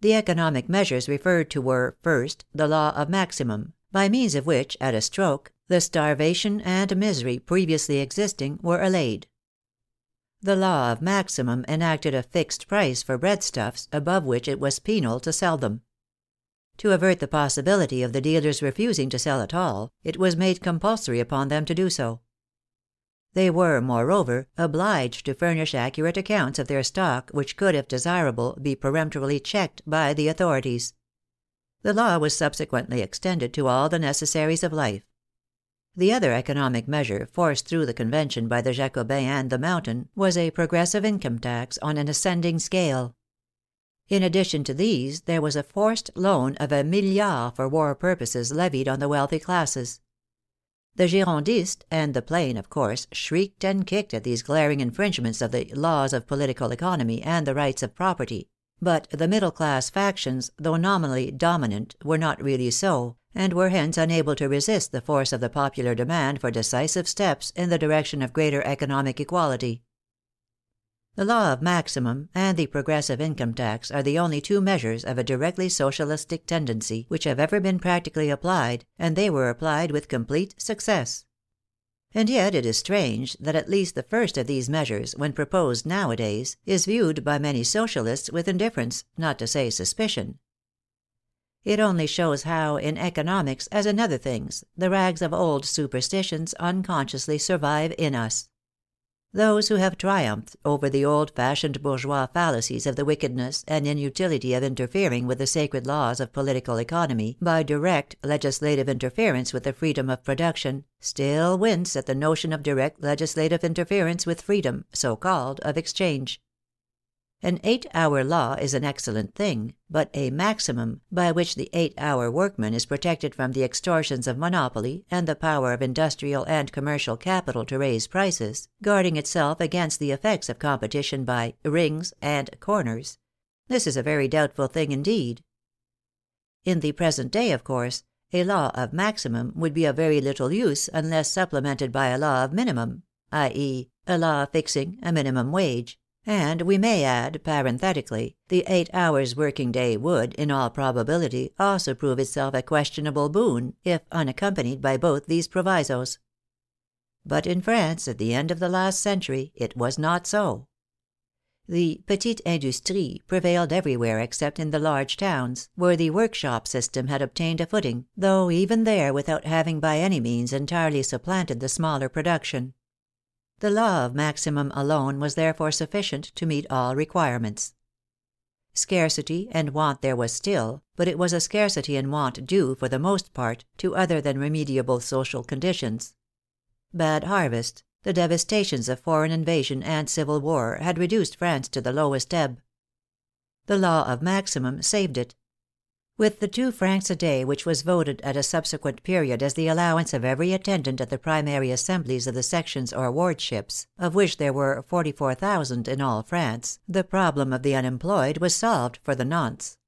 The economic measures referred to were, first, the law of maximum, by means of which, at a stroke, the starvation and misery previously existing were allayed. The law of maximum enacted a fixed price for breadstuffs above which it was penal to sell them. To avert the possibility of the dealers refusing to sell at all, it was made compulsory upon them to do so. They were, moreover, obliged to furnish accurate accounts of their stock, which could, if desirable, be peremptorily checked by the authorities. The law was subsequently extended to all the necessaries of life. The other economic measure forced through the Convention by the Jacobins and the Mountain was a progressive income tax on an ascending scale. In addition to these there was a forced loan of a milliard for war purposes levied on the wealthy classes. The Girondists and the Plain, of course, shrieked and kicked at these glaring infringements of the laws of political economy and the rights of property, but the middle class factions, though nominally dominant, were not really so, and were hence unable to resist the force of the popular demand for decisive steps in the direction of greater economic equality. The law of maximum and the progressive income tax are the only two measures of a directly socialistic tendency which have ever been practically applied, and they were applied with complete success. And yet it is strange that at least the first of these measures, when proposed nowadays, is viewed by many Socialists with indifference, not to say suspicion. It only shows how, in economics as in other things, the rags of old superstitions unconsciously survive in us. Those who have triumphed over the old fashioned bourgeois fallacies of the wickedness and inutility of interfering with the sacred laws of political economy by direct legislative interference with the freedom of production, still wince at the notion of direct legislative interference with freedom, so called, of exchange. An eight hour law is an excellent thing, but a maximum, by which the eight hour workman is protected from the extortions of monopoly and the power of industrial and commercial capital to raise prices, guarding itself against the effects of competition by rings and corners — this is a very doubtful thing indeed. In the present day, of course, a law of maximum would be of very little use unless supplemented by a law of minimum, i.e., a law fixing a minimum wage and we may add, parenthetically, the eight hours working day would, in all probability, also prove itself a questionable boon, if unaccompanied by both these provisos. But in France, at the end of the last century, it was not so. The petite industrie prevailed everywhere except in the large towns, where the workshop system had obtained a footing, though even there without having by any means entirely supplanted the smaller production. The law of maximum alone was therefore sufficient to meet all requirements. Scarcity and want there was still, but it was a scarcity and want due, for the most part, to other than remediable social conditions. Bad harvests, the devastations of foreign invasion and civil war, had reduced France to the lowest ebb. The law of maximum saved it. With the two francs a day which was voted at a subsequent period as the allowance of every attendant at the primary assemblies of the sections or wardships, of which there were 44,000 in all France, the problem of the unemployed was solved for the nonce.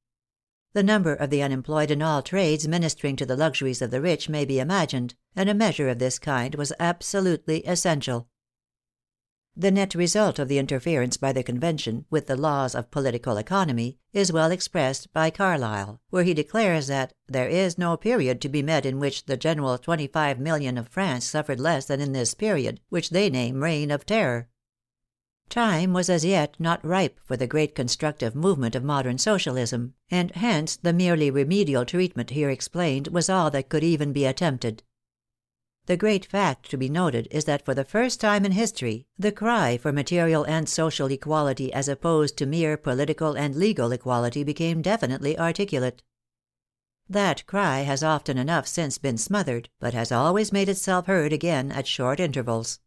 The number of the unemployed in all trades ministering to the luxuries of the rich may be imagined, and a measure of this kind was absolutely essential. The net result of the interference by the Convention with the laws of political economy is well expressed by Carlyle, where he declares that " there is no period to be met in which the general twenty five million of France suffered less than in this period, which they name reign of terror." Time was as yet not ripe for the great constructive movement of modern Socialism, and hence the merely remedial treatment here explained was all that could even be attempted. The great fact to be noted is that for the first time in history the cry for material and social equality as opposed to mere political and legal equality became definitely articulate. That cry has often enough since been smothered, but has always made itself heard again at short intervals.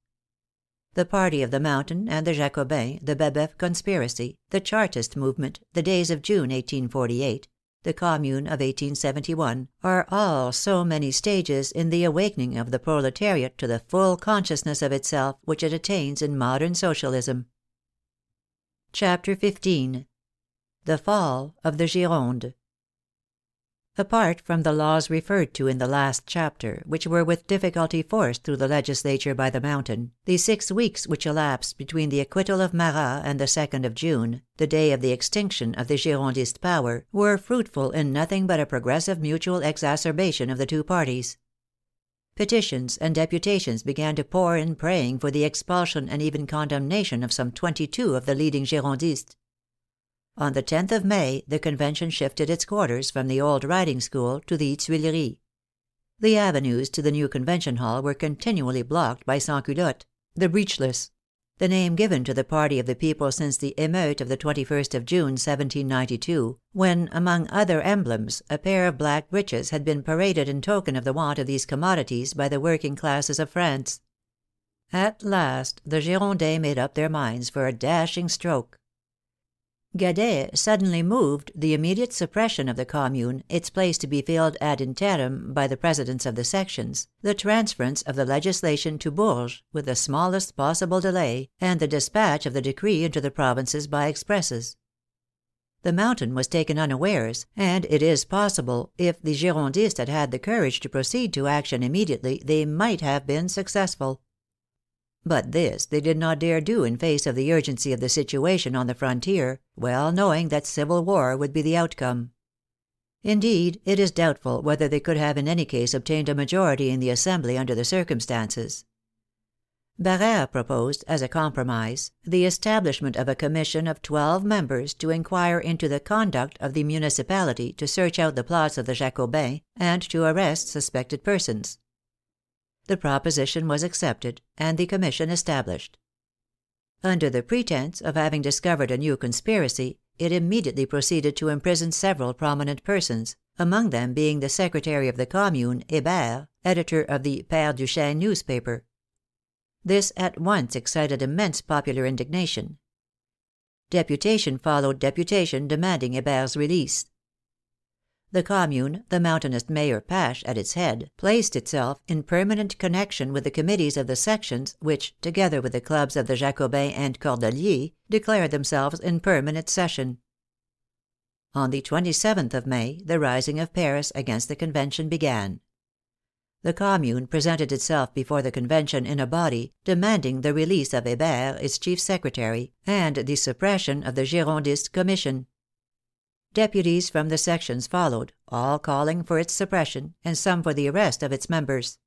The party of the Mountain and the Jacobins, the Babeuf conspiracy, the Chartist movement, the days of June, 1848, the Commune of 1871, are all so many stages in the awakening of the proletariat to the full consciousness of itself which it attains in modern Socialism. CHAPTER XV THE FALL OF THE GIRONDE Apart from the laws referred to in the last chapter, which were with difficulty forced through the legislature by the Mountain, the six weeks which elapsed between the acquittal of Marat and the 2nd of June, the day of the extinction of the Girondist power, were fruitful in nothing but a progressive mutual exacerbation of the two parties. Petitions and deputations began to pour in praying for the expulsion and even condemnation of some twenty two of the leading Girondists. On the 10th of May the Convention shifted its quarters from the old riding school to the Tuileries. The avenues to the new Convention hall were continually blocked by Sansculottes (the breechless), the name given to the party of the people since the emeute of the 21st of June, 1792, when, among other emblems, a pair of black breeches had been paraded in token of the want of these commodities by the working classes of France. At last the Girondins made up their minds for a dashing stroke. Guadet suddenly moved the immediate suppression of the Commune, its place to be filled ad interim by the presidents of the sections, the transference of the legislation to Bourges with the smallest possible delay, and the despatch of the decree into the provinces by expresses. The Mountain was taken unawares, and it is possible, if the Girondists had had the courage to proceed to action immediately, they might have been successful. But this they did not dare do in face of the urgency of the situation on the frontier, well knowing that civil war would be the outcome. Indeed, it is doubtful whether they could have in any case obtained a majority in the Assembly under the circumstances. Barere proposed, as a compromise, the establishment of a commission of twelve members to inquire into the conduct of the municipality, to search out the plots of the Jacobins, and to arrest suspected persons. The proposition was accepted, and the Commission established. Under the pretence of having discovered a new conspiracy, it immediately proceeded to imprison several prominent persons, among them being the Secretary of the Commune, Hebert, editor of the Pere Duchesne newspaper. This at once excited immense popular indignation. Deputation followed deputation demanding Hebert's release the Commune, the Mountainist Mayor Pache at its head, placed itself in permanent connection with the committees of the sections, which, together with the clubs of the Jacobins and Cordeliers, declared themselves in permanent session. On the 27th of May the rising of Paris against the Convention began. The Commune presented itself before the Convention in a body, demanding the release of Hebert, its chief secretary, and the suppression of the Girondist Commission. Deputies from the sections followed, all calling for its suppression, and some for the arrest of its members.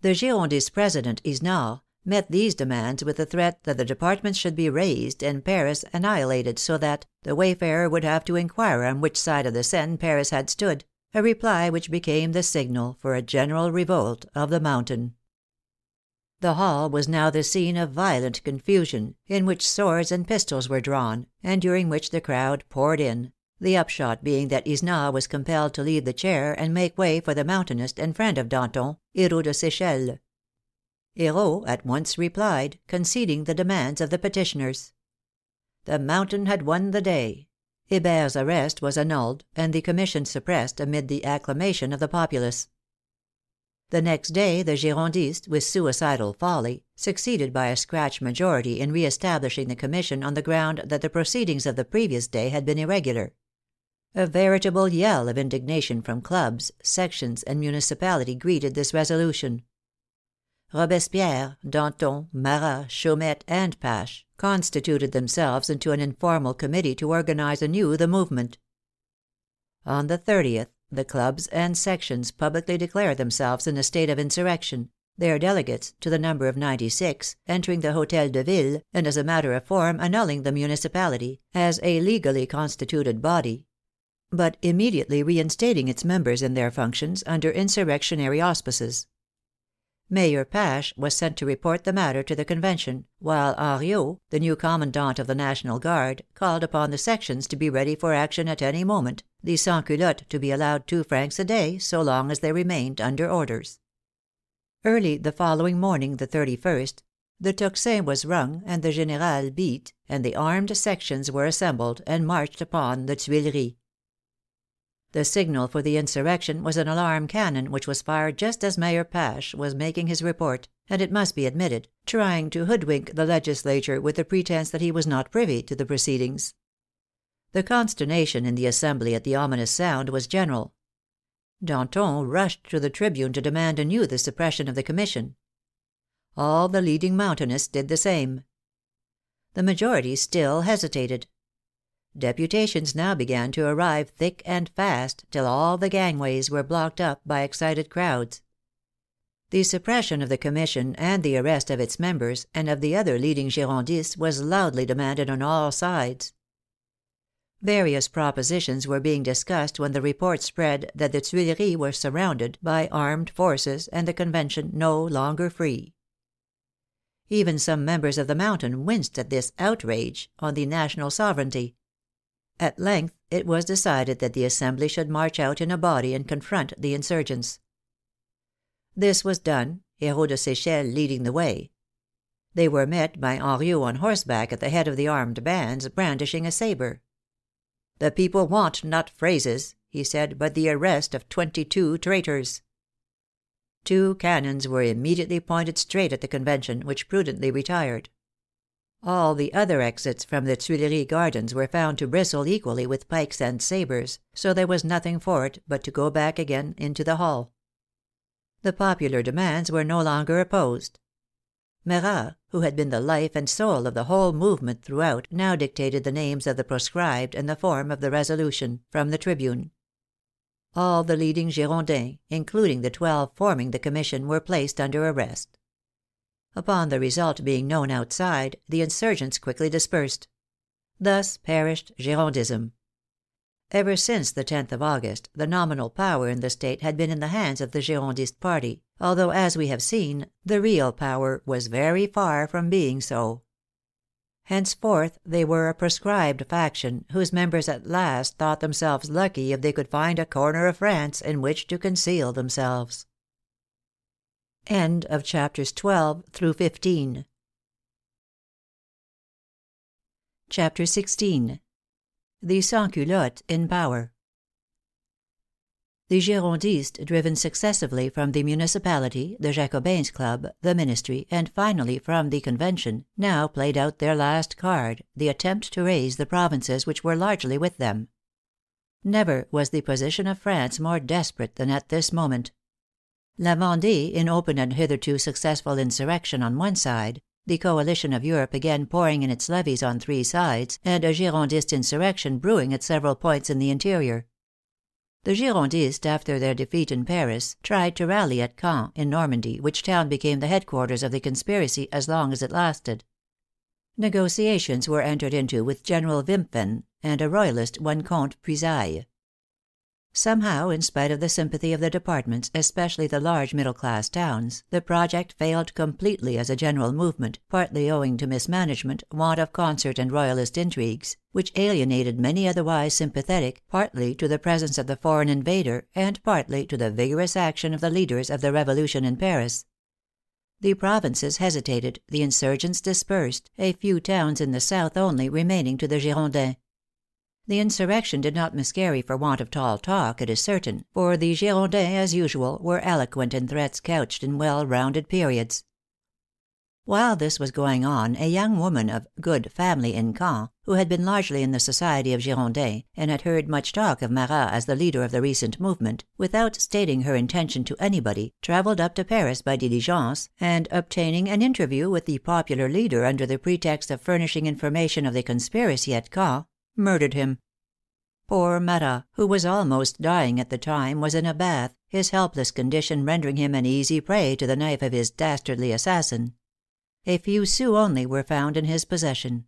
The Girondist president, Isnard, met these demands with the threat that the departments should be razed and Paris annihilated, so that " the wayfarer would have to inquire on which side of the Seine Paris had stood," a reply which became the signal for a general revolt of the Mountain. The hall was now the scene of violent confusion, in which swords and pistols were drawn, and during which the crowd poured in, the upshot being that Isnard was compelled to leave the chair and make way for the Mountainist and friend of Danton, Herault de Sechelles. Herault at once replied, conceding the demands of the petitioners. The Mountain had won the day. Hebert's arrest was annulled, and the Commission suppressed amid the acclamation of the populace. The next day the Girondists, with suicidal folly, succeeded by a scratch majority in re establishing the Commission on the ground that the proceedings of the previous day had been irregular. A veritable yell of indignation from clubs, sections, and municipality greeted this resolution. Robespierre, Danton, Marat, Chaumette, and Pache constituted themselves into an informal committee to organize anew the movement. On the 30th the clubs and sections publicly declared themselves in a state of insurrection, their delegates, to the number of ninety six, entering the Hotel de Ville, and as a matter of form annulling the municipality, as a legally constituted body, but immediately reinstating its members in their functions under insurrectionary auspices. Mayor Pache was sent to report the matter to the Convention, while Henriot, the new commandant of the National Guard, called upon the sections to be ready for action at any moment, the Sansculottes to be allowed two francs a day so long as they remained under orders. Early the following morning, the 31st, the tocsin was rung and the Generale beat, and the armed sections were assembled and marched upon the Tuileries. The signal for the insurrection was an alarm cannon which was fired just as Mayor Pache was making his report, and it must be admitted, trying to hoodwink the legislature with the pretence that he was not privy to the proceedings. The consternation in the Assembly at the ominous sound was general. Danton rushed to the tribune to demand anew the suppression of the Commission. All the leading Mountainists did the same. The majority still hesitated. Deputations now began to arrive thick and fast, till all the gangways were blocked up by excited crowds. The suppression of the Commission and the arrest of its members and of the other leading Girondists was loudly demanded on all sides. Various propositions were being discussed when the report spread that the Tuileries were surrounded by armed forces and the Convention no longer free. Even some members of the Mountain winced at this outrage on the national sovereignty. At length it was decided that the Assembly should march out in a body and confront the insurgents. This was done, Herault de Sechelles leading the way. They were met by Henriot on horseback at the head of the armed bands, brandishing a sabre. The people want not phrases, he said, but the arrest of twenty two traitors. Two cannons were immediately pointed straight at the Convention, which prudently retired. All the other exits from the Tuileries gardens were found to bristle equally with pikes and sabres, so there was nothing for it but to go back again into the hall. The popular demands were no longer opposed. Marat, who had been the life and soul of the whole movement throughout, now dictated the names of the proscribed and the form of the resolution, from the tribune. All the leading Girondins, including the twelve forming the Commission, were placed under arrest. Upon the result being known outside, the insurgents quickly dispersed. Thus perished Girondism. Ever since the 10th of August, the nominal power in the State had been in the hands of the Girondist party, although, as we have seen, the real power was very far from being so. Henceforth they were a proscribed faction, whose members at last thought themselves lucky if they could find a corner of France in which to conceal themselves. End of chapters 12 through 15. Chapter 16. The Sansculottes in Power. The Girondists, driven successively from the municipality, the Jacobins' Club, the Ministry, and finally from the Convention, now played out their last card, the attempt to raise the provinces which were largely with them. Never was the position of France more desperate than at this moment. La Vendee in open and hitherto successful insurrection on one side, the coalition of Europe again pouring in its levies on three sides, and a Girondist insurrection brewing at several points in the interior. The Girondists, after their defeat in Paris, tried to rally at Caen, in Normandy, which town became the headquarters of the conspiracy as long as it lasted. Negotiations were entered into with General Wimpfen and a Royalist, one Comte Puisaye. Somehow, in spite of the sympathy of the departments, especially the large middle class towns, the project failed completely as a general movement, partly owing to mismanagement, want of concert and royalist intrigues, which alienated many otherwise sympathetic, partly to the presence of the foreign invader, and partly to the vigorous action of the leaders of the Revolution in Paris. The provinces hesitated, the insurgents dispersed, a few towns in the south only remaining to the Girondins. The insurrection did not miscarry for want of tall talk, it is certain, for the Girondins, as usual, were eloquent in threats couched in well rounded periods. While this was going on, a young woman of good family in Caen, who had been largely in the society of Girondins, and had heard much talk of Marat as the leader of the recent movement, without stating her intention to anybody, traveled up to Paris by diligence, and obtaining an interview with the popular leader under the pretext of furnishing information of the conspiracy at Caen, murdered him. Poor Marat, who was almost dying at the time, was in a bath, his helpless condition rendering him an easy prey to the knife of his dastardly assassin. A few sous only were found in his possession.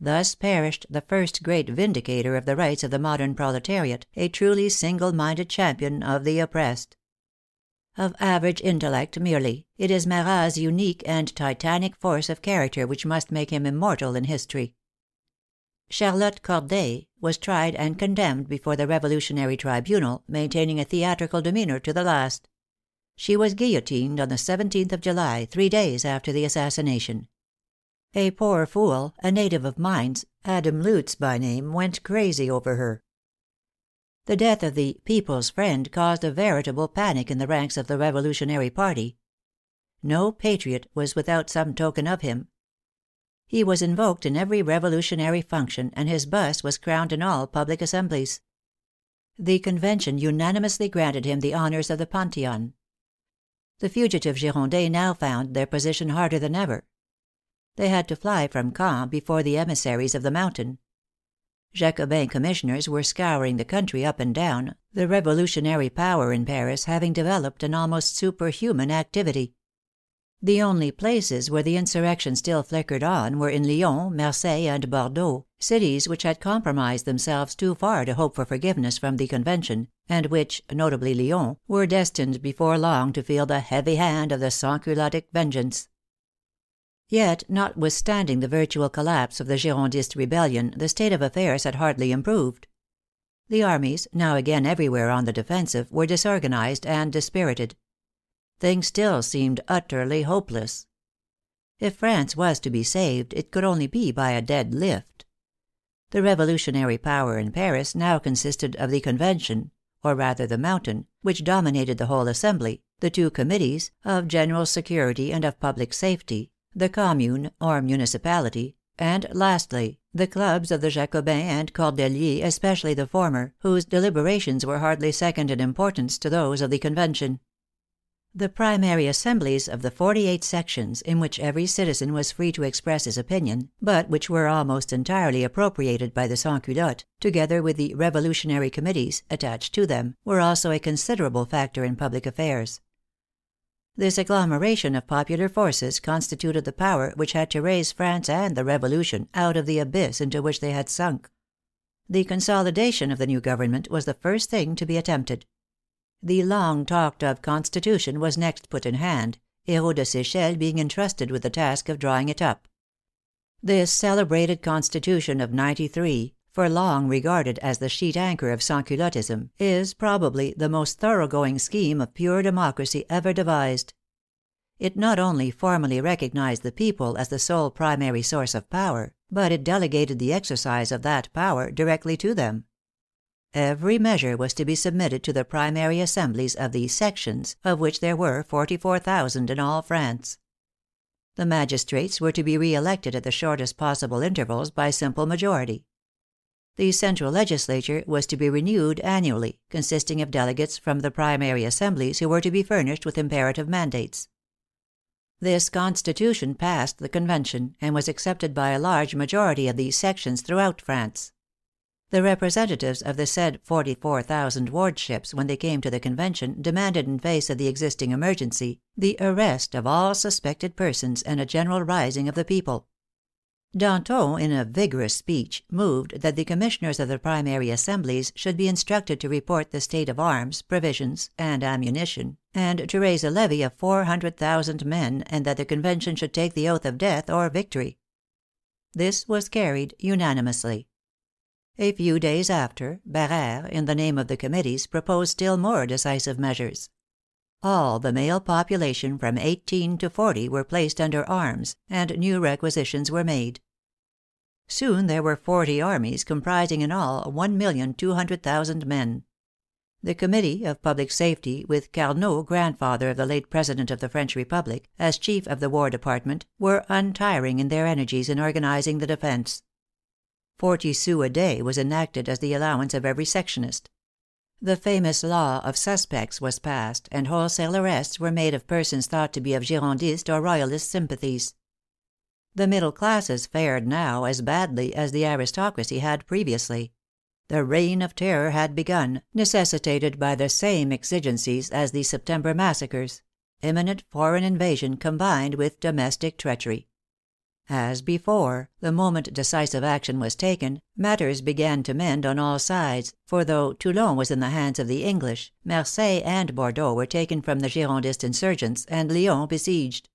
Thus perished the first great vindicator of the rights of the modern proletariat, a truly single minded champion of the oppressed. Of average intellect merely, it is Marat's unique and titanic force of character which must make him immortal in history. Charlotte Corday was tried and condemned before the Revolutionary Tribunal, maintaining a theatrical demeanor to the last. She was guillotined on the 17th of July, three days after the assassination. A poor fool, a native of Mainz, Adam Lux by name, went crazy over her. The death of the People's Friend caused a veritable panic in the ranks of the Revolutionary party. No patriot was without some token of him, he was invoked in every revolutionary function, and his bust was crowned in all public assemblies. The Convention unanimously granted him the honors of the Pantheon. The fugitive Girondins now found their position harder than ever. They had to fly from Caen before the emissaries of the Mountain. Jacobin commissioners were scouring the country up and down, the revolutionary power in Paris having developed an almost superhuman activity. The only places where the insurrection still flickered on were in Lyons, Marseilles, and Bordeaux, cities which had compromised themselves too far to hope for forgiveness from the Convention, and which, notably Lyons, were destined before long to feel the heavy hand of the Sansculottic vengeance. Yet, notwithstanding the virtual collapse of the Girondist rebellion, the state of affairs had hardly improved. The armies, now again everywhere on the defensive, were disorganized and dispirited things still seemed utterly hopeless. If France was to be saved, it could only be by a dead lift. The revolutionary power in Paris now consisted of the Convention, or rather the Mountain, which dominated the whole Assembly, the two committees, of General Security and of Public Safety, the Commune, or municipality, and lastly, the clubs of the Jacobins and Cordeliers, especially the former, whose deliberations were hardly second in importance to those of the Convention. The primary assemblies of the forty eight sections, in which every citizen was free to express his opinion, but which were almost entirely appropriated by the Sansculottes, together with the revolutionary committees attached to them, were also a considerable factor in public affairs. This agglomeration of popular forces constituted the power which had to raise France and the Revolution out of the abyss into which they had sunk. The consolidation of the new government was the first thing to be attempted. The long talked of Constitution was next put in hand, Herault de Sechelles being entrusted with the task of drawing it up. This celebrated Constitution of '93, for long regarded as the sheet anchor of Sansculottism, is probably the most thoroughgoing scheme of pure democracy ever devised. It not only formally recognized the people as the sole primary source of power, but it delegated the exercise of that power directly to them. Every measure was to be submitted to the primary assemblies of the sections, of which there were 44,000 in all France. The magistrates were to be re elected at the shortest possible intervals by simple majority. The central legislature was to be renewed annually, consisting of delegates from the primary assemblies who were to be furnished with imperative mandates. This constitution passed the Convention, and was accepted by a large majority of these sections throughout France. The representatives of the said 44,000 wardships when they came to the Convention demanded in face of the existing emergency, the arrest of all suspected persons and a general rising of the people. Danton, in a vigorous speech, moved that the commissioners of the primary assemblies should be instructed to report the state of arms, provisions, and ammunition, and to raise a levy of 400,000 men, and that the Convention should take the oath of death or victory. This was carried unanimously. A few days after, Barere, in the name of the committees, proposed still more decisive measures. All the male population from eighteen to forty were placed under arms, and new requisitions were made. Soon there were forty armies, comprising in all 1,200,000 men. The Committee of Public Safety, with Carnot, grandfather of the late President of the French Republic, as chief of the War Department, were untiring in their energies in organizing the defense. Forty sous a day was enacted as the allowance of every sectionist. The famous law of suspects was passed, and wholesale arrests were made of persons thought to be of Girondist or Royalist sympathies. The middle classes fared now as badly as the aristocracy had previously. The reign of terror had begun, necessitated by the same exigencies as the September massacres — imminent foreign invasion combined with domestic treachery. As before, the moment decisive action was taken, matters began to mend on all sides, for though Toulon was in the hands of the English, Marseilles and Bordeaux were taken from the Girondist insurgents, and Lyons besieged.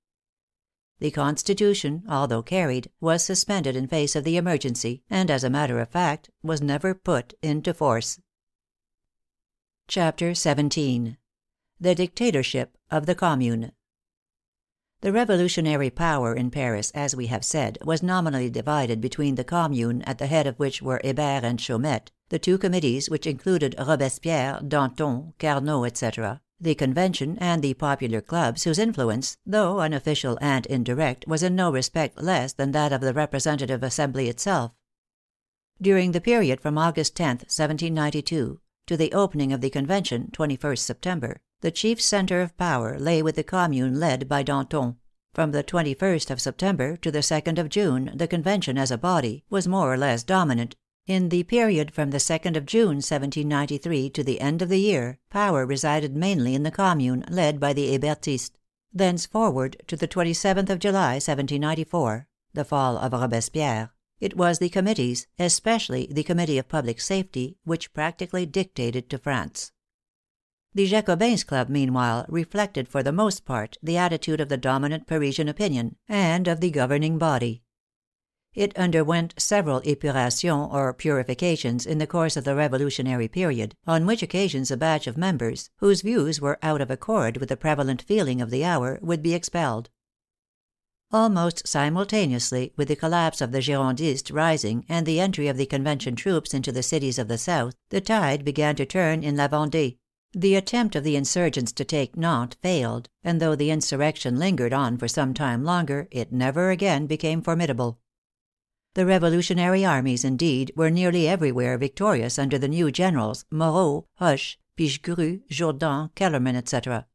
The Constitution, although carried, was suspended in face of the emergency, and as a matter of fact, was never put into force. CHAPTER XVII THE DICTATORSHIP OF THE COMMUNE the revolutionary power in Paris, as we have said, was nominally divided between the Commune, at the head of which were Hebert and Chaumette, the two committees which included Robespierre, Danton, Carnot, etc., the Convention, and the popular clubs whose influence, though unofficial and indirect, was in no respect less than that of the representative assembly itself. During the period from August 10, 1792, to the opening of the Convention, 21st September, the chief center of power lay with the Commune led by Danton. From the 21st of September to the 2nd of June the Convention as a body was more or less dominant. In the period from the 2nd of June, 1793, to the end of the year, power resided mainly in the Commune, led by the Hebertists. Thenceforward to the 27th of July, 1794, the fall of Robespierre, it was the committees, especially the Committee of Public Safety, which practically dictated to France. The Jacobins' Club, meanwhile, reflected for the most part the attitude of the dominant Parisian opinion, and of the governing body. It underwent several epurations or purifications in the course of the revolutionary period, on which occasions a batch of members, whose views were out of accord with the prevalent feeling of the hour, would be expelled. Almost simultaneously with the collapse of the Girondist rising and the entry of the Convention troops into the cities of the South, the tide began to turn in La Vendee. The attempt of the insurgents to take Nantes failed, and though the insurrection lingered on for some time longer, it never again became formidable. The revolutionary armies, indeed, were nearly everywhere victorious under the new generals, Moreau, Hoche, Pichegru, Jourdan, Kellerman, etc.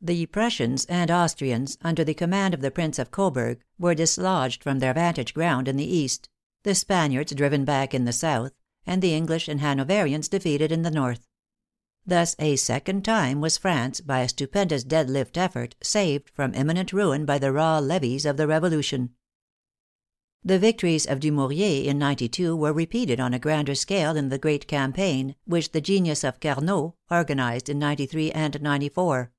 The Prussians and Austrians, under the command of the Prince of Coburg, were dislodged from their vantage ground in the east, the Spaniards driven back in the south, and the English and Hanoverians defeated in the north. Thus a second time was France, by a stupendous dead lift effort, saved from imminent ruin by the raw levies of the Revolution. The victories of Dumouriez in '92 were repeated on a grander scale in the great campaign, which the genius of Carnot organized in '93 and '94.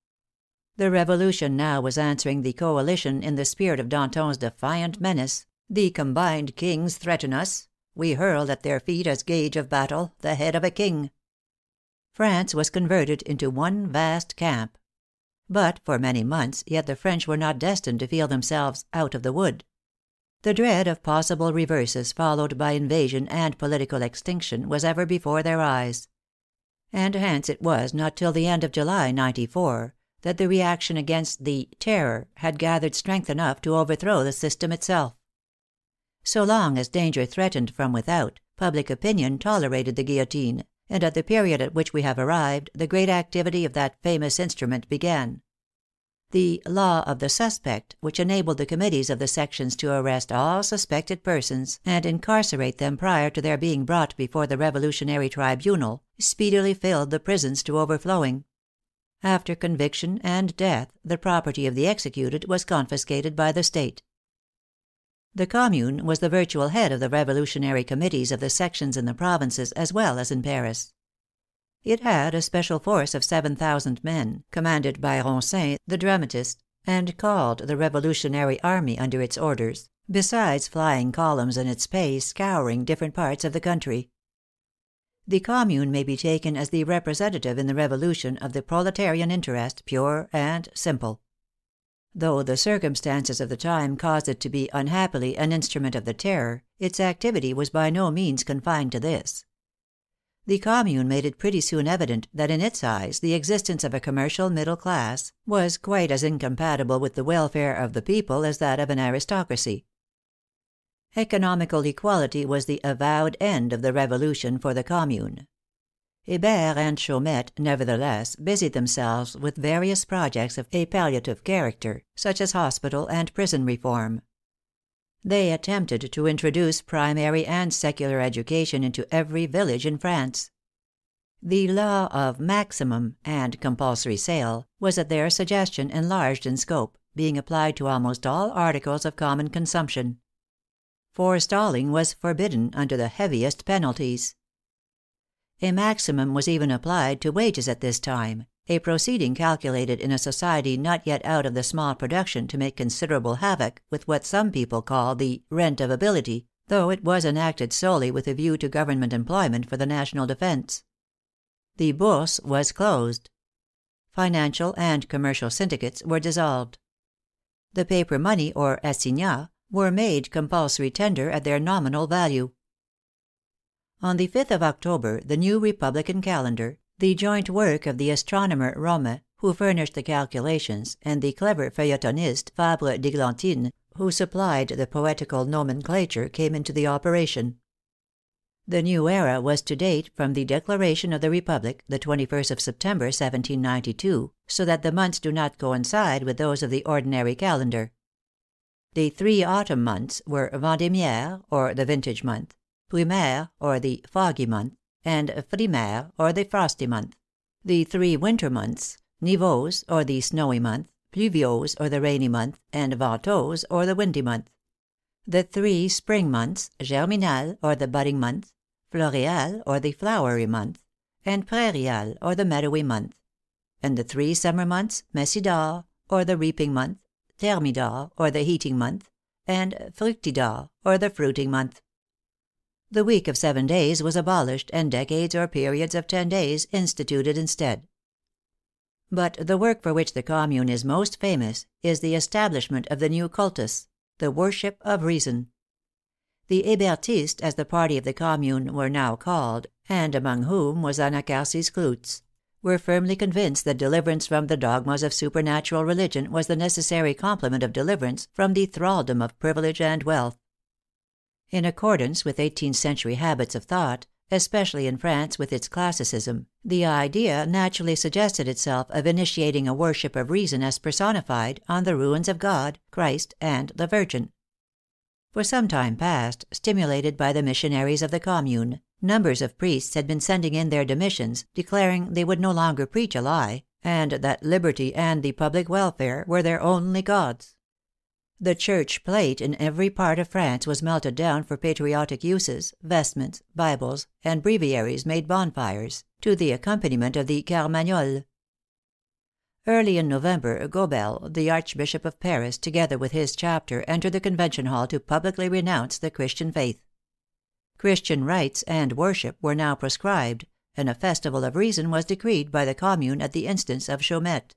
The Revolution now was answering the coalition in the spirit of Danton's defiant menace, " The combined kings threaten us. We hurl at their feet as gage of battle the head of a king." France was converted into one vast camp. But for many months yet the French were not destined to feel themselves " out of the wood." The dread of possible reverses followed by invasion and political extinction was ever before their eyes. And hence it was not till the end of July, '94, that the reaction against the " Terror " had gathered strength enough to overthrow the system itself. So long as danger threatened from without, public opinion tolerated the guillotine, and at the period at which we have arrived the great activity of that famous instrument began. The " law of the suspect," which enabled the committees of the sections to arrest all suspected persons and incarcerate them prior to their being brought before the revolutionary tribunal, speedily filled the prisons to overflowing. After conviction and death, the property of the executed was confiscated by the State. The Commune was the virtual head of the revolutionary committees of the sections in the provinces as well as in Paris. It had a special force of 7,000 men, commanded by Ronsin, the dramatist, and called the Revolutionary Army under its orders, besides flying columns in its pay scouring different parts of the country. The Commune may be taken as the representative in the Revolution of the proletarian interest, pure and simple. Though the circumstances of the time caused it to be unhappily an instrument of the Terror, its activity was by no means confined to this. The Commune made it pretty soon evident that in its eyes the existence of a commercial middle class was quite as incompatible with the welfare of the people as that of an aristocracy. Economical equality was the avowed end of the Revolution for the Commune. Hebert and Chaumette, nevertheless, busied themselves with various projects of a palliative character, such as hospital and prison reform. They attempted to introduce primary and secular education into every village in France. The law of maximum and compulsory sale was at their suggestion enlarged in scope, being applied to almost all articles of common consumption. Forestalling was forbidden under the heaviest penalties. A maximum was even applied to wages at this time, a proceeding calculated in a society not yet out of the small production to make considerable havoc with what some people call the " rent of ability," though it was enacted solely with a view to government employment for the national defense. The Bourse was closed. Financial and commercial syndicates were dissolved. The paper money, or assignats, were made compulsory tender at their nominal value. On the 5th of October the new Republican calendar, the joint work of the astronomer Romme, who furnished the calculations, and the clever feuilletonist Fabre d'Eglantine, who supplied the poetical nomenclature, came into the operation. The new era was to date from the declaration of the Republic, the 21st of September, 1792, so that the months do not coincide with those of the ordinary calendar. The three autumn months were Vendemiaire, or the vintage month, Brumaire, or the foggy month, and Frimaire, or the frosty month; the three winter months, Nivose, or the snowy month, Pluviose, or the rainy month, and Ventose, or the windy month; the three spring months, Germinal, or the budding month, Floreal, or the flowery month, and Prairial, or the meadowy month; and the three summer months, Messidor, or the reaping month, Thermidor, or the heating month, and Fructidor, or the fruiting month. The week of seven days was abolished, and decades or periods of ten days instituted instead. But the work for which the Commune is most famous is the establishment of the new cultus, the worship of reason. The Hebertists, as the party of the Commune were now called, and among whom was Anacharsis Clootz, were firmly convinced that deliverance from the dogmas of supernatural religion was the necessary complement of deliverance from the thraldom of privilege and wealth. In accordance with eighteenth century habits of thought, especially in France with its classicism, the idea naturally suggested itself of initiating a worship of reason as personified, on the ruins of God, Christ, and the Virgin. For some time past, stimulated by the missionaries of the Commune, numbers of priests had been sending in their demissions, declaring they would no longer preach a lie, and that liberty and the public welfare were their only gods. The church plate in every part of France was melted down for patriotic uses, vestments, Bibles, and breviaries made bonfires, to the accompaniment of the Carmagnole. Early in November, Gobel, the Archbishop of Paris, together with his chapter, entered the Convention hall to publicly renounce the Christian faith. Christian rites and worship were now proscribed, and a festival of reason was decreed by the Commune at the instance of Chaumette.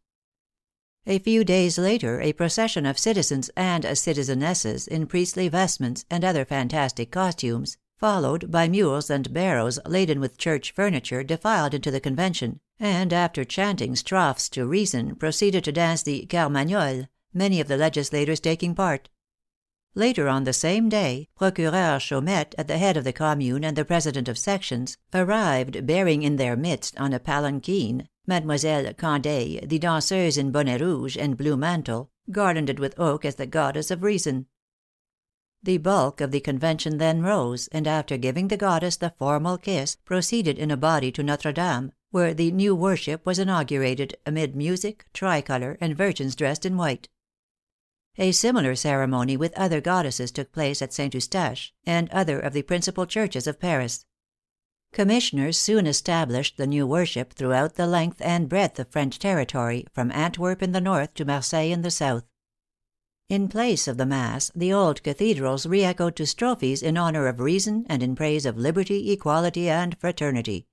A few days later a procession of citizens and citizenesses in priestly vestments and other fantastic costumes, followed by mules and barrows laden with church furniture, defiled into the Convention, and after chanting strophes to reason proceeded to dance the Carmagnole, many of the legislators taking part. Later on the same day, Procureur Chaumette, at the head of the Commune and the president of sections, arrived bearing in their midst, on a palanquin, Mademoiselle Candeille, the danseuse in bonnet rouge and blue mantle, garlanded with oak as the goddess of reason. The bulk of the Convention then rose, and after giving the goddess the formal kiss, proceeded in a body to Notre Dame, where the new worship was inaugurated amid music, tricolor, and virgins dressed in white. A similar ceremony with other goddesses took place at St. Eustache and other of the principal churches of Paris. Commissioners soon established the new worship throughout the length and breadth of French territory, from Antwerp in the north to Marseilles in the south. In place of the Mass, the old cathedrals re echoed to strophes in honor of reason and in praise of liberty, equality, and fraternity.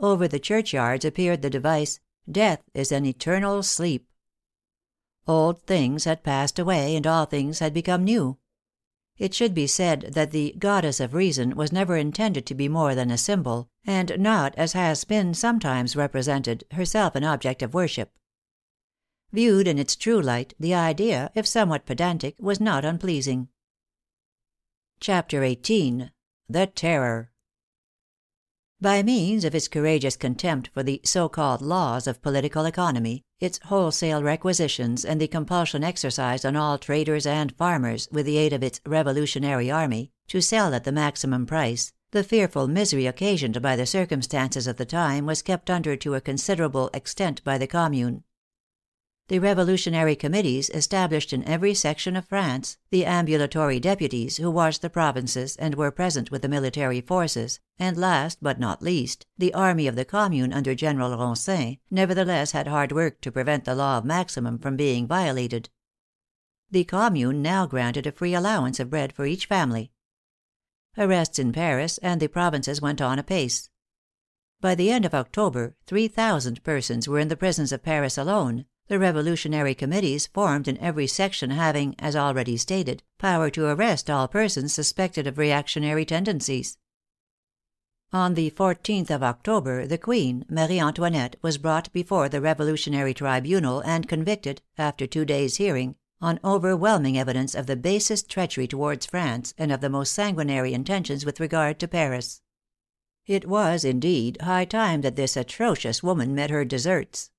Over the churchyards appeared the device, Death is an eternal sleep. Old things had passed away, and all things had become new. It should be said that the Goddess of Reason was never intended to be more than a symbol, and not, as has been sometimes represented, herself an object of worship. Viewed in its true light, the idea, if somewhat pedantic, was not unpleasing. CHAPTER XVIII THE TERROR By means of its courageous contempt for the so called laws of political economy, its wholesale requisitions, and the compulsion exercised on all traders and farmers, with the aid of its "revolutionary army," to sell at the maximum price, the fearful misery occasioned by the circumstances of the time was kept under to a considerable extent by the Commune the revolutionary committees established in every section of France, the ambulatory deputies who watched the provinces and were present with the military forces, and last, but not least, the army of the Commune under General Ronsin, nevertheless had hard work to prevent the law of maximum from being violated. The Commune now granted a free allowance of bread for each family. Arrests in Paris and the provinces went on apace. By the end of October, three thousand persons were in the prisons of Paris alone, the revolutionary committees formed in every section having, as already stated, power to arrest all persons suspected of reactionary tendencies. On the 14th of October the Queen, Marie Antoinette, was brought before the Revolutionary Tribunal and convicted, after two days' hearing, on overwhelming evidence of the basest treachery towards France and of the most sanguinary intentions with regard to Paris. It was, indeed, high time that this atrocious woman met her deserts.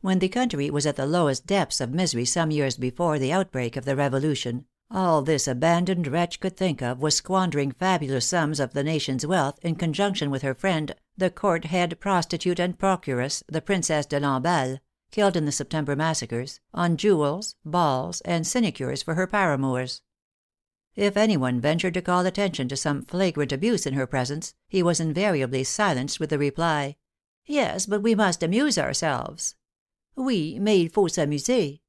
When the country was at the lowest depths of misery some years before the outbreak of the Revolution, all this abandoned wretch could think of was squandering fabulous sums of the nation's wealth in conjunction with her friend, the court head prostitute and procuress, the Princess de Lamballe, killed in the September massacres, on jewels, balls, and sinecures for her paramours. If any one ventured to call attention to some flagrant abuse in her presence, he was invariably silenced with the reply, "Yes, but we must amuse ourselves." Oui, mais il faut s'amuser.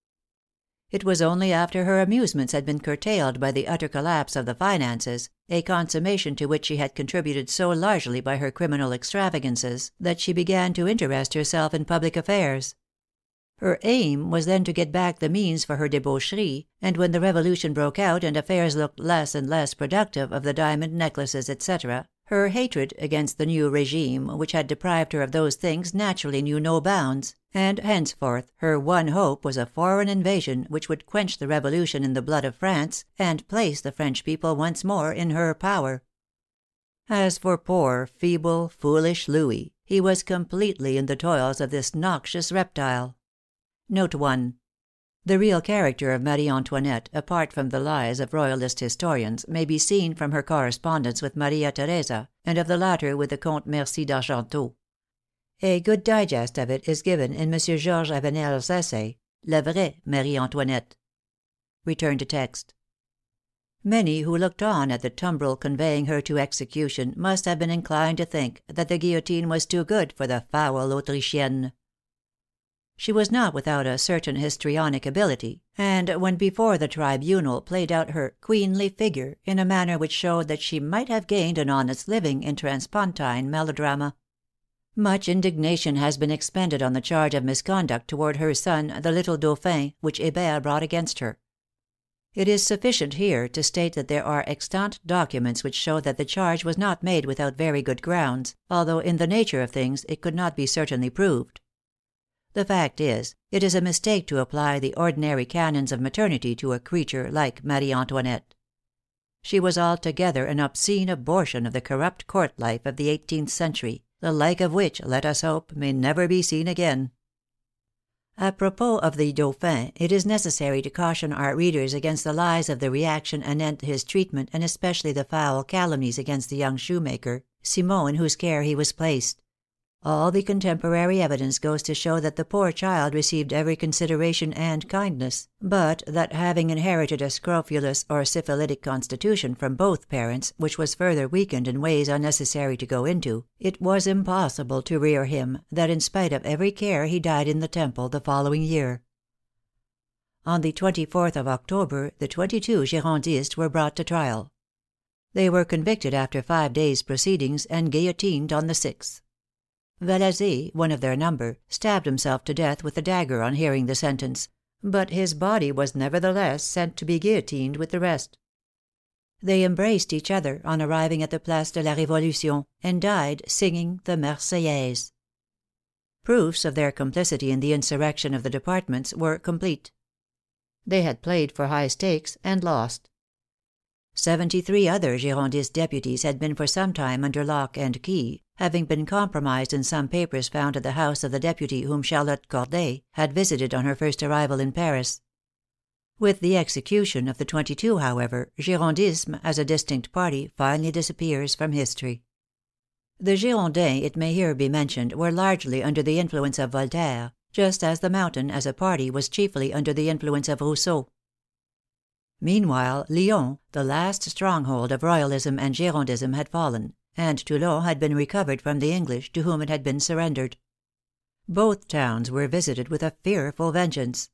It was only after her amusements had been curtailed by the utter collapse of the finances, a consummation to which she had contributed so largely by her criminal extravagances, that she began to interest herself in public affairs. Her aim was then to get back the means for her debaucherie, and when the Revolution broke out and affairs looked less and less productive of the diamond necklaces, etc., her hatred against the new regime which had deprived her of those things naturally knew no bounds, and henceforth her one hope was a foreign invasion which would quench the Revolution in the blood of France, and place the French people once more in her power. As for poor, feeble, foolish Louis, he was completely in the toils of this noxious reptile. Note 1. The real character of Marie Antoinette, apart from the lies of Royalist historians, may be seen from her correspondence with Maria Theresa, and of the latter with the Comte Mercy d'Argenteau. A good digest of it is given in M. Georges Avenel's essay, La vraie Marie Antoinette. Return to text. Many who looked on at the tumbril conveying her to execution must have been inclined to think that the guillotine was too good for the foul Autrichienne. She was not without a certain histrionic ability, and when before the tribunal played out her queenly figure in a manner which showed that she might have gained an honest living in transpontine melodrama. Much indignation has been expended on the charge of misconduct toward her son, the little Dauphin, which Hebert brought against her. It is sufficient here to state that there are extant documents which show that the charge was not made without very good grounds, although in the nature of things it could not be certainly proved. The fact is, it is a mistake to apply the ordinary canons of maternity to a creature like Marie Antoinette. She was altogether an obscene abortion of the corrupt court life of the eighteenth century, the like of which, let us hope, may never be seen again. Apropos of the Dauphin, it is necessary to caution our readers against the lies of the reaction anent his treatment and especially the foul calumnies against the young shoemaker, Simon, in whose care he was placed. All the contemporary evidence goes to show that the poor child received every consideration and kindness, but that having inherited a scrofulous or syphilitic constitution from both parents, which was further weakened in ways unnecessary to go into, it was impossible to rear him, that in spite of every care he died in the Temple the following year. On the 24th of October the twenty two Girondists were brought to trial. They were convicted after five days' proceedings, and guillotined on the 6th. Valaze, one of their number, stabbed himself to death with a dagger on hearing the sentence, but his body was nevertheless sent to be guillotined with the rest. They embraced each other on arriving at the Place de la Revolution, and died singing the Marseillaise. Proofs of their complicity in the insurrection of the departments were complete. They had played for high stakes and lost. Seventy three other Girondist deputies had been for some time under lock and key, having been compromised in some papers found at the house of the deputy whom Charlotte Corday had visited on her first arrival in Paris. With the execution of the twenty two, however, Girondism as a distinct party finally disappears from history. The Girondins, it may here be mentioned, were largely under the influence of Voltaire, just as the Mountain as a party was chiefly under the influence of Rousseau. Meanwhile, Lyons, the last stronghold of Royalism and Girondism, had fallen, and Toulon had been recovered from the English, to whom it had been surrendered. Both towns were visited with a fearful vengeance.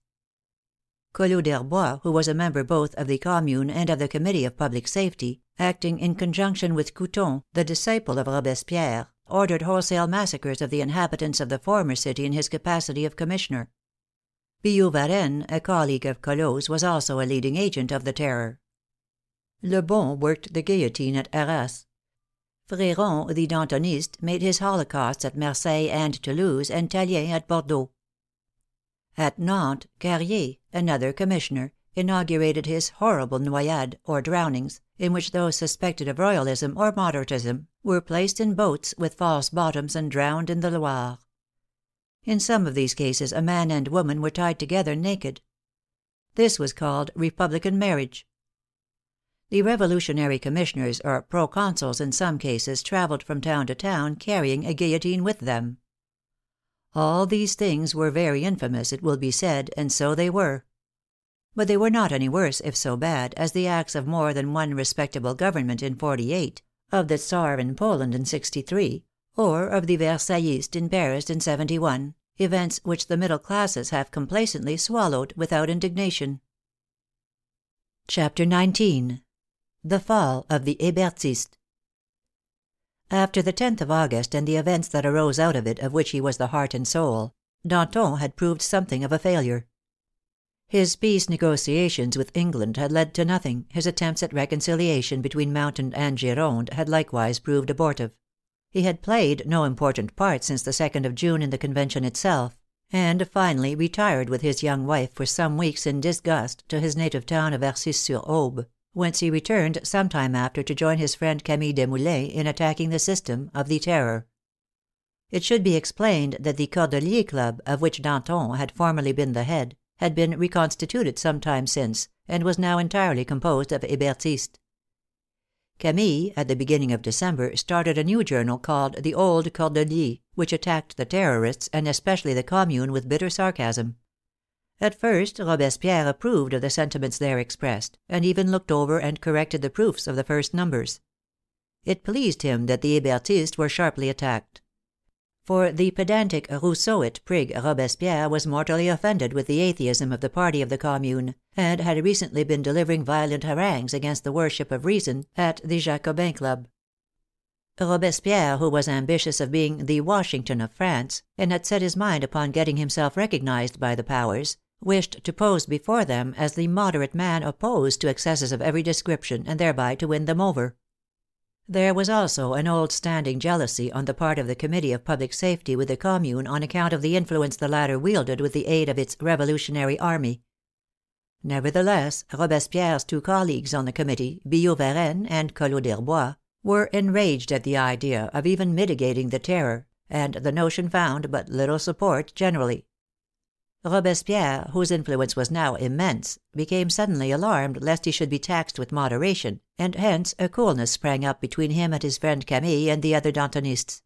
Collot d'Herbois, who was a member both of the Commune and of the Committee of Public Safety, acting in conjunction with Couthon, the disciple of Robespierre, ordered wholesale massacres of the inhabitants of the former city in his capacity of commissioner. Billaud Varennes, a colleague of Collot's, was also a leading agent of the Terror. Lebon worked the guillotine at Arras. Freron, the Dantonist, made his holocausts at Marseilles and Toulouse, and Tallien at Bordeaux. At Nantes, Carrier, another commissioner, inaugurated his horrible noyades, or drownings, in which those suspected of Royalism or Moderatism were placed in boats with false bottoms and drowned in the Loire. In some of these cases a man and woman were tied together naked. This was called Republican marriage. The Revolutionary commissioners or proconsuls in some cases traveled from town to town carrying a guillotine with them. All these things were very infamous, it will be said, and so they were. But they were not any worse, if so bad, as the acts of more than one respectable government in '48, of the Czar in Poland in '63, or of the Versaillists in Paris in '71, events which the middle classes have complacently swallowed without indignation. CHAPTER XIX the fall of the Hebertists. After the 10th of August and the events that arose out of it of which he was the heart and soul, Danton had proved something of a failure. His peace negotiations with England had led to nothing, his attempts at reconciliation between Mountain and Gironde had likewise proved abortive. He had played no important part since the 2nd of June in the Convention itself, and finally retired with his young wife for some weeks in disgust to his native town of Arcis sur Aube, whence he returned some time after to join his friend Camille Desmoulins in attacking the system of the Terror. It should be explained that the Cordeliers Club, of which Danton had formerly been the head, had been reconstituted some time since, and was now entirely composed of Hebertists. Camille, at the beginning of December, started a new journal called The Old Cordeliers, which attacked the Terrorists, and especially the Commune, with bitter sarcasm. At first Robespierre approved of the sentiments there expressed, and even looked over and corrected the proofs of the first numbers. It pleased him that the Hebertists were sharply attacked. For the pedantic Rousseauite prig Robespierre was mortally offended with the atheism of the party of the Commune, and had recently been delivering violent harangues against the worship of reason at the Jacobin Club. Robespierre, who was ambitious of being the Washington of France, and had set his mind upon getting himself recognized by the Powers, wished to pose before them as the moderate man opposed to excesses of every description, and thereby to win them over. There was also an old standing jealousy on the part of the Committee of Public Safety with the Commune on account of the influence the latter wielded with the aid of its revolutionary army. Nevertheless, Robespierre's two colleagues on the committee, Billaud Varennes and Collot d'Herbois, were enraged at the idea of even mitigating the Terror, and the notion found but little support generally. Robespierre, whose influence was now immense, became suddenly alarmed lest he should be taxed with moderation, and hence a coolness sprang up between him and his friend Camille and the other Dantonists.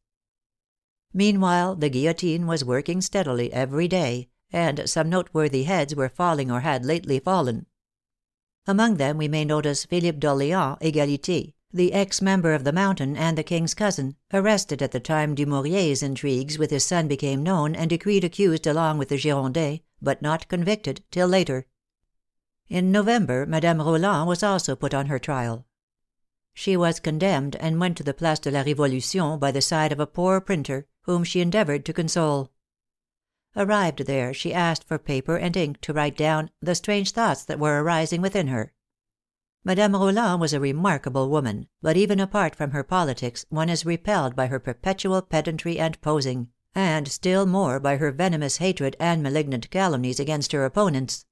Meanwhile the guillotine was working steadily every day, and some noteworthy heads were falling or had lately fallen. Among them we may notice Philippe d'Orleans Egalite, the ex member of the Mountain and the King's cousin, arrested at the time Dumouriez's intrigues with his son became known and decreed accused along with the Girondins, but not convicted till later. In November Madame Roland was also put on her trial. She was condemned, and went to the Place de la Revolution by the side of a poor printer, whom she endeavored to console. Arrived there, she asked for paper and ink to write down " the strange thoughts that were arising within her." Madame Roland was a remarkable woman, but even apart from her politics one is repelled by her perpetual pedantry and posing, and still more by her venomous hatred and malignant calumnies against her opponents.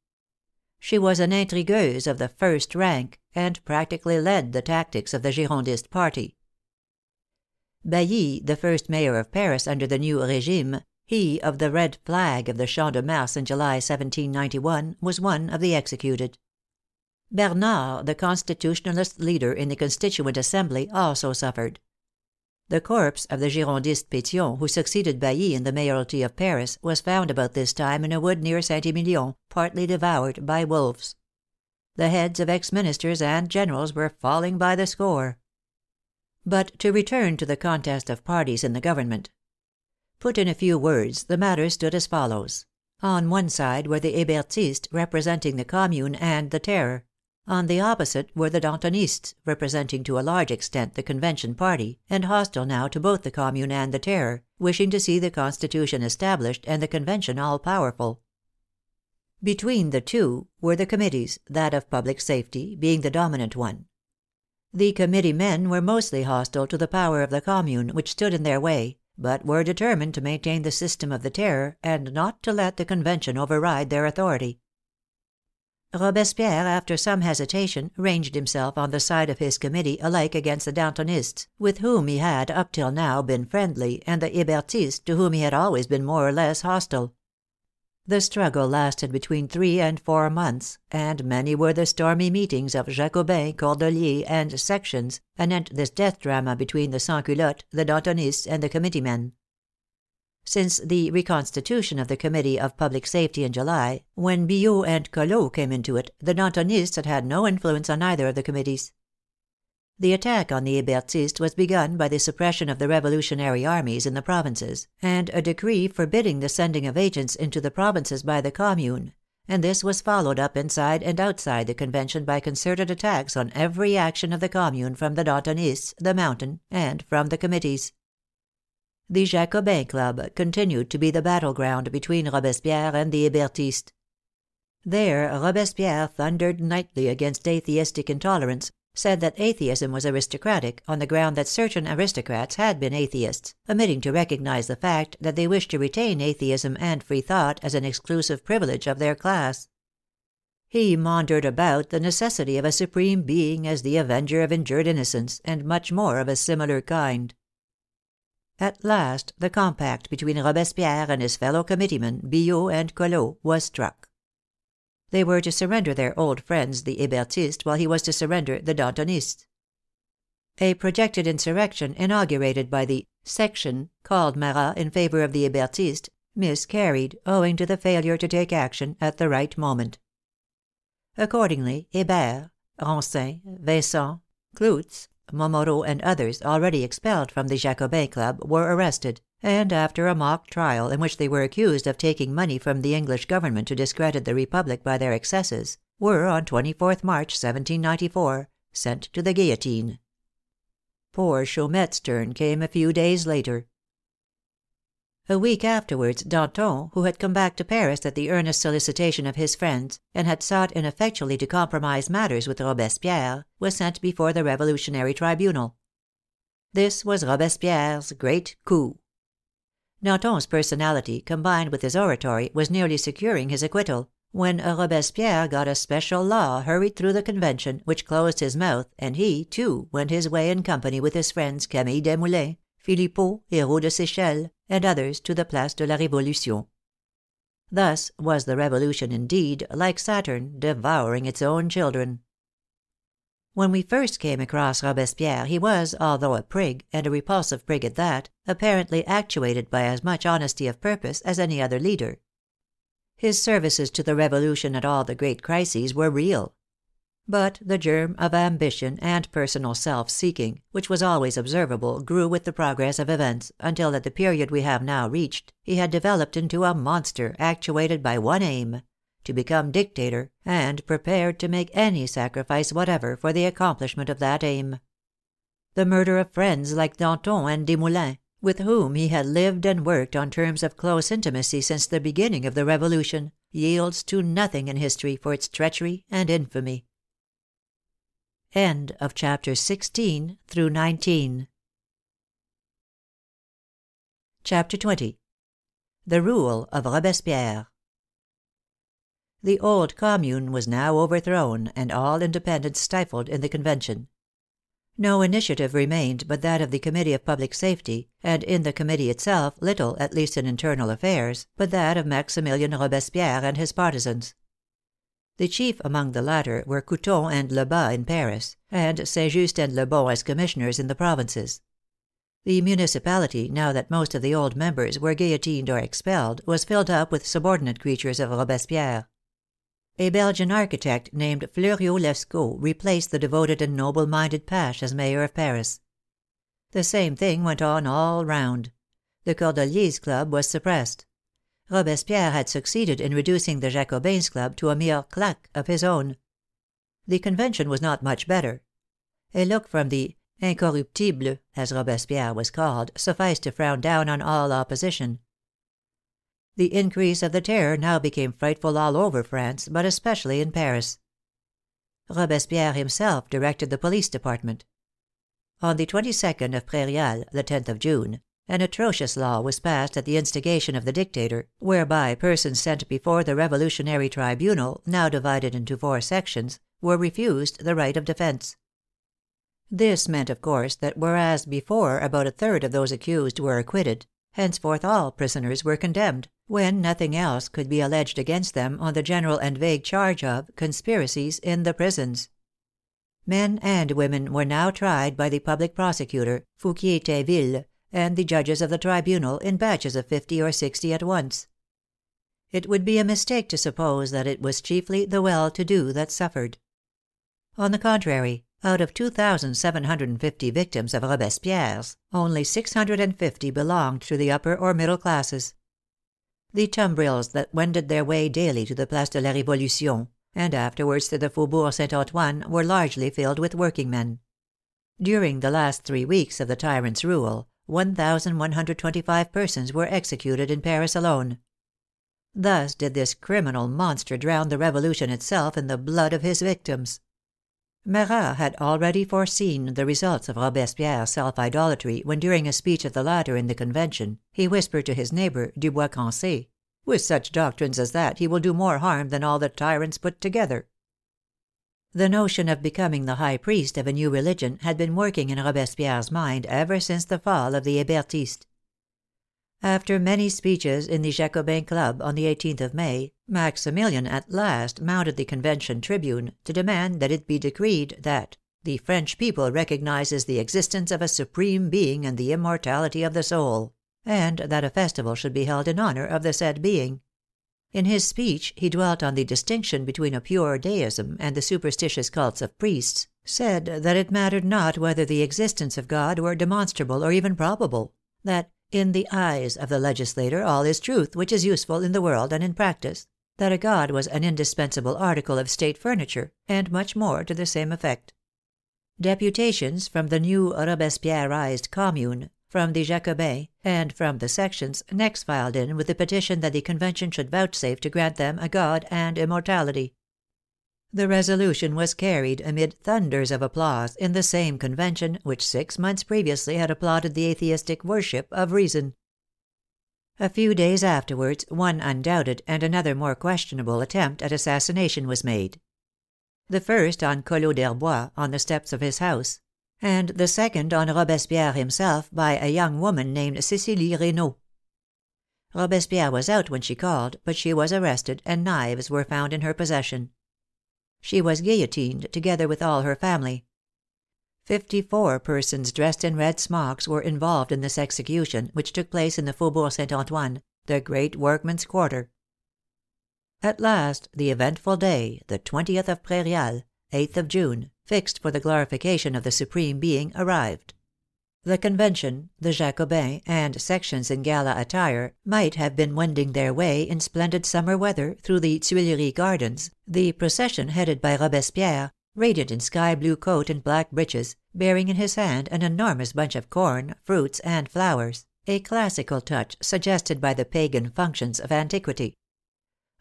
She was an intrigueuse of the first rank, and practically led the tactics of the Girondist party. Bailly, the first mayor of Paris under the new regime, he of the red flag of the Champ de Mars in July, 1791, was one of the executed. Barnave, the Constitutionalist leader in the Constituent Assembly, also suffered. The corpse of the Girondist Petion, who succeeded Bailly in the mayoralty of Paris, was found about this time in a wood near St. Emilion, partly devoured by wolves. The heads of ex ministers and generals were falling by the score. But to return to the contest of parties in the Government. Put in a few words, the matter stood as follows. On one side were the Hebertists, representing the Commune and the Terror. On the opposite were the Dantonists, representing to a large extent the Convention party, and hostile now to both the Commune and the Terror, wishing to see the Constitution established and the Convention all powerful. Between the two were the committees, that of Public Safety being the dominant one. The committee men were mostly hostile to the power of the Commune, which stood in their way, but were determined to maintain the system of the Terror, and not to let the Convention override their authority. Robespierre, after some hesitation, ranged himself on the side of his committee alike against the Dantonists, with whom he had up till now been friendly, and the Hebertists, to whom he had always been more or less hostile. The struggle lasted between three and four months, and many were the stormy meetings of Jacobins, Cordeliers, and sections, anent this death drama between the Sansculottes, the Dantonists, and the committee men. Since the reconstitution of the Committee of Public Safety in July, when Billaud and Collot came into it, the Dantonists had had no influence on either of the committees. The attack on the Hebertists was begun by the suppression of the revolutionary armies in the provinces, and a decree forbidding the sending of agents into the provinces by the Commune, and this was followed up inside and outside the Convention by concerted attacks on every action of the Commune from the Dantonists, the Mountain, and from the committees. The Jacobin Club continued to be the battleground between Robespierre and the Hebertists. There Robespierre thundered nightly against atheistic intolerance, said that atheism was aristocratic, on the ground that certain aristocrats had been atheists, omitting to recognize the fact that they wished to retain atheism and free thought as an exclusive privilege of their class. He maundered about the necessity of a supreme being as the avenger of injured innocence, and much more of a similar kind. At last the compact between Robespierre and his fellow committeemen, Billaud and Collot, was struck. They were to surrender their old friends the Hebertists, while he was to surrender the Dantonists. A projected insurrection, inaugurated by the section called Marat in favor of the Hebertists, miscarried, owing to the failure to take action at the right moment. Accordingly, Hebert, Ronsin, Vincent, Clootz, Momoro, and others, already expelled from the Jacobin Club, were arrested, and after a mock trial in which they were accused of taking money from the English government to discredit the Republic by their excesses, were on 24th March, 1794, sent to the guillotine. Poor Chaumette's turn came a few days later. A week afterwards Danton, who had come back to Paris at the earnest solicitation of his friends, and had sought ineffectually to compromise matters with Robespierre, was sent before the Revolutionary Tribunal. This was Robespierre's great coup. Danton's personality, combined with his oratory, was nearly securing his acquittal, when Robespierre got a special law hurried through the Convention, which closed his mouth, and he, too, went his way in company with his friends Camille Desmoulins, Philippeaux, Herault de and others to the Place de la Revolution. Thus was the Revolution indeed, like Saturn, devouring its own children. When we first came across Robespierre he was, although a prig, and a repulsive prig at that, apparently actuated by as much honesty of purpose as any other leader. His services to the Revolution at all the great crises were real. But the germ of ambition and personal self seeking, which was always observable, grew with the progress of events, until at the period we have now reached, he had developed into a monster, actuated by one aim to become dictator, and prepared to make any sacrifice whatever for the accomplishment of that aim. The murder of friends like Danton and Desmoulins, with whom he had lived and worked on terms of close intimacy since the beginning of the Revolution, yields to nothing in history for its treachery and infamy. End of chapter 16 through 19. Chapter 20. The Rule of Robespierre. The old Commune was now overthrown, and all independence stifled in the Convention. No initiative remained but that of the Committee of Public Safety, and in the Committee itself little, at least in internal affairs, but that of Maximilian Robespierre and his partisans. The chief among the latter were Couthon and Lebas in Paris, and St. Just and Lebon as commissioners in the provinces. The municipality, now that most of the old members were guillotined or expelled, was filled up with subordinate creatures of Robespierre. A Belgian architect named Fleuriot Lescot replaced the devoted and noble minded Pache as mayor of Paris. The same thing went on all round. The Cordeliers' Club was suppressed. Robespierre had succeeded in reducing the Jacobins' Club to a mere claque of his own. The Convention was not much better. A look from the Incorruptible, as Robespierre was called, sufficed to frown down on all opposition. The increase of the Terror now became frightful all over France, but especially in Paris. Robespierre himself directed the police department. On the 22nd of Prairial, the 10th of June, an atrocious law was passed at the instigation of the dictator, whereby persons sent before the Revolutionary Tribunal, now divided into four sections, were refused the right of defense. This meant, of course, that whereas before about a third of those accused were acquitted, henceforth all prisoners were condemned, when nothing else could be alleged against them on the general and vague charge of conspiracies in the prisons. Men and women were now tried by the public prosecutor, Fouquier Tinville, and the judges of the tribunal in batches of fifty or sixty at once. It would be a mistake to suppose that it was chiefly the well to do that suffered. On the contrary, out of 2,750 victims of Robespierre's, only 650 belonged to the upper or middle classes. The tumbrils that wended their way daily to the Place de la Revolution, and afterwards to the Faubourg St. Antoine, were largely filled with workingmen. During the last three weeks of the tyrant's rule, 1,125 persons were executed in Paris alone. Thus did this criminal monster drown the Revolution itself in the blood of his victims. Marat had already foreseen the results of Robespierre's self idolatry when during a speech of the latter in the Convention, he whispered to his neighbor, Dubois Crance, " With such doctrines as that he will do more harm than all the tyrants put together." The notion of becoming the high priest of a new religion had been working in Robespierre's mind ever since the fall of the Hebertists. After many speeches in the Jacobin Club on the 18th of May, Maximilian at last mounted the Convention tribune to demand that it be decreed that "the French people recognizes the existence of a Supreme Being and the immortality of the soul," and that a festival should be held in honor of the said being. In his speech he dwelt on the distinction between a pure deism and the superstitious cults of priests, said that it mattered not whether the existence of God were demonstrable or even probable, that in the eyes of the legislator all is truth which is useful in the world and in practice, that a god was an indispensable article of state furniture, and much more to the same effect. Deputations from the new Robespierreized Commune, from the Jacobins, and from the sections, next filed in with the petition that the Convention should vouchsafe to grant them a god and immortality. The resolution was carried amid thunders of applause in the same Convention which six months previously had applauded the atheistic worship of reason. A few days afterwards one undoubted and another more questionable attempt at assassination was made. The first on Collot d'Herbois, on the steps of his house; and the second on Robespierre himself, by a young woman named Cecilie Renault. Robespierre was out when she called, but she was arrested, and knives were found in her possession. She was guillotined, together with all her family. Fifty four persons dressed in red smocks were involved in this execution, which took place in the Faubourg St. Antoine, the great workmen's quarter. At last the eventful day, the 20th of Prairial, 8th of June, fixed for the glorification of the Supreme Being, arrived. The Convention, the Jacobins, and sections in gala attire might have been wending their way in splendid summer weather through the Tuileries Gardens, the procession headed by Robespierre, radiant in sky blue coat and black breeches, bearing in his hand an enormous bunch of corn, fruits, and flowers, a classical touch suggested by the pagan functions of antiquity.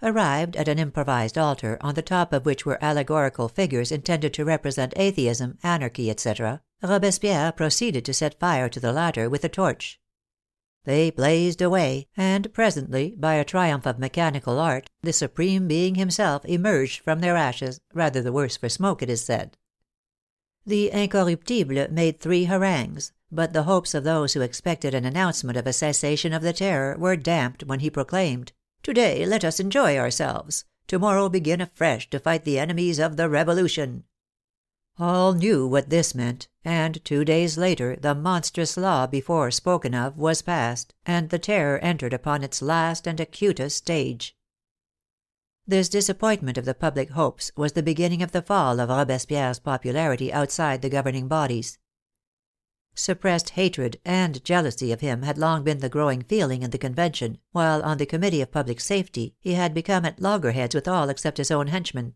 Arrived at an improvised altar, on the top of which were allegorical figures intended to represent atheism, anarchy, etc., Robespierre proceeded to set fire to the latter with a torch. They blazed away, and presently, by a triumph of mechanical art, the Supreme Being himself emerged from their ashes, rather the worse for smoke, it is said. The Incorruptible made three harangues, but the hopes of those who expected an announcement of a cessation of the Terror were damped when he proclaimed, To day let us enjoy ourselves, to morrow begin afresh to fight the enemies of the Revolution. All knew what this meant, and two days later the monstrous law before spoken of was passed, and the Terror entered upon its last and acutest stage. This disappointment of the public hopes was the beginning of the fall of Robespierre's popularity outside the governing bodies. Suppressed hatred and jealousy of him had long been the growing feeling in the Convention, while on the Committee of Public Safety he had become at loggerheads with all except his own henchmen.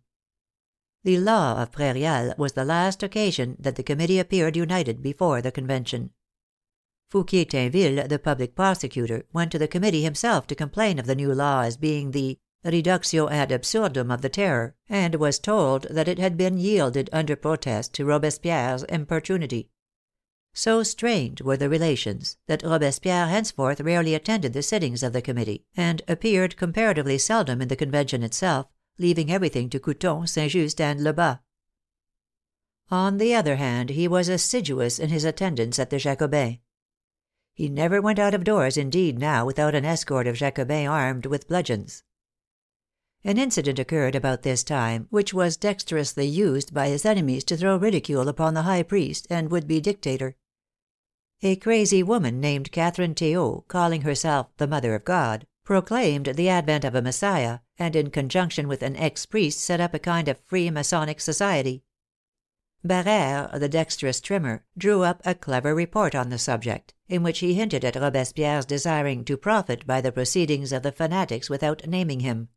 The law of Prairial was the last occasion that the Committee appeared united before the Convention. Fouquier Tinville, the public prosecutor, went to the Committee himself to complain of the new law as being the reductio ad absurdum of the Terror, and was told that it had been yielded under protest to Robespierre's importunity. So strained were the relations, that Robespierre henceforth rarely attended the sittings of the Committee, and appeared comparatively seldom in the Convention itself, leaving everything to Couthon, St. Just, and Lebas. On the other hand, he was assiduous in his attendance at the Jacobins. He never went out of doors, indeed, now, without an escort of Jacobins armed with bludgeons. An incident occurred about this time, which was dexterously used by his enemies to throw ridicule upon the high priest and would be dictator. A crazy woman named Catherine Theot, calling herself the Mother of God, proclaimed the advent of a Messiah, and in conjunction with an ex priest set up a kind of free Masonic society. Barere, the dexterous trimmer, drew up a clever report on the subject, in which he hinted at Robespierre's desiring to profit by the proceedings of the fanatics without naming him.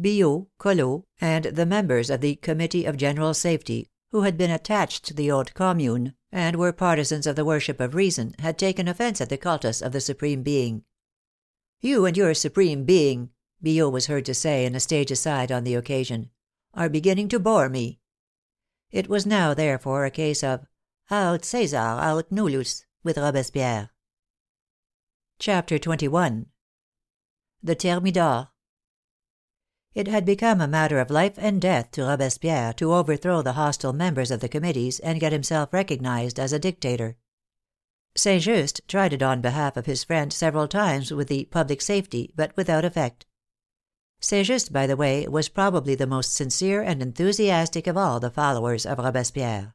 Billaud, Collot, and the members of the Committee of General Safety, who had been attached to the old Commune, and were partisans of the worship of reason, had taken offence at the cultus of the Supreme Being. You and your Supreme Being, Billaud was heard to say in a stage aside on the occasion, are beginning to bore me. It was now, therefore, a case of aut Caesar aut nullus with Robespierre. CHAPTER XXI. The Thermidor. It had become a matter of life and death to Robespierre to overthrow the hostile members of the committees and get himself recognized as a dictator. St. Just tried it on behalf of his friend several times with the public safety, but without effect. St. Just, by the way, was probably the most sincere and enthusiastic of all the followers of Robespierre.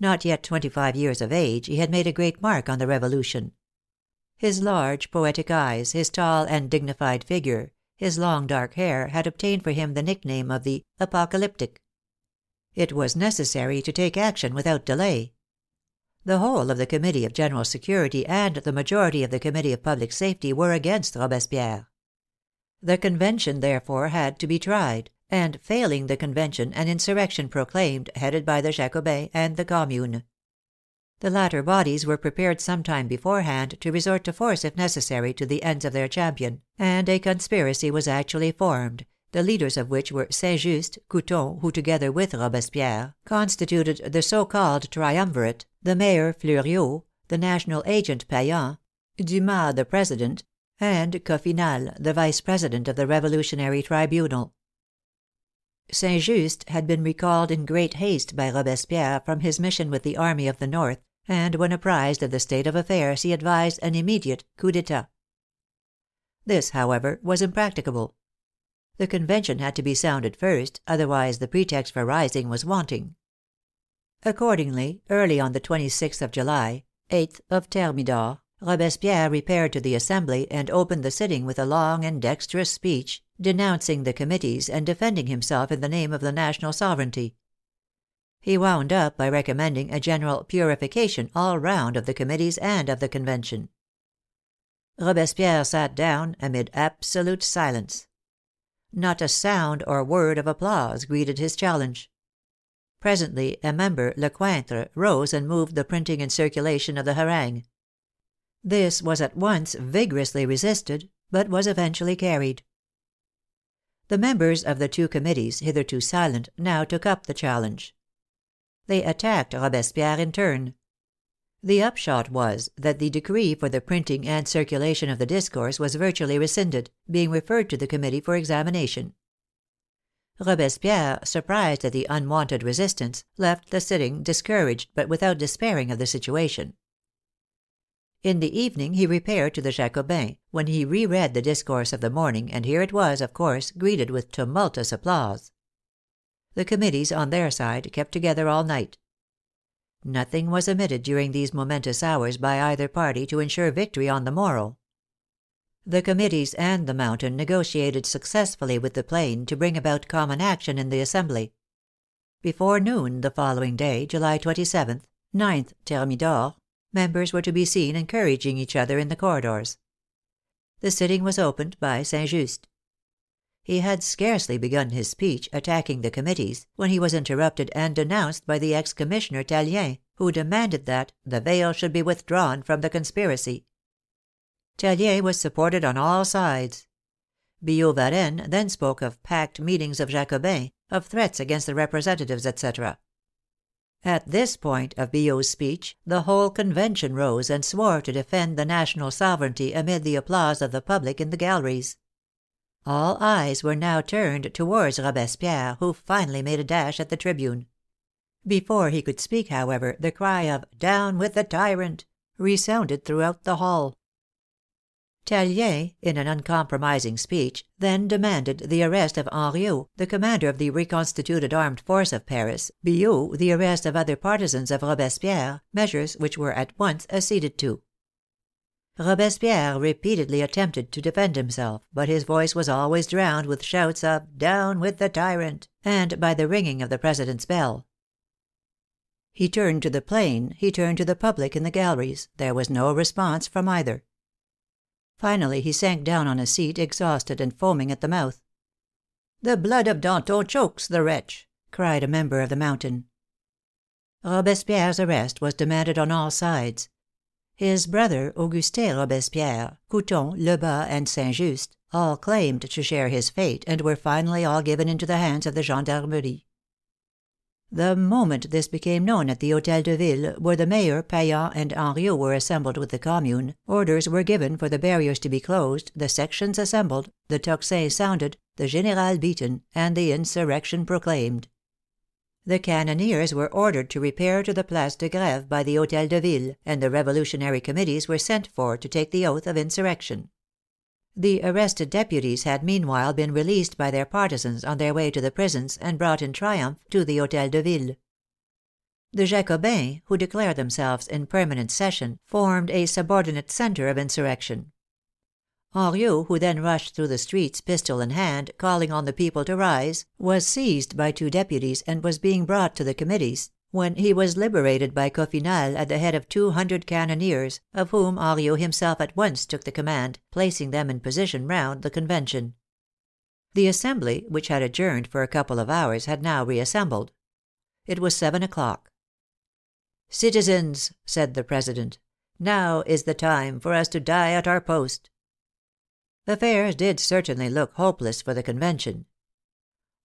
Not yet twenty five years of age, he had made a great mark on the Revolution. His large, poetic eyes, his tall and dignified figure, his long dark hair, had obtained for him the nickname of the Apocalyptic. It was necessary to take action without delay. The whole of the Committee of General Security and the majority of the Committee of Public Safety were against Robespierre. The Convention, therefore, had to be tried, and failing the Convention an insurrection proclaimed, headed by the Jacobins and the Commune. The latter bodies were prepared some time beforehand to resort to force if necessary to the ends of their champion, and a conspiracy was actually formed, the leaders of which were St. Just, Couthon, who together with Robespierre, constituted the so called triumvirate, the mayor Fleuriot, the national agent Payan, Dumas the president, and Coffinhal the vice president of the Revolutionary Tribunal. St. Just had been recalled in great haste by Robespierre from his mission with the Army of the North, and when apprised of the state of affairs he advised an immediate coup d'etat. This, however, was impracticable. The Convention had to be sounded first, otherwise the pretext for rising was wanting. Accordingly, early on the 26th of July (8th of Thermidor), Robespierre repaired to the Assembly and opened the sitting with a long and dexterous speech, denouncing the Committees and defending himself in the name of the national sovereignty. He wound up by recommending a general " purification " all round of the Committees and of the Convention. Robespierre sat down amid absolute silence. Not a sound or word of applause greeted his challenge. Presently a member, Lecointre, rose and moved the printing and circulation of the harangue. This was at once vigorously resisted, but was eventually carried. The members of the two committees, hitherto silent, now took up the challenge. They attacked Robespierre in turn. The upshot was that the decree for the printing and circulation of the discourse was virtually rescinded, being referred to the Committee for examination. Robespierre, surprised at the unwonted resistance, left the sitting discouraged but without despairing of the situation. In the evening he repaired to the Jacobins, when he re read the discourse of the morning, and here it was, of course, greeted with tumultuous applause. The Committees, on their side, kept together all night. Nothing was omitted during these momentous hours by either party to ensure victory on the morrow. The Committees and the Mountain negotiated successfully with the Plain to bring about common action in the Assembly. Before noon the following day, July 27th (9th Thermidor), members were to be seen encouraging each other in the corridors. The sitting was opened by St. Just. He had scarcely begun his speech, attacking the Committees, when he was interrupted and denounced by the ex Commissioner Tallien, who demanded that " the veil should be withdrawn from the conspiracy." Tallien was supported on all sides. Billaud Varennes then spoke of packed meetings of Jacobins, of threats against the representatives, etc. At this point of Billaud's speech the whole Convention rose and swore to defend the national sovereignty amid the applause of the public in the galleries. All eyes were now turned towards Robespierre, who finally made a dash at the tribune. Before he could speak, however, the cry of " Down with the tyrant !" resounded throughout the hall. Tallien, in an uncompromising speech, then demanded the arrest of Henriot, the commander of the reconstituted armed force of Paris, Billaud the arrest of other partisans of Robespierre, measures which were at once acceded to. Robespierre repeatedly attempted to defend himself, but his voice was always drowned with shouts of " Down with the tyrant !" and by the ringing of the President's bell. He turned to the Plain, he turned to the public in the galleries, there was no response from either. Finally he sank down on a seat, exhausted and foaming at the mouth. " The blood of Danton chokes the wretch !" cried a member of the Mountain. Robespierre's arrest was demanded on all sides. His brother, Augustin Robespierre, Couthon, Lebas, and St. Just, all claimed to share his fate, and were finally all given into the hands of the Gendarmerie. The moment this became known at the Hotel de Ville, where the mayor, Payan, and Henriot were assembled with the Commune, orders were given for the barriers to be closed, the sections assembled, the tocsin sounded, the General beaten, and the insurrection proclaimed. The cannoneers were ordered to repair to the Place de Greve by the Hotel de Ville, and the revolutionary committees were sent for to take the oath of insurrection. The arrested deputies had meanwhile been released by their partisans on their way to the prisons, and brought in triumph to the Hotel de Ville. The Jacobins, who declared themselves in permanent session, formed a subordinate center of insurrection. Henriot, who then rushed through the streets, pistol in hand, calling on the people to rise, was seized by two deputies, and was being brought to the Committees, when he was liberated by Coffinhal at the head of two hundred cannoneers, of whom Henriot himself at once took the command, placing them in position round the Convention. The Assembly, which had adjourned for a couple of hours, had now reassembled. It was seven o'clock. " Citizens," said the President, " now is the time for us to die at our post." Affairs did certainly look hopeless for the Convention.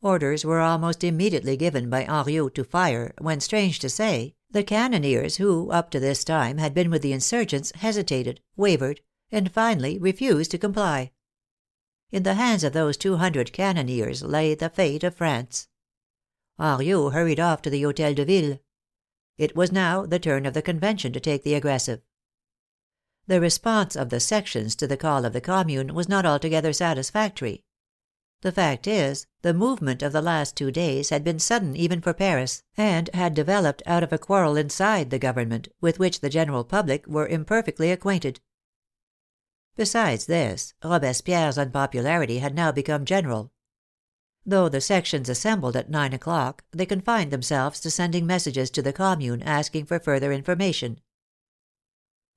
Orders were almost immediately given by Henriot to fire, when, strange to say, the cannoneers who, up to this time, had been with the insurgents, hesitated, wavered, and finally refused to comply. In the hands of those two hundred cannoneers lay the fate of France. Henriot hurried off to the Hotel de Ville. It was now the turn of the Convention to take the aggressive. The response of the sections to the call of the Commune was not altogether satisfactory. The fact is, the movement of the last two days had been sudden even for Paris, and had developed out of a quarrel inside the Government, with which the general public were imperfectly acquainted. Besides this, Robespierre's unpopularity had now become general. Though the sections assembled at nine o'clock, they confined themselves to sending messages to the Commune asking for further information.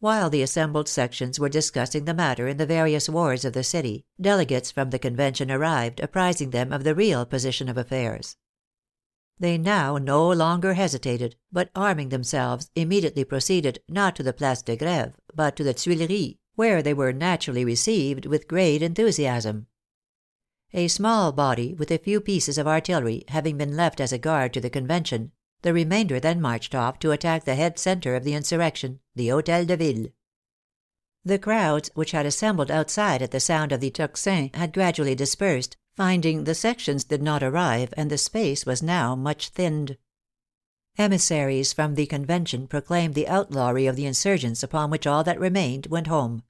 While the assembled sections were discussing the matter in the various wards of the city, delegates from the Convention arrived apprising them of the real position of affairs. They now no longer hesitated, but arming themselves, immediately proceeded, not to the Place de Greve, but to the Tuileries, where they were naturally received with great enthusiasm. A small body, with a few pieces of artillery, having been left as a guard to the Convention, the remainder then marched off to attack the head center of the insurrection, the Hotel de Ville. The crowds which had assembled outside at the sound of the tocsin had gradually dispersed, finding the sections did not arrive and the space was now much thinned. Emissaries from the Convention proclaimed the outlawry of the insurgents upon which all that remained went home.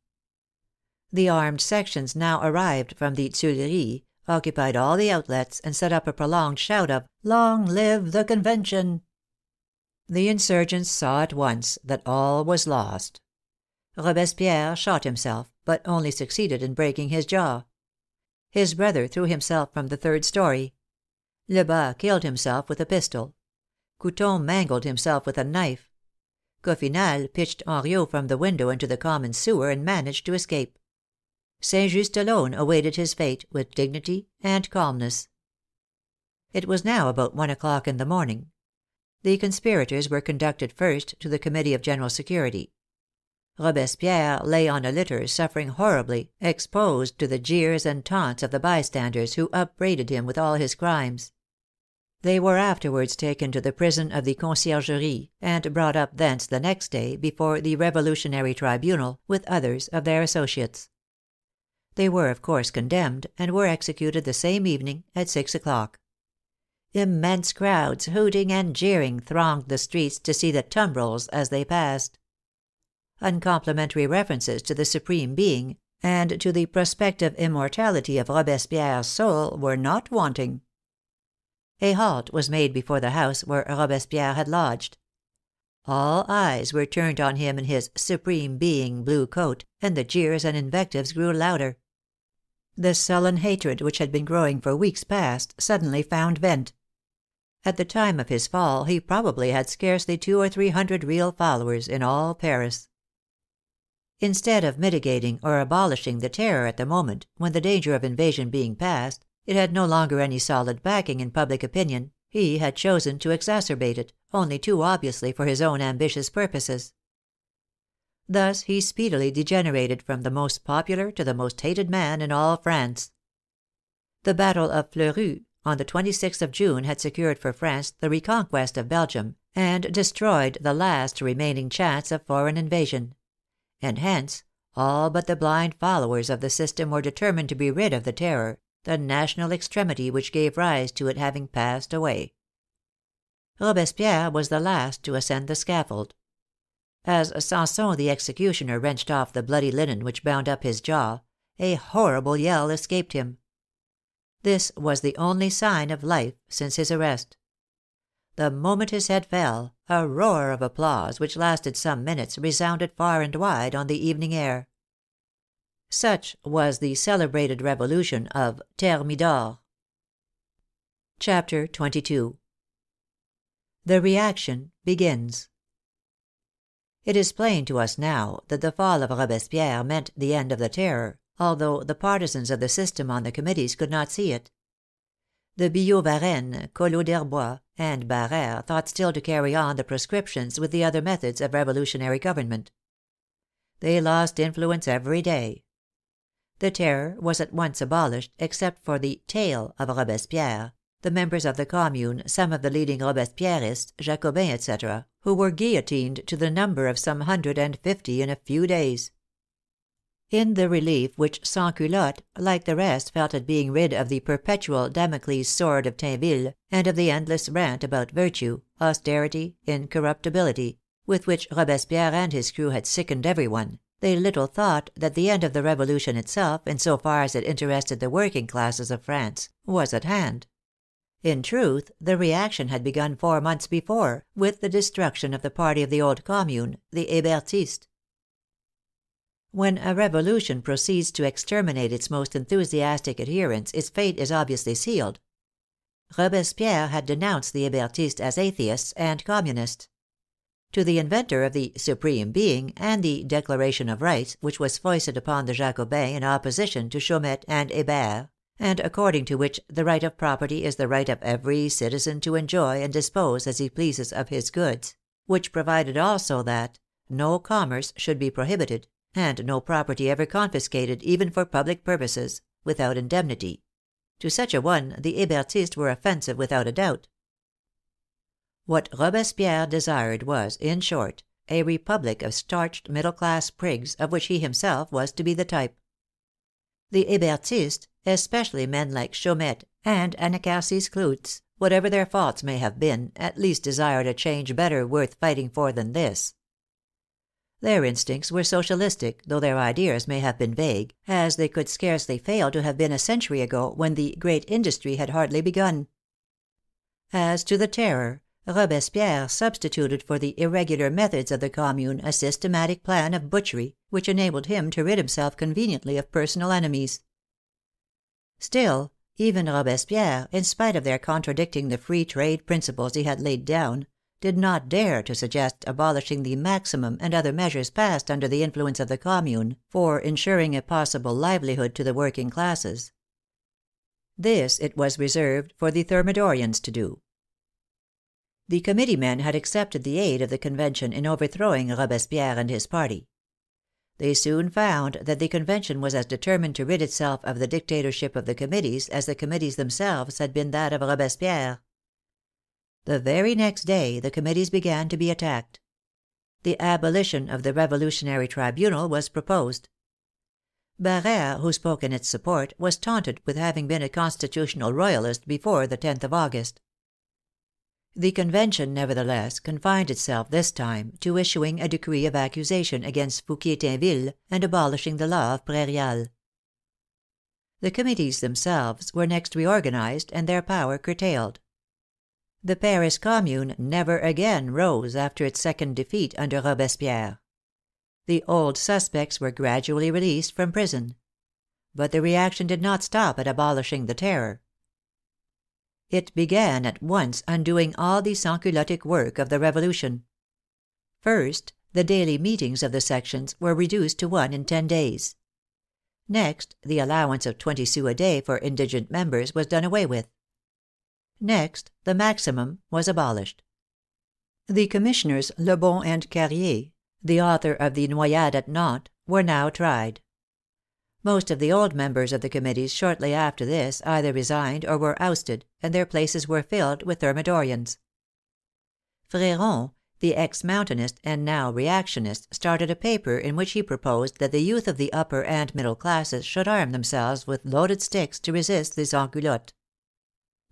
The armed sections now arrived from the Tuileries, occupied all the outlets, and set up a prolonged shout of " Long live the Convention !" The insurgents saw at once that all was lost. Robespierre shot himself, but only succeeded in breaking his jaw. His brother threw himself from the third story. Lebas killed himself with a pistol. Couthon mangled himself with a knife. Coffinhal pitched Henriot from the window into the common sewer and managed to escape. St. Just alone awaited his fate with dignity and calmness. It was now about one o'clock in the morning. The conspirators were conducted first to the Committee of General Security. Robespierre lay on a litter suffering horribly, exposed to the jeers and taunts of the bystanders, who upbraided him with all his crimes. They were afterwards taken to the prison of the Conciergerie, and brought up thence the next day before the Revolutionary Tribunal, with others of their associates. They were of course condemned, and were executed the same evening at six o'clock. Immense crowds, hooting and jeering, thronged the streets to see the tumbrils as they passed. Uncomplimentary references to the Supreme Being, and to the prospective immortality of Robespierre's soul, were not wanting. A halt was made before the house where Robespierre had lodged. All eyes were turned on him in his Supreme Being blue coat, and the jeers and invectives grew louder. The sullen hatred which had been growing for weeks past suddenly found vent. At the time of his fall he probably had scarcely two or three hundred real followers in all Paris. Instead of mitigating or abolishing the Terror at the moment, when the danger of invasion being past, it had no longer any solid backing in public opinion, he had chosen to exacerbate it, only too obviously for his own ambitious purposes. Thus he speedily degenerated from the most popular to the most hated man in all France. The battle of Fleurus on the 26th of June had secured for France the reconquest of Belgium, and destroyed the last remaining chance of foreign invasion; and hence, all but the blind followers of the system were determined to be rid of the Terror, the national extremity which gave rise to it having passed away. Robespierre was the last to ascend the scaffold. As Sanson the executioner wrenched off the bloody linen which bound up his jaw, a horrible yell escaped him. This was the only sign of life since his arrest. The moment his head fell, a roar of applause which lasted some minutes resounded far and wide on the evening air. Such was the celebrated revolution of Thermidor. CHAPTER XXII The reaction begins It is plain to us now that the fall of Robespierre meant the end of the Terror, although the partisans of the system on the committees could not see it. The Billaud Varennes, Collot d'Herbois, and Barere thought still to carry on the proscriptions with the other methods of revolutionary government. They lost influence every day. The Terror was at once abolished, except for the tail of Robespierre, the members of the Commune, some of the leading Robespierrists, Jacobins, etc., who were guillotined to the number of some hundred and fifty in a few days. In the relief which Sansculotte, like the rest, felt at being rid of the perpetual Damocles sword of Tinville, and of the endless rant about virtue, austerity, incorruptibility, with which Robespierre and his crew had sickened every one, they little thought that the end of the Revolution itself, in so far as it interested the working classes of France, was at hand. In truth, the reaction had begun four months before, with the destruction of the party of the old Commune, the Hebertists. When a revolution proceeds to exterminate its most enthusiastic adherents its fate is obviously sealed. Robespierre had denounced the Hebertists as atheists and communists. To the inventor of the " Supreme Being " and the Declaration of Rights which was foisted upon the Jacobins in opposition to Chaumette and Hebert, and according to which the right of property is the right of every citizen to enjoy and dispose as he pleases of his goods, which provided also that " no commerce should be prohibited, and no property ever confiscated even for public purposes, without indemnity," to such a one the Hebertists were offensive without a doubt. What Robespierre desired was, in short, a republic of starched middle class prigs, of which he himself was to be the type. The Hebertists, especially men like Chaumette and Anacharsis Clootz, whatever their faults may have been, at least desired a change better worth fighting for than this. Their instincts were socialistic, though their ideas may have been vague, as they could scarcely fail to have been a century ago, when the " great industry " had hardly begun. As to the Terror, Robespierre substituted for the irregular methods of the Commune a systematic plan of butchery, which enabled him to rid himself conveniently of personal enemies. Still, even Robespierre, in spite of their contradicting the free trade principles he had laid down, did not dare to suggest abolishing the maximum and other measures passed under the influence of the Commune, for insuring a possible livelihood to the working classes. This it was reserved for the Thermidorians to do. The committee men had accepted the aid of the Convention in overthrowing Robespierre and his party. They soon found that the Convention was as determined to rid itself of the dictatorship of the committees as the committees themselves had been that of Robespierre. The very next day the committees began to be attacked. The abolition of the Revolutionary Tribunal was proposed. Barere, who spoke in its support, was taunted with having been a constitutional royalist before the loth of August. The Convention, nevertheless, confined itself this time to issuing a decree of accusation against Fouquier Tinville, and abolishing the law of Prairial. The committees themselves were next reorganized and their power curtailed. The Paris Commune never again rose after its second defeat under Robespierre. The old suspects were gradually released from prison. But the reaction did not stop at abolishing the Terror. It began at once undoing all the sansculottic work of the Revolution. First, the daily meetings of the sections were reduced to one in ten days. Next, the allowance of twenty sous a day for indigent members was done away with. Next, the maximum was abolished. The commissioners Lebon and Carrier, the author of the Noyades at Nantes, were now tried. Most of the old members of the committees shortly after this either resigned or were ousted, and their places were filled with Thermidorians. Freron, the ex Mountainist and now Reactionist, started a paper in which he proposed that the youth of the upper and middle classes should arm themselves with loaded sticks to resist the Sansculottes.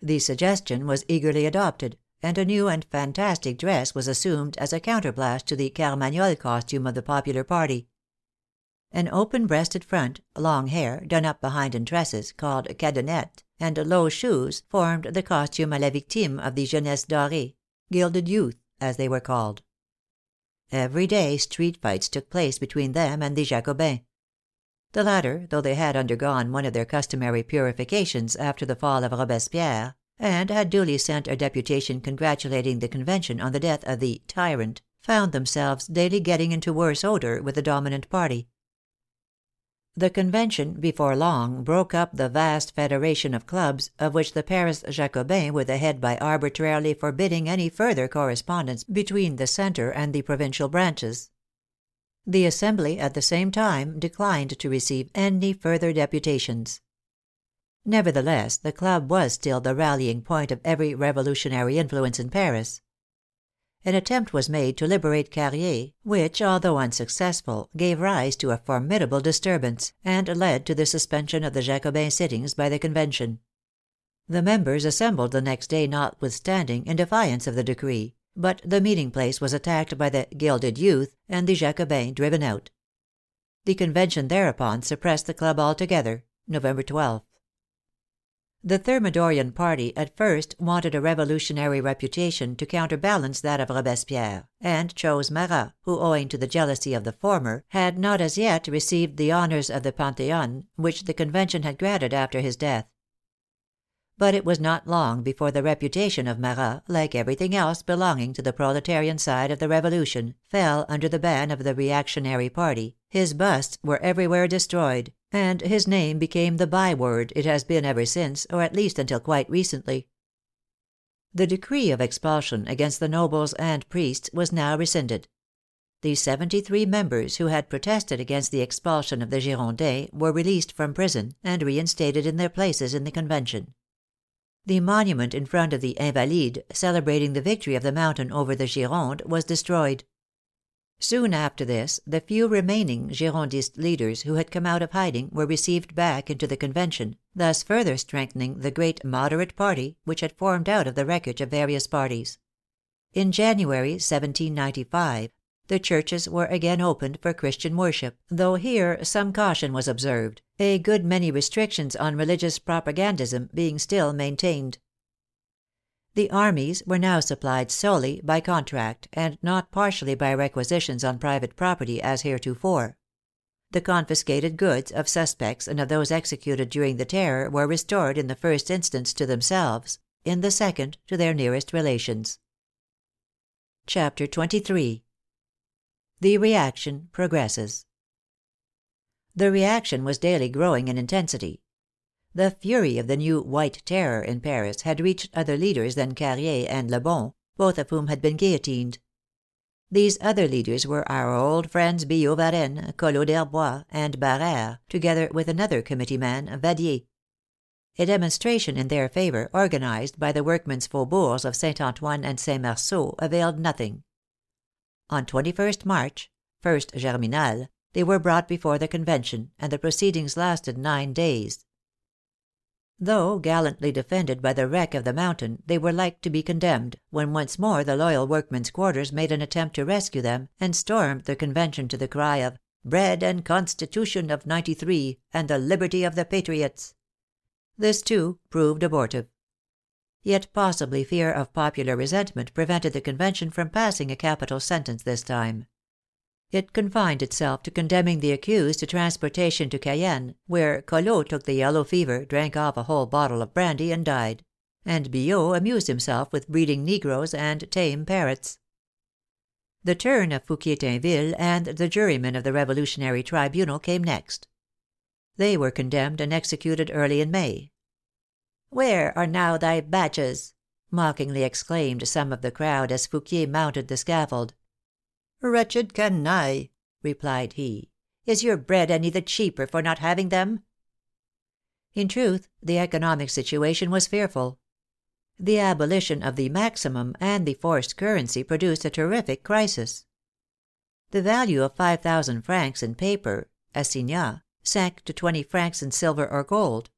The suggestion was eagerly adopted, and a new and fantastic dress was assumed as a counterblast to the Carmagnole costume of the popular party. An open breasted front, long hair, done up behind in tresses, called cadenettes, and low shoes, formed the costume a la victime of the Jeunesse Doree (Gilded Youth), as they were called. Every day street fights took place between them and the Jacobins. The latter, though they had undergone one of their customary purifications after the fall of Robespierre, and had duly sent a deputation congratulating the Convention on the death of the " tyrant," found themselves daily getting into worse odor with the dominant party. The Convention before long broke up the vast federation of clubs, of which the Paris Jacobins were the head by arbitrarily forbidding any further correspondence between the centre and the provincial branches. The Assembly at the same time declined to receive any further deputations. Nevertheless, the club was still the rallying point of every revolutionary influence in Paris. An attempt was made to liberate Carrier, which, although unsuccessful, gave rise to a formidable disturbance, and led to the suspension of the Jacobin sittings by the Convention. The members assembled the next day notwithstanding, in defiance of the decree, but the meeting place was attacked by the " Gilded Youth," and the Jacobins driven out. The Convention thereupon suppressed the club altogether (Nov. 12). The Thermidorian party at first wanted a revolutionary reputation to counterbalance that of Robespierre, and chose Marat, who, owing to the jealousy of the former, had not as yet received the honors of the Pantheon, which the Convention had granted after his death. But it was not long before the reputation of Marat, like everything else belonging to the proletarian side of the Revolution, fell under the ban of the reactionary party, his busts were everywhere destroyed, and his name became the by word it has been ever since, or at least until quite recently. The decree of expulsion against the nobles and priests was now rescinded. The seventy three members who had protested against the expulsion of the Girondins were released from prison, and reinstated in their places in the Convention. The monument in front of the Invalides, celebrating the victory of the Mountain over the Gironde, was destroyed. Soon after this the few remaining Girondist leaders who had come out of hiding were received back into the Convention, thus further strengthening the great moderate party which had formed out of the wreckage of various parties. In January, 1795, the churches were again opened for Christian worship, though here some caution was observed, a good many restrictions on religious propagandism being still maintained. The armies were now supplied solely by contract, and not partially by requisitions on private property as heretofore. The confiscated goods of suspects and of those executed during the Terror were restored in the first instance to themselves, in the second to their nearest relations. CHAPTER XXIII the reaction progresses. The reaction was daily growing in intensity. The fury of the new White Terror in Paris had reached other leaders than Carrier and Lebon, both of whom had been guillotined. These other leaders were our old friends Billaud Varennes, Collot d'Herbois, and Barere, together with another committee man, Vadier. A demonstration in their favor, organized by the workmen's faubourgs of St. Antoine and St. Marceau, availed nothing. On 21st March (1st Germinal) they were brought before the Convention, and the proceedings lasted nine days. Though gallantly defended by the wreck of the Mountain, they were like to be condemned, when once more the loyal workmen's quarters made an attempt to rescue them, and stormed the Convention to the cry of " Bread and Constitution of '93, and the liberty of the patriots." This, too, proved abortive. Yet possibly fear of popular resentment prevented the Convention from passing a capital sentence this time. It confined itself to condemning the accused to transportation to Cayenne, where Collot took the yellow fever, drank off a whole bottle of brandy, and died; and Billaud amused himself with breeding negroes and tame parrots. The turn of Fouquier Tinville and the jurymen of the Revolutionary Tribunal came next. They were condemned and executed early in May. Where are now thy batches?" mockingly exclaimed some of the crowd as Fouquier mounted the scaffold. Wretched canaille," replied he, is your bread any the cheaper for not having them?" In truth, the economic situation was fearful. The abolition of the maximum and the forced currency produced a terrific crisis. The value of 5,000 francs in paper (assignats) sank to 20 francs in silver or gold.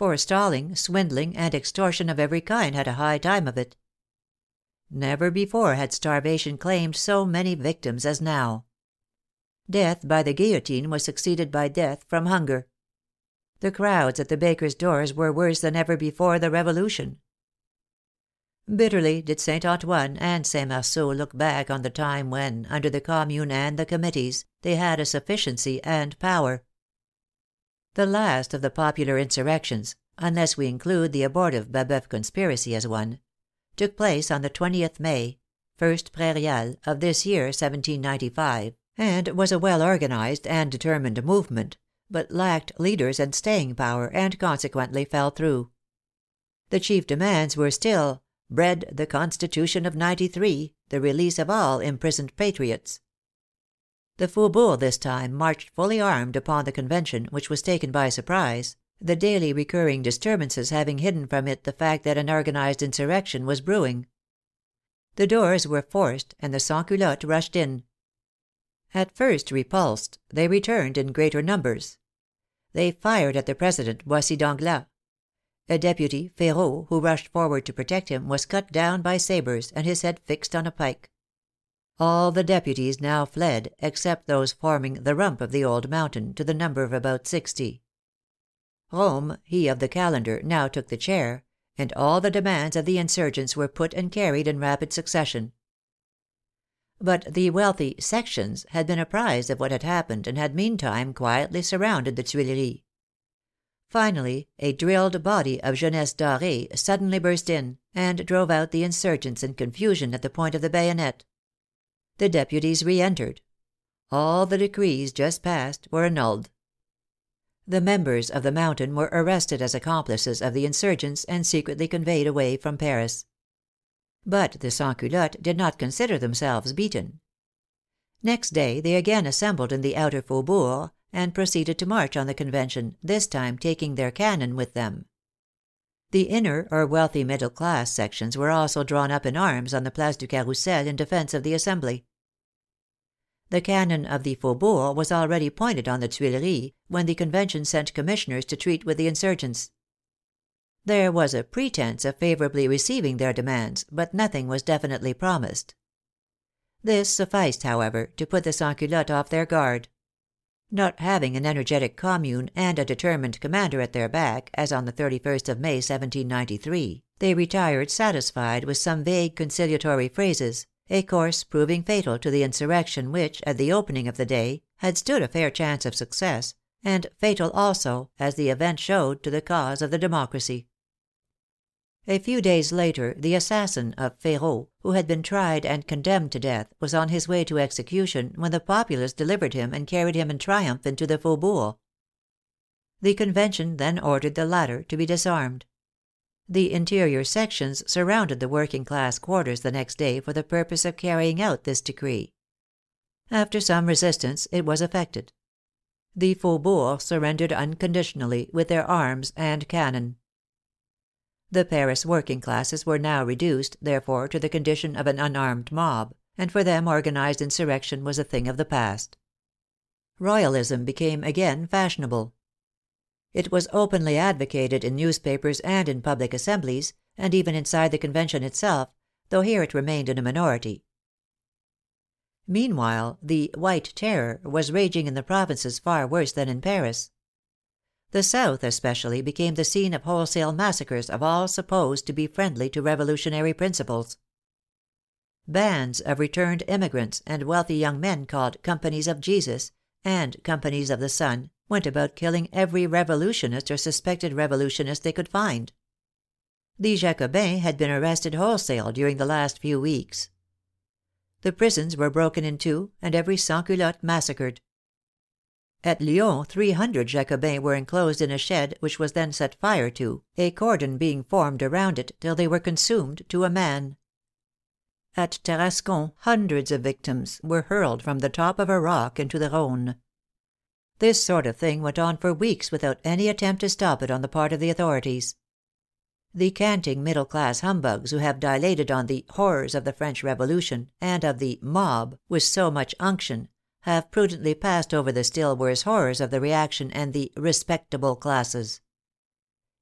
Forestalling, swindling, and extortion of every kind had a high time of it. Never before had starvation claimed so many victims as now. Death by the guillotine was succeeded by death from hunger. The crowds at the bakers' doors were worse than ever before the Revolution. Bitterly did St. Antoine and St. Marceau look back on the time when, under the Commune and the Committees, they had a sufficiency and power. The last of the popular insurrections (unless we include the abortive Baboeuf conspiracy as one) took place on the 20th May (ist Prairial) of this year 1795, and was a well organized and determined movement, but lacked leaders and staying power, and consequently fell through. The chief demands were still "Bread, the Constitution of '93, the release of all imprisoned patriots." The Faubourg this time marched fully armed upon the Convention, which was taken by surprise, the daily recurring disturbances having hidden from it the fact that an organized insurrection was brewing. The doors were forced, and the Sansculottes rushed in. At first repulsed, they returned in greater numbers. They fired at the President, Boissy d'Anglas. A deputy, Feraud, who rushed forward to protect him, was cut down by sabres, and his head fixed on a pike. All the deputies now fled, except those forming the rump of the old Mountain, to the number of about sixty. Romme, he of the calendar, now took the chair, and all the demands of the insurgents were put and carried in rapid succession. But the wealthy " sections " had been apprised of what had happened and had meantime quietly surrounded the Tuileries. Finally a drilled body of jeunesse doree suddenly burst in, and drove out the insurgents in confusion at the point of the bayonet. The deputies re entered. All the decrees just passed were annulled. The members of the Mountain were arrested as accomplices of the insurgents and secretly conveyed away from Paris. But the Sansculottes did not consider themselves beaten. Next day they again assembled in the outer faubourg, and proceeded to march on the Convention, this time taking their cannon with them. The inner or wealthy middle class sections were also drawn up in arms on the Place du Carrousel in defence of the Assembly. The cannon of the faubourg was already pointed on the Tuileries, when the Convention sent commissioners to treat with the insurgents. There was a pretence of favorably receiving their demands, but nothing was definitely promised. This sufficed, however, to put the Sansculottes off their guard. Not having an energetic Commune and a determined commander at their back, as on the 31st of May, 1793, they retired satisfied with some vague conciliatory phrases, a course proving fatal to the insurrection which, at the opening of the day, had stood a fair chance of success, and fatal also, as the event showed, to the cause of the democracy. A few days later the assassin of Feraud, who had been tried and condemned to death, was on his way to execution when the populace delivered him and carried him in triumph into the Faubourg. The Convention then ordered the latter to be disarmed. The interior sections surrounded the working class quarters the next day for the purpose of carrying out this decree. After some resistance it was effected. The faubourgs surrendered unconditionally, with their arms and cannon. The Paris working classes were now reduced, therefore, to the condition of an unarmed mob, and for them organized insurrection was a thing of the past. Royalism became again fashionable. It was openly advocated in newspapers and in public assemblies, and even inside the Convention itself, though here it remained in a minority. Meanwhile, the " White Terror " was raging in the provinces far worse than in Paris. The South especially became the scene of wholesale massacres of all supposed to be friendly to revolutionary principles. Bands of returned emigrants and wealthy young men called Companies of Jesus and Companies of the Sun went about killing every revolutionist or suspected revolutionist they could find. The Jacobins had been arrested wholesale during the last few weeks. The prisons were broken in two, and every Sansculotte massacred. At Lyons three hundred Jacobins were enclosed in a shed, which was then set fire to, a cordon being formed around it till they were consumed to a man. At Tarascon hundreds of victims were hurled from the top of a rock into the Rhone. This sort of thing went on for weeks without any attempt to stop it on the part of the authorities. The canting middle class humbugs who have dilated on the " horrors of the French Revolution " and of the " mob " with so much unction, have prudently passed over the still worse horrors of the reaction and the " respectable classes."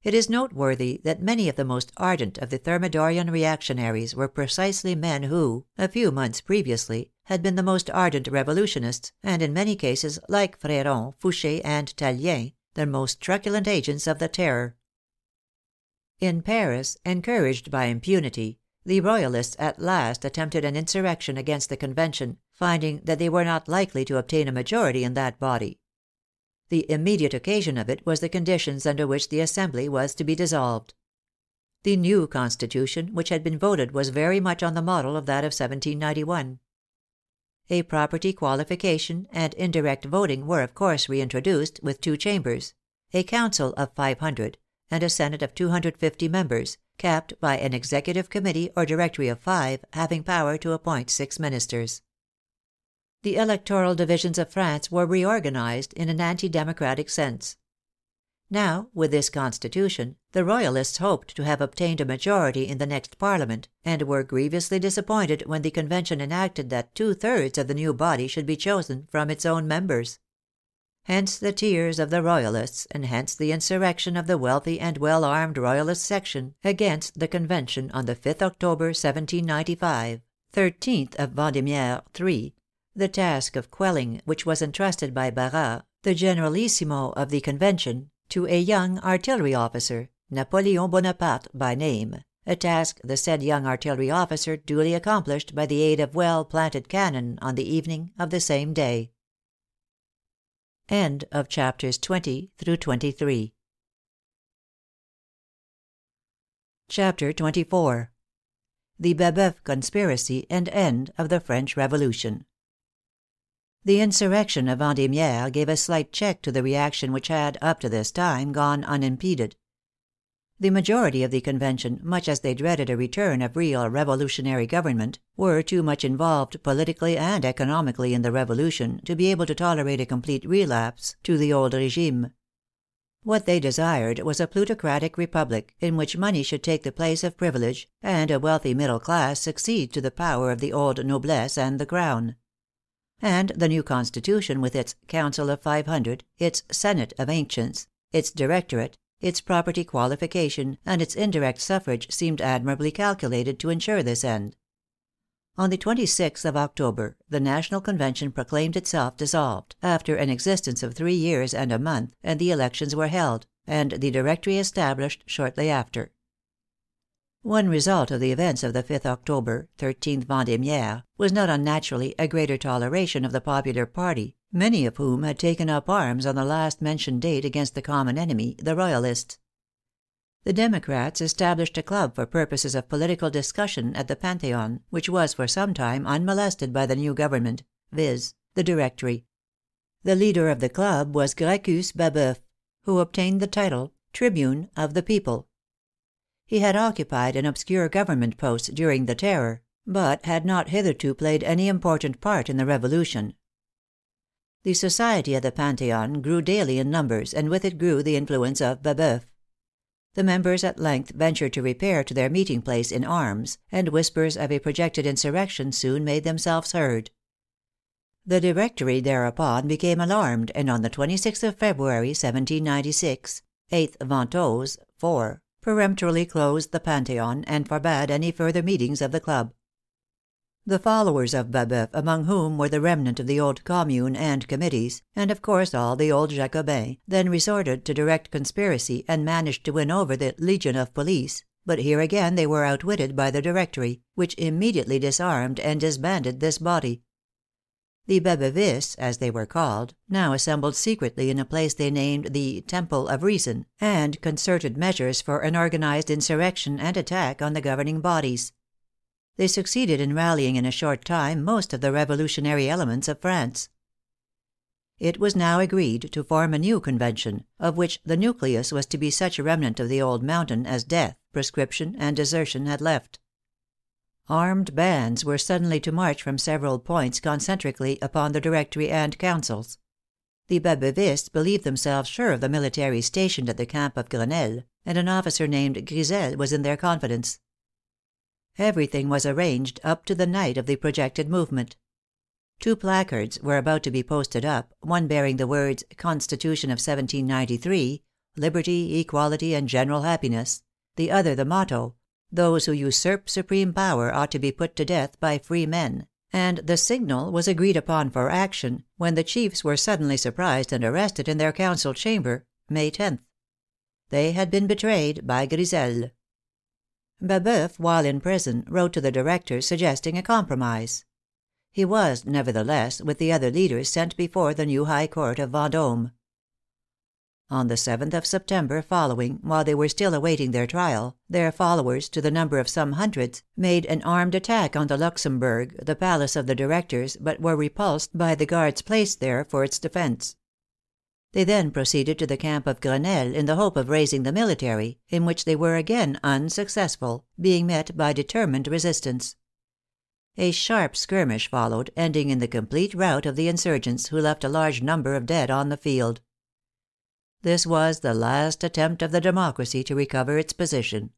It is noteworthy that many of the most ardent of the Thermidorian reactionaries were precisely men who, a few months previously, had been the most ardent revolutionists, and in many cases, like Freron, Fouche, and Tallien, the most truculent agents of the Terror. In Paris, encouraged by impunity, the Royalists at last attempted an insurrection against the Convention, finding that they were not likely to obtain a majority in that body. The immediate occasion of it was the conditions under which the Assembly was to be dissolved. The new Constitution which had been voted was very much on the model of that of 1791. A property qualification and indirect voting were of course reintroduced, with two chambers, a Council of 500, and a Senate of 250 members, capped by an Executive Committee or Directory of five, having power to appoint six ministers the electoral divisions of France were reorganized in an anti democratic sense. Now, with this Constitution, the Royalists hoped to have obtained a majority in the next Parliament, and were grievously disappointed when the Convention enacted that two thirds of the new body should be chosen from its own members. Hence the tears of the Royalists, and hence the insurrection of the wealthy and well armed Royalist section against the Convention on the 5th October, 1795, 13th of Vendemiaire III, the task of quelling which was entrusted by Barras, the generalissimo of the Convention, to a young artillery officer, Napoleon Bonaparte by name, a task the said young artillery officer duly accomplished by the aid of well planted cannon on the evening of the same day. End of chapters 20 through 23. CHAPTER XXIV. THE Baboeuf conspiracy and end of the French Revolution. The insurrection of Vendemiaire gave a slight check to the reaction which had, up to this time, gone unimpeded. The majority of the Convention, much as they dreaded a return of real revolutionary government, were too much involved politically and economically in the Revolution to be able to tolerate a complete relapse to the old regime. What they desired was a plutocratic republic, in which money should take the place of privilege, and a wealthy middle class succeed to the power of the old noblesse and the Crown and the new Constitution with its Council of Five Hundred, its Senate of Ancients, its Directorate, its property qualification, and its indirect suffrage seemed admirably calculated to ensure this end. On the 26th of October the National Convention proclaimed itself dissolved, after an existence of three years and a month, and the elections were held, and the Directory established shortly after. One result of the events of the 5th October (13th Vendemiaire) was not unnaturally a greater toleration of the popular party, many of whom had taken up arms on the last mentioned date against the common enemy, the Royalists. The Democrats established a club for purposes of political discussion at the Pantheon, which was for some time unmolested by the new government, viz., the Directory. The leader of the club was Gracchus Baboeuf, who obtained the title Tribune of the People. He had occupied an obscure government post during the Terror, but had not hitherto played any important part in the Revolution. The society at the Pantheon grew daily in numbers, and with it grew the influence of Baboeuf. The members at length ventured to repair to their meeting place in arms, and whispers of a projected insurrection soon made themselves heard. The Directory thereupon became alarmed, and on the 26th of February, 1796, 8th Ventose, 4, peremptorily closed the Pantheon, and forbade any further meetings of the club. The followers of Baboeuf, among whom were the remnant of the old Commune and Committees, and of course all the old Jacobins, then resorted to direct conspiracy, and managed to win over the Legion of Police, but here again they were outwitted by the Directory, which immediately disarmed and disbanded this body. The Baboevists, as they were called, now assembled secretly in a place they named the Temple of Reason, and concerted measures for an organized insurrection and attack on the governing bodies. They succeeded in rallying in a short time most of the revolutionary elements of France. It was now agreed to form a new Convention, of which the nucleus was to be such a remnant of the old Mountain as death, proscription, and desertion had left. Armed bands were suddenly to march from several points concentrically upon the Directory and councils. The Baboevists believed themselves sure of the military stationed at the camp of Grenelle, and an officer named Grisel was in their confidence. Everything was arranged up to the night of the projected movement. Two placards were about to be posted up, one bearing the words Constitution of 1793, Liberty, Equality, and General Happiness, the other the motto those who usurp supreme power ought to be put to death by free men, and the signal was agreed upon for action, when the chiefs were suddenly surprised and arrested in their council chamber, May 10th. They had been betrayed by Grisel. Baboeuf, while in prison, wrote to the directors suggesting a compromise. He was, nevertheless, with the other leaders sent before the new High Court of Vendome. On the 7th of September following, while they were still awaiting their trial, their followers, to the number of some hundreds, made an armed attack on the Luxembourg, the palace of the Directors, but were repulsed by the guards placed there for its defence. They then proceeded to the camp of Grenelle in the hope of raising the military, in which they were again unsuccessful, being met by determined resistance. A sharp skirmish followed, ending in the complete rout of the insurgents, who left a large number of dead on the field. This was the last attempt of the democracy to recover its position.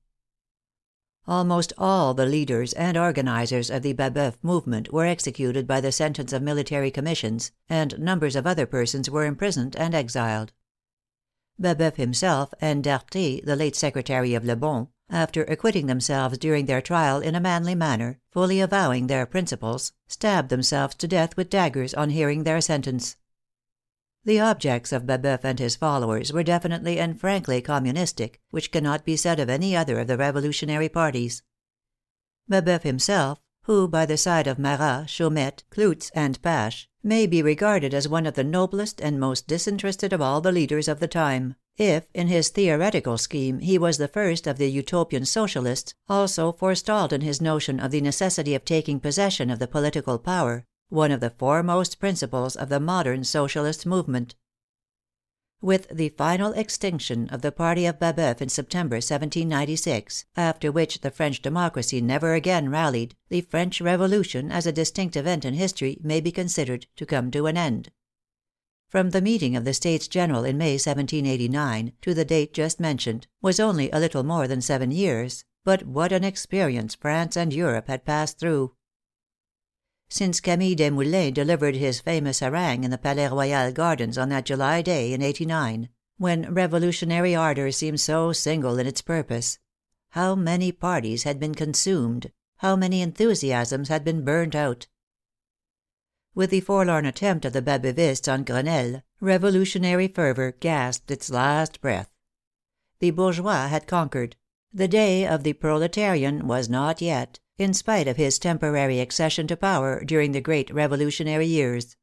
Almost all the leaders and organizers of the Baboeuf movement were executed by the sentence of military commissions, and numbers of other persons were imprisoned and exiled. Baboeuf himself and Darthe, the late secretary of Le Bon, after acquitting themselves during their trial in a manly manner, fully avowing their principles, stabbed themselves to death with daggers on hearing their sentence. The objects of Baboeuf and his followers were definitely and frankly communistic, which cannot be said of any other of the revolutionary parties. Baboeuf himself, who by the side of Marat, Chaumette, Clootz, and Pache, may be regarded as one of the noblest and most disinterested of all the leaders of the time, if in his theoretical scheme he was the first of the Utopian Socialists, also forestalled in his notion of the necessity of taking possession of the political power, one of the foremost principles of the modern Socialist movement. With the final extinction of the party of Baboeuf in September, 1796, after which the French democracy never again rallied, the French Revolution as a distinct event in history may be considered to come to an end. From the meeting of the States General in May, 1789, to the date just mentioned, was only a little more than seven years, but what an experience France and Europe had passed through! Since Camille Desmoulins delivered his famous harangue in the Palais Royal gardens on that July day in '89, when revolutionary ardor seemed so single in its purpose, how many parties had been consumed, how many enthusiasms had been burned out! With the forlorn attempt of the Baboevists on Grenelle, revolutionary fervor gasped its last breath. The bourgeois had conquered; the day of the proletarian was not yet, in spite of his temporary accession to power during the great revolutionary years.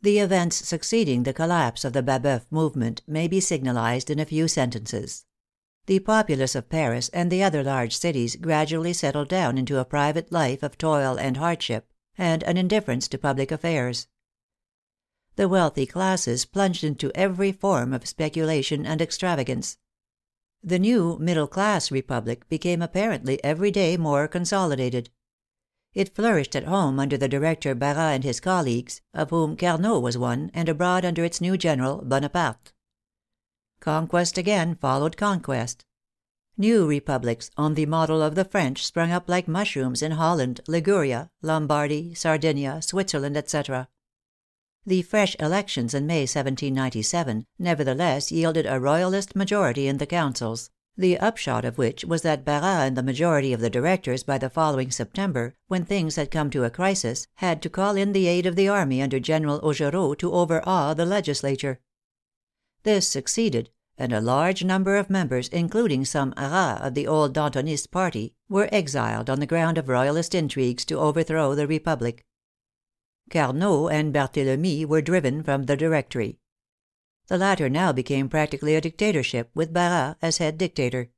The events succeeding the collapse of the Baboeuf movement may be signalized in a few sentences. The populace of Paris and the other large cities gradually settled down into a private life of toil and hardship, and an indifference to public affairs. The wealthy classes plunged into every form of speculation and extravagance. The new middle class republic became apparently every day more consolidated. It flourished at home under the Director Barras and his colleagues, of whom Carnot was one, and abroad under its new general, Bonaparte. Conquest again followed conquest. New republics on the model of the French sprung up like mushrooms in Holland, Liguria, Lombardy, Sardinia, Switzerland, etc. The fresh elections in May, 1797, nevertheless yielded a Royalist majority in the councils, the upshot of which was that Barras and the majority of the directors by the following September, when things had come to a crisis, had to call in the aid of the army under General Augereau to overawe the legislature. This succeeded, and a large number of members, including some Arras of the old Dantonist party, were exiled on the ground of Royalist intrigues to overthrow the Republic. Carnot and Barthélemy were driven from the Directory. The latter now became practically a dictatorship, with Barras as head dictator.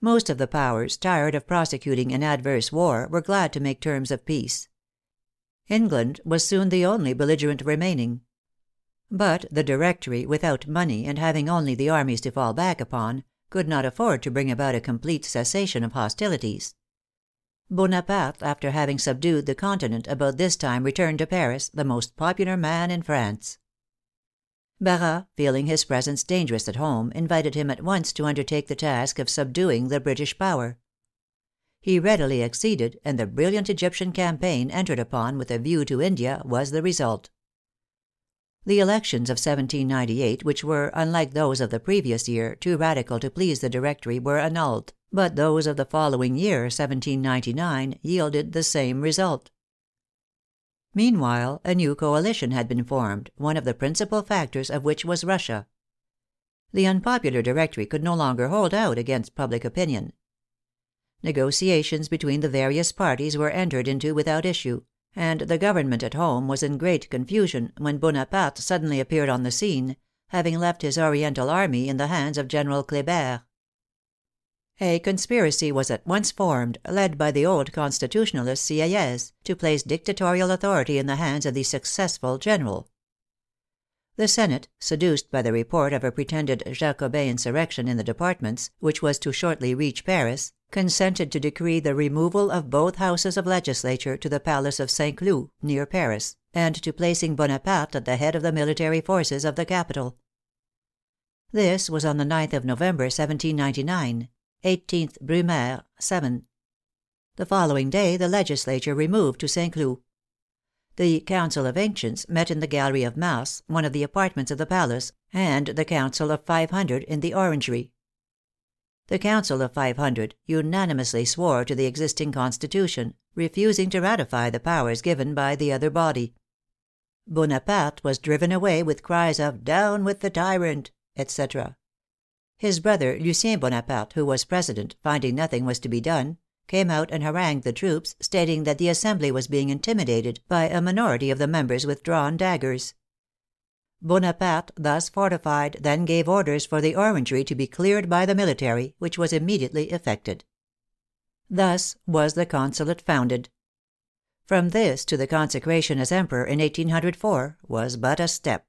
Most of the powers, tired of prosecuting an adverse war, were glad to make terms of peace. England was soon the only belligerent remaining. But the Directory, without money, and having only the armies to fall back upon, could not afford to bring about a complete cessation of hostilities. Bonaparte, after having subdued the Continent, about this time returned to Paris, the most popular man in France. Barras, feeling his presence dangerous at home, invited him at once to undertake the task of subduing the British power. He readily acceded, and the brilliant Egyptian campaign entered upon with a view to India was the result. The elections of 1798, which were, unlike those of the previous year, too radical to please the Directory, were annulled, but those of the following year, 1799, yielded the same result. Meanwhile, a new coalition had been formed, one of the principal factors of which was Russia. The unpopular Directory could no longer hold out against public opinion. Negotiations between the various parties were entered into without issue, and the government at home was in great confusion when Bonaparte suddenly appeared on the scene, having left his Oriental army in the hands of General Kleber. A conspiracy was at once formed, led by the old constitutionalist Sieyes, to place dictatorial authority in the hands of the successful general. The Senate, seduced by the report of a pretended Jacobin insurrection in the departments, which was to shortly reach Paris, consented to decree the removal of both houses of legislature to the palace of St. Cloud, near Paris, and to placing Bonaparte at the head of the military forces of the capital. This was on the 9th of November, 1799, 18th Brumaire, 7. The following day the legislature removed to St. Cloud. The Council of Ancients met in the Gallery of Mars, one of the apartments of the palace, and the Council of Five Hundred in the Orangery. the Council of Five Hundred unanimously swore to the existing Constitution, refusing to ratify the powers given by the other body. Bonaparte was driven away with cries of " Down with the tyrant," etc. His brother, Lucien Bonaparte, who was President, finding nothing was to be done, came out and harangued the troops, stating that the Assembly was being intimidated by a minority of the members with drawn daggers. Bonaparte, thus fortified, then gave orders for the Orangery to be cleared by the military, which was immediately effected. Thus was the Consulate founded. From this to the consecration as Emperor in 1804 was but a step.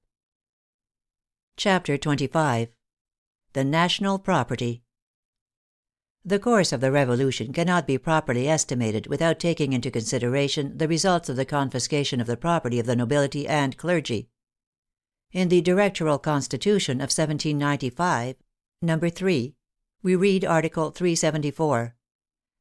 CHAPTER XXV THE NATIONAL PROPERTY The course of the Revolution cannot be properly estimated without taking into consideration the results of the confiscation of the property of the nobility and clergy. In the Directoral Constitution of 1795 (No. 3) we read Article 374 :"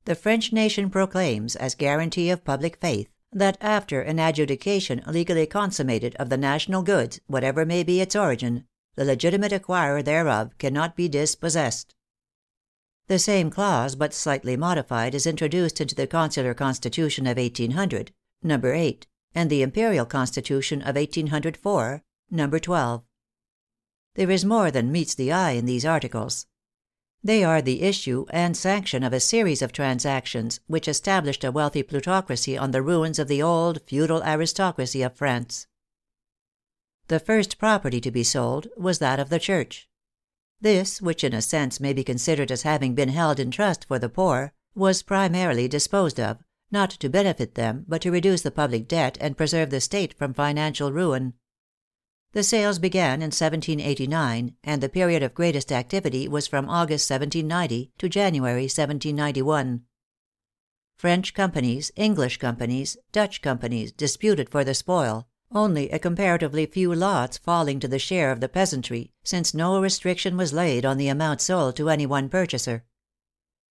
The French nation proclaims, as guarantee of public faith, that after an adjudication legally consummated of the national goods, whatever may be its origin, the legitimate acquirer thereof cannot be dispossessed." The same clause, but slightly modified, is introduced into the Consular Constitution of 1800 (No. 8) and the Imperial Constitution of 1804 (No. 12). There is more than meets the eye in these articles. They are the issue and sanction of a series of transactions which established a wealthy plutocracy on the ruins of the old feudal aristocracy of France. The first property to be sold was that of the Church. This, which in a sense may be considered as having been held in trust for the poor, was primarily disposed of, not to benefit them, but to reduce the public debt and preserve the State from financial ruin. The sales began in 1789, and the period of greatest activity was from August, 1790, to January, 1791. French companies, English companies, Dutch companies disputed for the spoil, only a comparatively few lots falling to the share of the peasantry, since no restriction was laid on the amount sold to any one purchaser.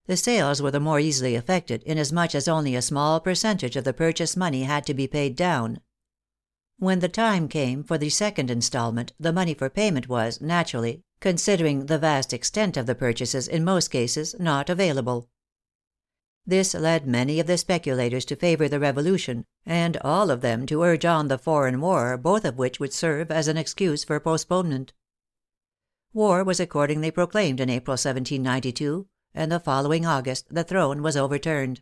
The sales were the more easily effected, inasmuch as only a small percentage of the purchase money had to be paid down. When the time came for the second installment, the money for payment was, naturally, considering the vast extent of the purchases, in most cases not available. This led many of the speculators to favor the Revolution, and all of them to urge on the foreign war, both of which would serve as an excuse for postponement. War was accordingly proclaimed in April, 1792, and the following August the throne was overturned.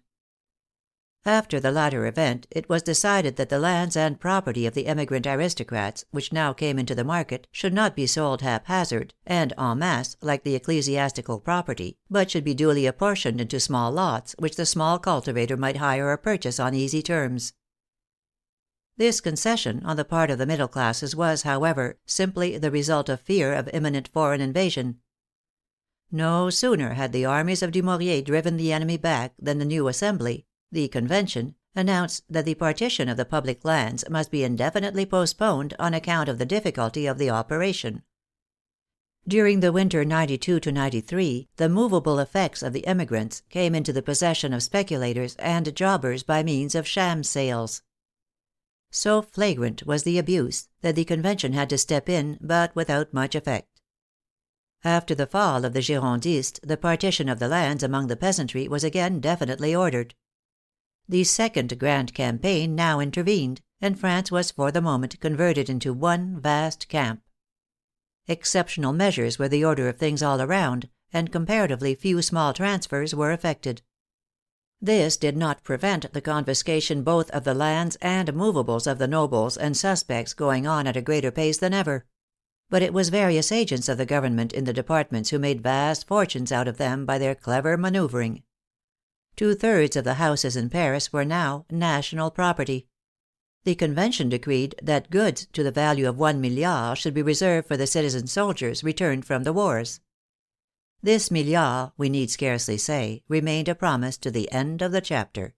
After the latter event it was decided that the lands and property of the emigrant aristocrats, which now came into the market, should not be sold haphazard, and en masse, like the ecclesiastical property, but should be duly apportioned into small lots, which the small cultivator might hire or purchase on easy terms. This concession on the part of the middle classes was, however, simply the result of fear of imminent foreign invasion. No sooner had the armies of Dumouriez driven the enemy back than the new Assembly, the Convention, announced that the partition of the public lands must be indefinitely postponed on account of the difficulty of the operation. During the winter 92 93 the movable effects of the emigrants came into the possession of speculators and jobbers by means of sham sales. So flagrant was the abuse that the Convention had to step in, but without much effect. After the fall of the Girondists, the partition of the lands among the peasantry was again definitely ordered. The second grand campaign now intervened, and France was for the moment converted into one vast camp. Exceptional measures were the order of things all around, and comparatively few small transfers were effected. This did not prevent the confiscation both of the lands and movables of the nobles and suspects going on at a greater pace than ever. But it was various agents of the government in the departments who made vast fortunes out of them by their clever manoeuvring. Two thirds of the houses in Paris were now national property. The Convention decreed that goods to the value of one milliard should be reserved for the citizen soldiers returned from the wars. This milliard, we need scarcely say, remained a promise to the end of the chapter.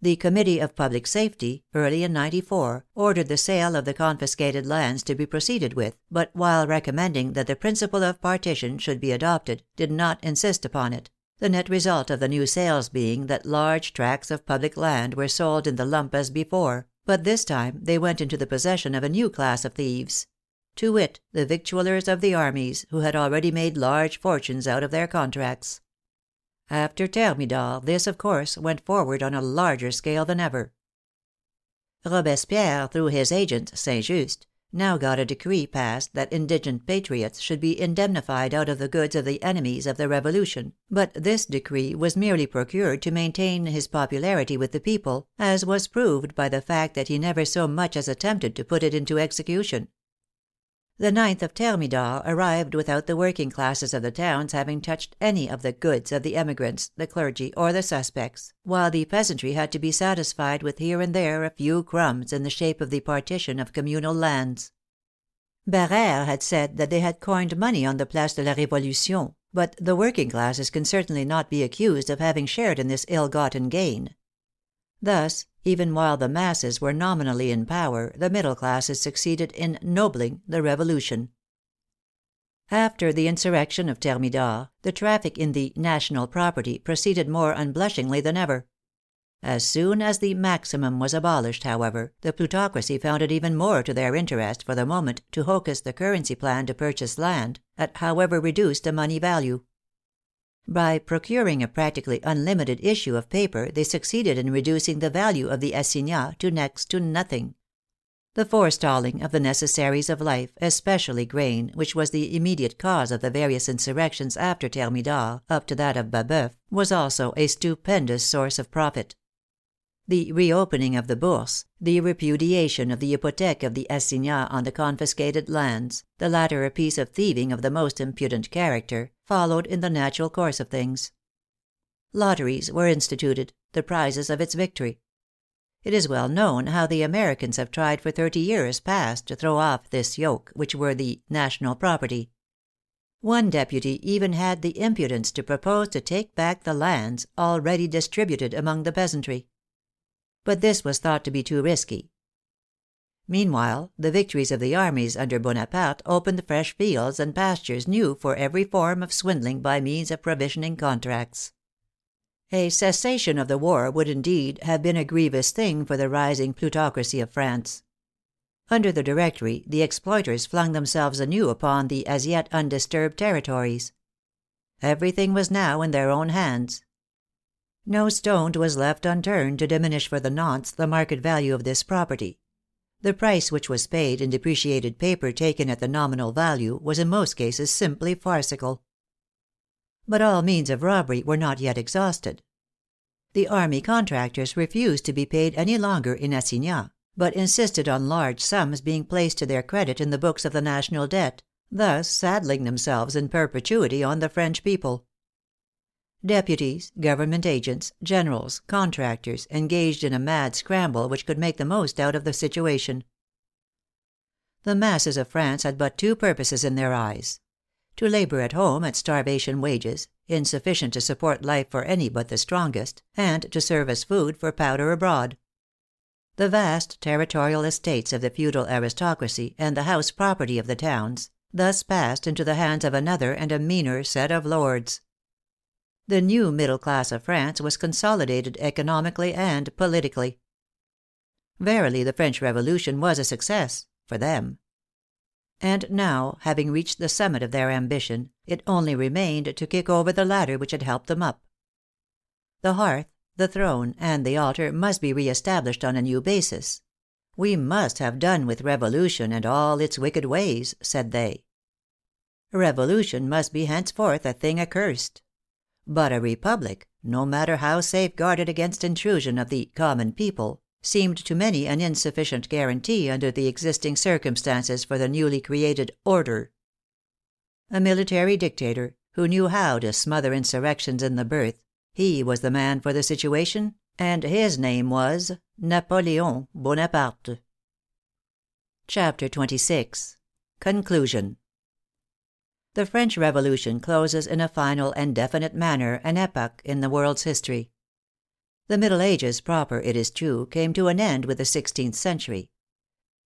The Committee of Public Safety, early in '94, ordered the sale of the confiscated lands to be proceeded with, but while recommending that the principle of partition should be adopted, did not insist upon it the net result of the new sales being that large tracts of public land were sold in the lump as before, but this time they went into the possession of a new class of thieves — to wit, the victuallers of the armies, who had already made large fortunes out of their contracts. After Thermidor this, of course, went forward on a larger scale than ever. Robespierre, through his agent, St. Just, now got a decree passed that indigent patriots should be indemnified out of the goods of the enemies of the Revolution, but this decree was merely procured to maintain his popularity with the people, as was proved by the fact that he never so much as attempted to put it into execution. The 9th of Thermidor arrived without the working classes of the towns having touched any of the goods of the emigrants, the clergy, or the suspects, while the peasantry had to be satisfied with here and there a few crumbs in the shape of the partition of communal lands. Barere had said that they had coined money on the Place de la Revolution, but the working classes can certainly not be accused of having shared in this ill gotten gain. Thus, even while the masses were nominally in power, the middle classes succeeded in nobling the Revolution. After the insurrection of Thermidor, the traffic in the " national property " proceeded more unblushingly than ever. As soon as the maximum was abolished, however, the plutocracy found it even more to their interest for the moment to hocus the currency plan to purchase land, at however reduced a money value. By procuring a practically unlimited issue of paper they succeeded in reducing the value of the assignats to next to nothing. The forestalling of the necessaries of life, especially grain, which was the immediate cause of the various insurrections after Thermidor, up to that of Baboeuf, was also a stupendous source of profit the reopening of the Bourse, the repudiation of the hypothec of the assignats on the confiscated lands, the latter a piece of thieving of the most impudent character, followed in the natural course of things. Lotteries were instituted, the prizes of its victory. It is well known how the Americans have tried for thirty years past to throw off this yoke, which were the " national property." One deputy even had the impudence to propose to take back the lands already distributed among the peasantry but this was thought to be too risky. Meanwhile, the victories of the armies under Bonaparte opened fresh fields and pastures new for every form of swindling by means of provisioning contracts. A cessation of the war would indeed have been a grievous thing for the rising plutocracy of France. Under the Directory the exploiters flung themselves anew upon the as yet undisturbed territories. Everything was now in their own hands. No stone was left unturned to diminish for the nonce the market value of this property. The price which was paid in depreciated paper taken at the nominal value was in most cases simply farcical. But all means of robbery were not yet exhausted. The army contractors refused to be paid any longer in assignats, but insisted on large sums being placed to their credit in the books of the national debt, thus saddling themselves in perpetuity on the French people. Deputies, government agents, generals, contractors, engaged in a mad scramble which could make the most out of the situation. The masses of France had but two purposes in their eyes — to labor at home at starvation wages, insufficient to support life for any but the strongest, and to serve as food for powder abroad. The vast territorial estates of the feudal aristocracy, and the house property of the towns, thus passed into the hands of another and a meaner set of lords the new middle class of France was consolidated economically and politically. Verily the French Revolution was a success — for them. And now, having reached the summit of their ambition, it only remained to kick over the ladder which had helped them up. The hearth, the throne, and the altar must be re established on a new basis. We must have done with revolution and all its wicked ways, said they. Revolution must be henceforth a thing accursed. But a republic, no matter how safeguarded against intrusion of the " common people," seemed to many an insufficient guarantee under the existing circumstances for the newly created " order." A military dictator, who knew how to smother insurrections in the birth, he was the man for the situation, and his name was Napoleon Bonaparte. CHAPTER XXVI CONCLUSION the French Revolution closes in a final and definite manner an epoch in the world's history. The Middle Ages proper, it is true, came to an end with the sixteenth century.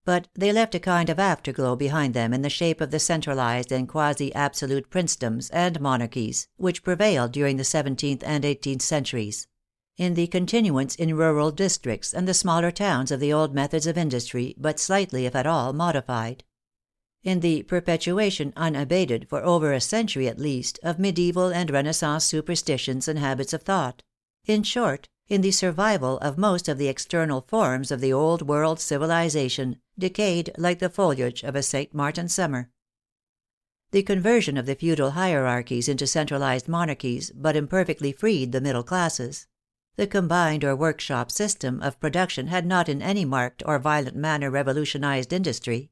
But they left a kind of afterglow behind them in the shape of the centralized and quasi absolute princedoms and monarchies which prevailed during the seventeenth and eighteenth centuries; in the continuance in rural districts and the smaller towns of the old methods of industry, but slightly, if at all, modified in the perpetuation unabated for over a century at least of medieval and Renaissance superstitions and habits of thought — in short, in the survival of most of the external forms of the old world civilization, decayed like the foliage of a St. Martin's summer. The conversion of the feudal hierarchies into centralized monarchies but imperfectly freed the middle classes; the combined or workshop system of production had not in any marked or violent manner revolutionized industry;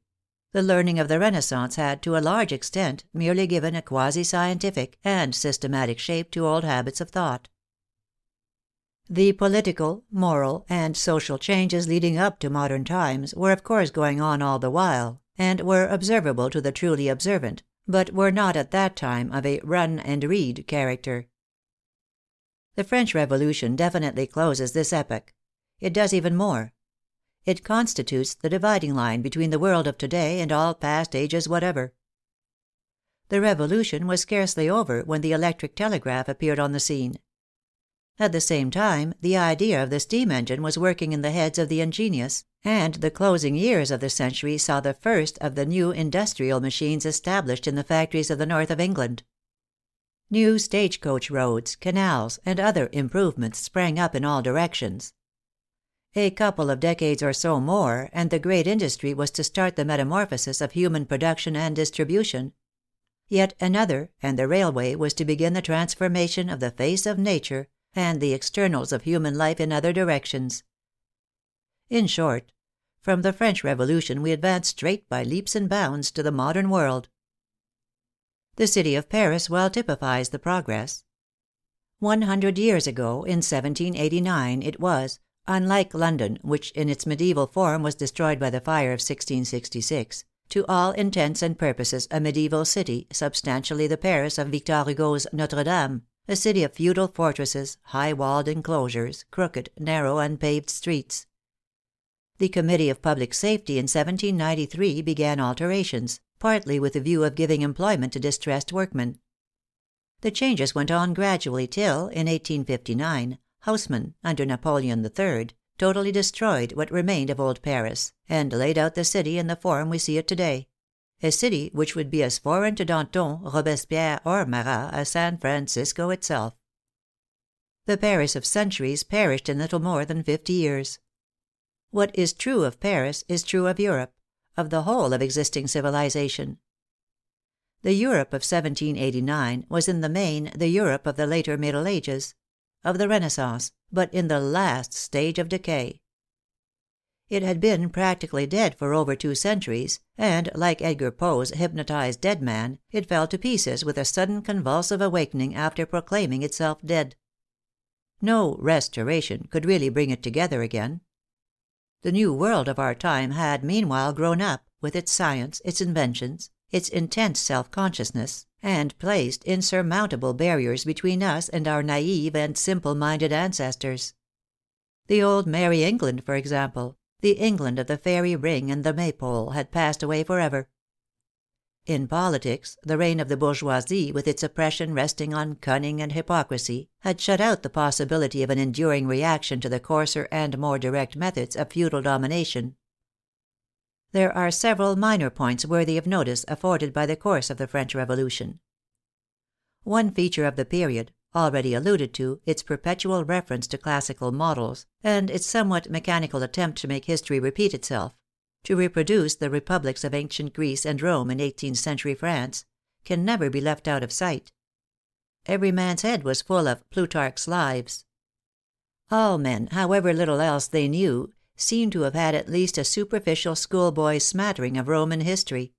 the learning of the Renaissance had, to a large extent, merely given a quasi scientific and systematic shape to old habits of thought. The political, moral, and social changes leading up to modern times were of course going on all the while, and were observable to the truly observant, but were not at that time of a "run and read" character. The French Revolution definitely closes this epoch. It does even more. It constitutes the dividing line between the world of to day and all past ages whatever. The Revolution was scarcely over when the electric telegraph appeared on the scene. At the same time the idea of the steam engine was working in the heads of the ingenious, and the closing years of the century saw the first of the new industrial machines established in the factories of the north of England. New stage coach roads, canals, and other "improvements" sprang up in all directions. A couple of decades or so more, and the great industry was to start the metamorphosis of human production and distribution. Yet another, and the railway was to begin the transformation of the face of nature and the externals of human life in other directions. In short, from the French Revolution we advance straight by leaps and bounds to the modern world. The city of Paris well typifies the progress. One hundred years ago, in 1789, it was, unlike London, which in its medieval form was destroyed by the fire of 1666, to all intents and purposes a medieval city, substantially the Paris of Victor Hugo's Notre Dame, a city of feudal fortresses, high walled enclosures, crooked, narrow, unpaved streets. The Committee of Public Safety in 1793 began alterations, partly with the view of giving employment to distressed workmen. The changes went on gradually till, in 1859, Haussmann, under Napoleon III, totally destroyed what remained of old Paris, and laid out the city in the form we see it to day a city which would be as foreign to Danton, Robespierre, or Marat as San Francisco itself. The Paris of centuries perished in little more than fifty years. What is true of Paris is true of Europe, of the whole of existing civilization. The Europe of 1789 was in the main the Europe of the later Middle Ages, of the Renaissance, but in the last stage of decay. It had been practically dead for over two centuries, and, like Edgar Poe's hypnotized dead man, it fell to pieces with a sudden convulsive awakening after proclaiming itself dead. No "restoration" could really bring it together again. The new world of our time had meanwhile grown up, with its science, its inventions, its intense self consciousness, and placed insurmountable barriers between us and our naive and simple minded ancestors. The old Merry England, for example, the England of the fairy ring and the Maypole, had passed away forever. In politics, the reign of the bourgeoisie, with its oppression resting on cunning and hypocrisy, had shut out the possibility of an enduring reaction to the coarser and more direct methods of feudal domination. There are several minor points worthy of notice afforded by the course of the French Revolution. One feature of the period, already alluded to, its perpetual reference to classical models, and its somewhat mechanical attempt to make history repeat itself — to reproduce the republics of ancient Greece and Rome in eighteenth century France — can never be left out of sight. Every man's head was full of Plutarch's Lives. All men, however little else they knew, seem to have had at least a superficial schoolboy smattering of Roman history.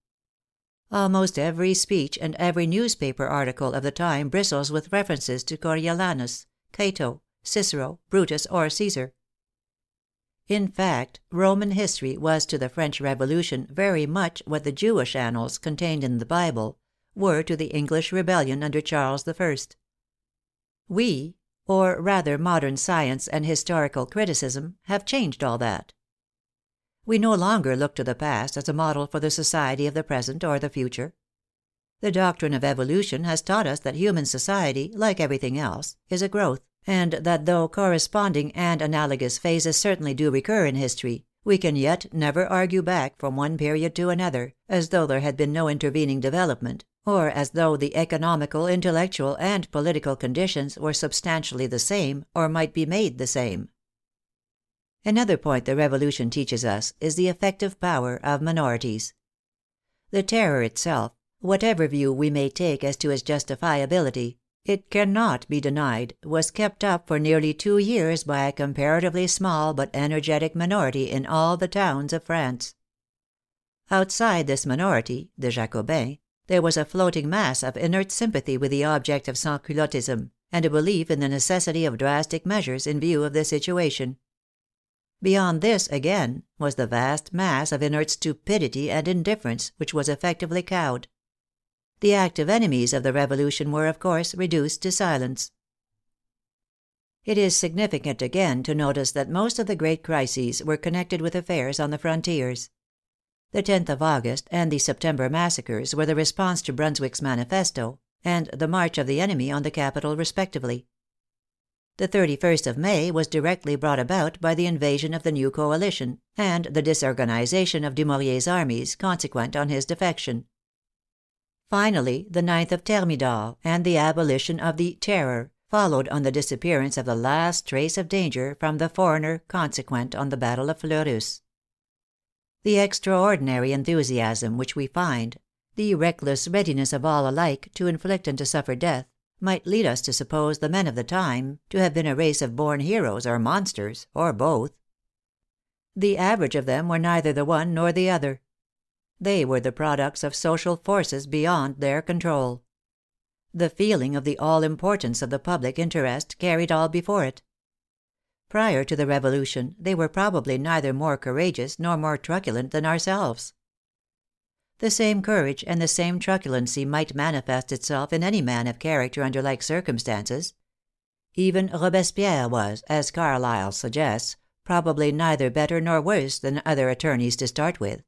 Almost every speech and every newspaper article of the time bristles with references to Coriolanus, Cato, Cicero, Brutus, or Caesar. In fact, Roman history was to the French Revolution very much what the Jewish annals, contained in the Bible, were to the English rebellion under Charles I. We, or rather modern science and historical criticism, have changed all that. We no longer look to the past as a model for the society of the present or the future. The doctrine of evolution has taught us that human society, like everything else, is a growth, and that though corresponding and analogous phases certainly do recur in history, we can yet never argue back from one period to another, as though there had been no intervening development, or as though the economical, intellectual, and political conditions were substantially the same, or might be made the same. Another point the Revolution teaches us is the effective power of minorities. The Terror itself, whatever view we may take as to its justifiability, it cannot be denied, was kept up for nearly two years by a comparatively small but energetic minority in all the towns of France. Outside this minority, the Jacobins, there was a floating mass of inert sympathy with the object of Sansculottism, and a belief in the necessity of drastic measures in view of the situation. Beyond this, again, was the vast mass of inert stupidity and indifference which was effectively cowed. The active enemies of the Revolution were, of course, reduced to silence. It is significant again to notice that most of the great crises were connected with affairs on the frontiers. The 10th of August and the September massacres were the response to Brunswick's manifesto, and the march of the enemy on the capital respectively. The 31st of May was directly brought about by the invasion of the new coalition, and the disorganization of Dumouriez's armies consequent on his defection. Finally, the 9th of Thermidor and the abolition of the Terror followed on the disappearance of the last trace of danger from the foreigner consequent on the battle of Fleurus. The extraordinary enthusiasm which we find, the reckless readiness of all alike to inflict and to suffer death, might lead us to suppose the men of the time to have been a race of born heroes or monsters, or both. The average of them were neither the one nor the other. They were the products of social forces beyond their control. The feeling of the all importance of the public interest carried all before it. Prior to the Revolution they were probably neither more courageous nor more truculent than ourselves. The same courage and the same truculency might manifest itself in any man of character under like circumstances. Even Robespierre was, as Carlyle suggests, probably neither better nor worse than other attorneys to start with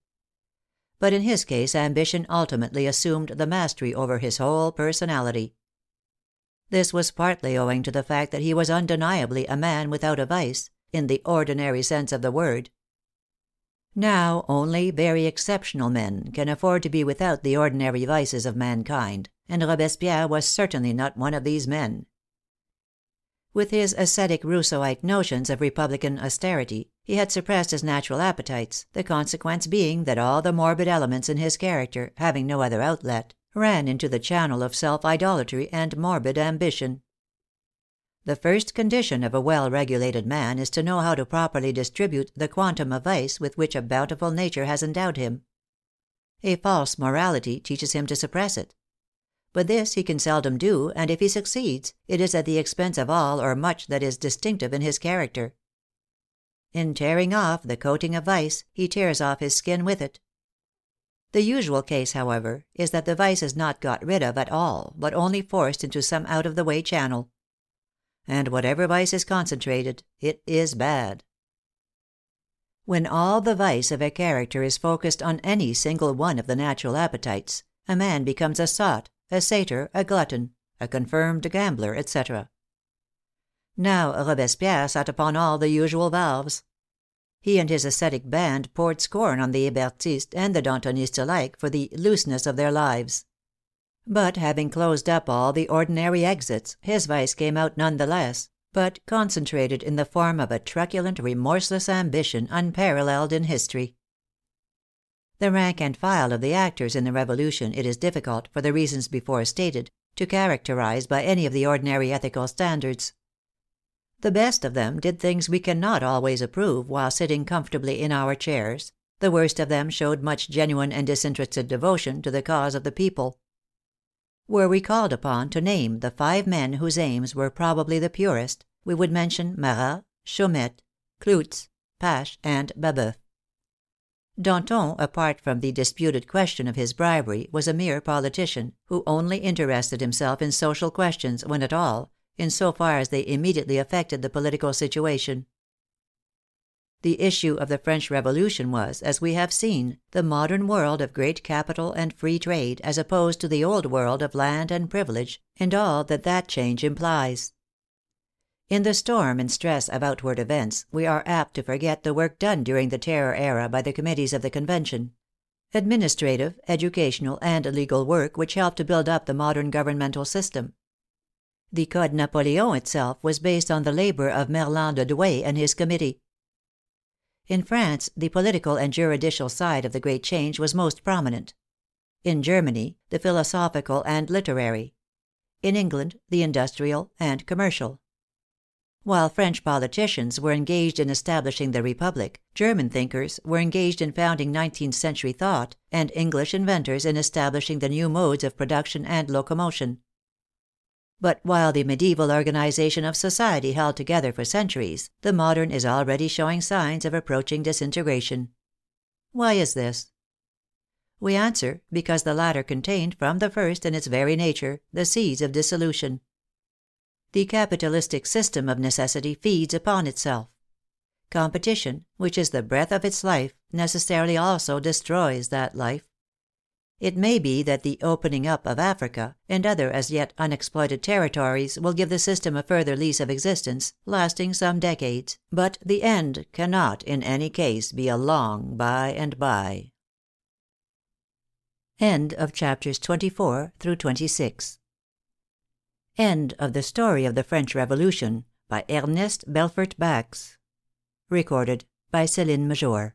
but in his case ambition ultimately assumed the mastery over his whole personality. This was partly owing to the fact that he was undeniably a man without a vice, in the ordinary sense of the word. Now only very exceptional men can afford to be without the ordinary vices of mankind, and Robespierre was certainly not one of these men. With his ascetic Rousseauite notions of republican austerity, he had suppressed his natural appetites, the consequence being that all the morbid elements in his character, having no other outlet, ran into the channel of self idolatry and morbid ambition. The first condition of a well regulated man is to know how to properly distribute the quantum of vice with which a bountiful nature has endowed him. A false morality teaches him to suppress it. But this he can seldom do, and if he succeeds, it is at the expense of all or much that is distinctive in his character. In tearing off the coating of vice, he tears off his skin with it. The usual case, however, is that the vice is not got rid of at all, but only forced into some out of the way channel. And whatever vice is concentrated, it is bad. When all the vice of a character is focused on any single one of the natural appetites, a man becomes a sot, a satyr, a glutton, a confirmed gambler, etc. Now Robespierre sat upon all the usual valves. He and his ascetic band poured scorn on the Hebertists and the Dantonists alike for the looseness of their lives. But having closed up all the ordinary exits, his vice came out none the less, but concentrated in the form of a truculent, remorseless ambition unparalleled in history. The rank and file of the actors in the Revolution it is difficult, for the reasons before stated, to characterize by any of the ordinary ethical standards. The best of them did things we cannot always approve while sitting comfortably in our chairs, the worst of them showed much genuine and disinterested devotion to the cause of the people. Were we called upon to name the five men whose aims were probably the purest, we would mention Marat, Chaumette, Clootz, Pache, and Baboeuf. Danton, apart from the disputed question of his bribery, was a mere politician, who only interested himself in social questions, when at all, in so far as they immediately affected the political situation. The issue of the French Revolution was, as we have seen, the modern world of great capital and free trade, as opposed to the old world of land and privilege, and all that that change implies. In the storm and stress of outward events we are apt to forget the work done during the Terror era by the committees of the Convention — administrative, educational, and legal work which helped to build up the modern governmental system. The Code Napoleon itself was based on the labor of Merlin de Douai and his committee. In France the political and juridical side of the great change was most prominent; in Germany, the philosophical and literary; in England, the industrial and commercial. While French politicians were engaged in establishing the Republic, German thinkers were engaged in founding nineteenth century thought, and English inventors in establishing the new modes of production and locomotion. But while the medieval organization of society held together for centuries, the modern is already showing signs of approaching disintegration. Why is this? We answer, because the latter contained, from the first, in its very nature, the seeds of dissolution. The capitalistic system of necessity feeds upon itself. Competition, which is the breath of its life, necessarily also destroys that life. It may be that the opening up of Africa, and other as yet unexploited territories, will give the system a further lease of existence, lasting some decades, but the end cannot in any case be a long by and by. End of chapters 24 through 26 End of the Story of the French Revolution by Ernest Belfort Bax. Recorded by Celine Major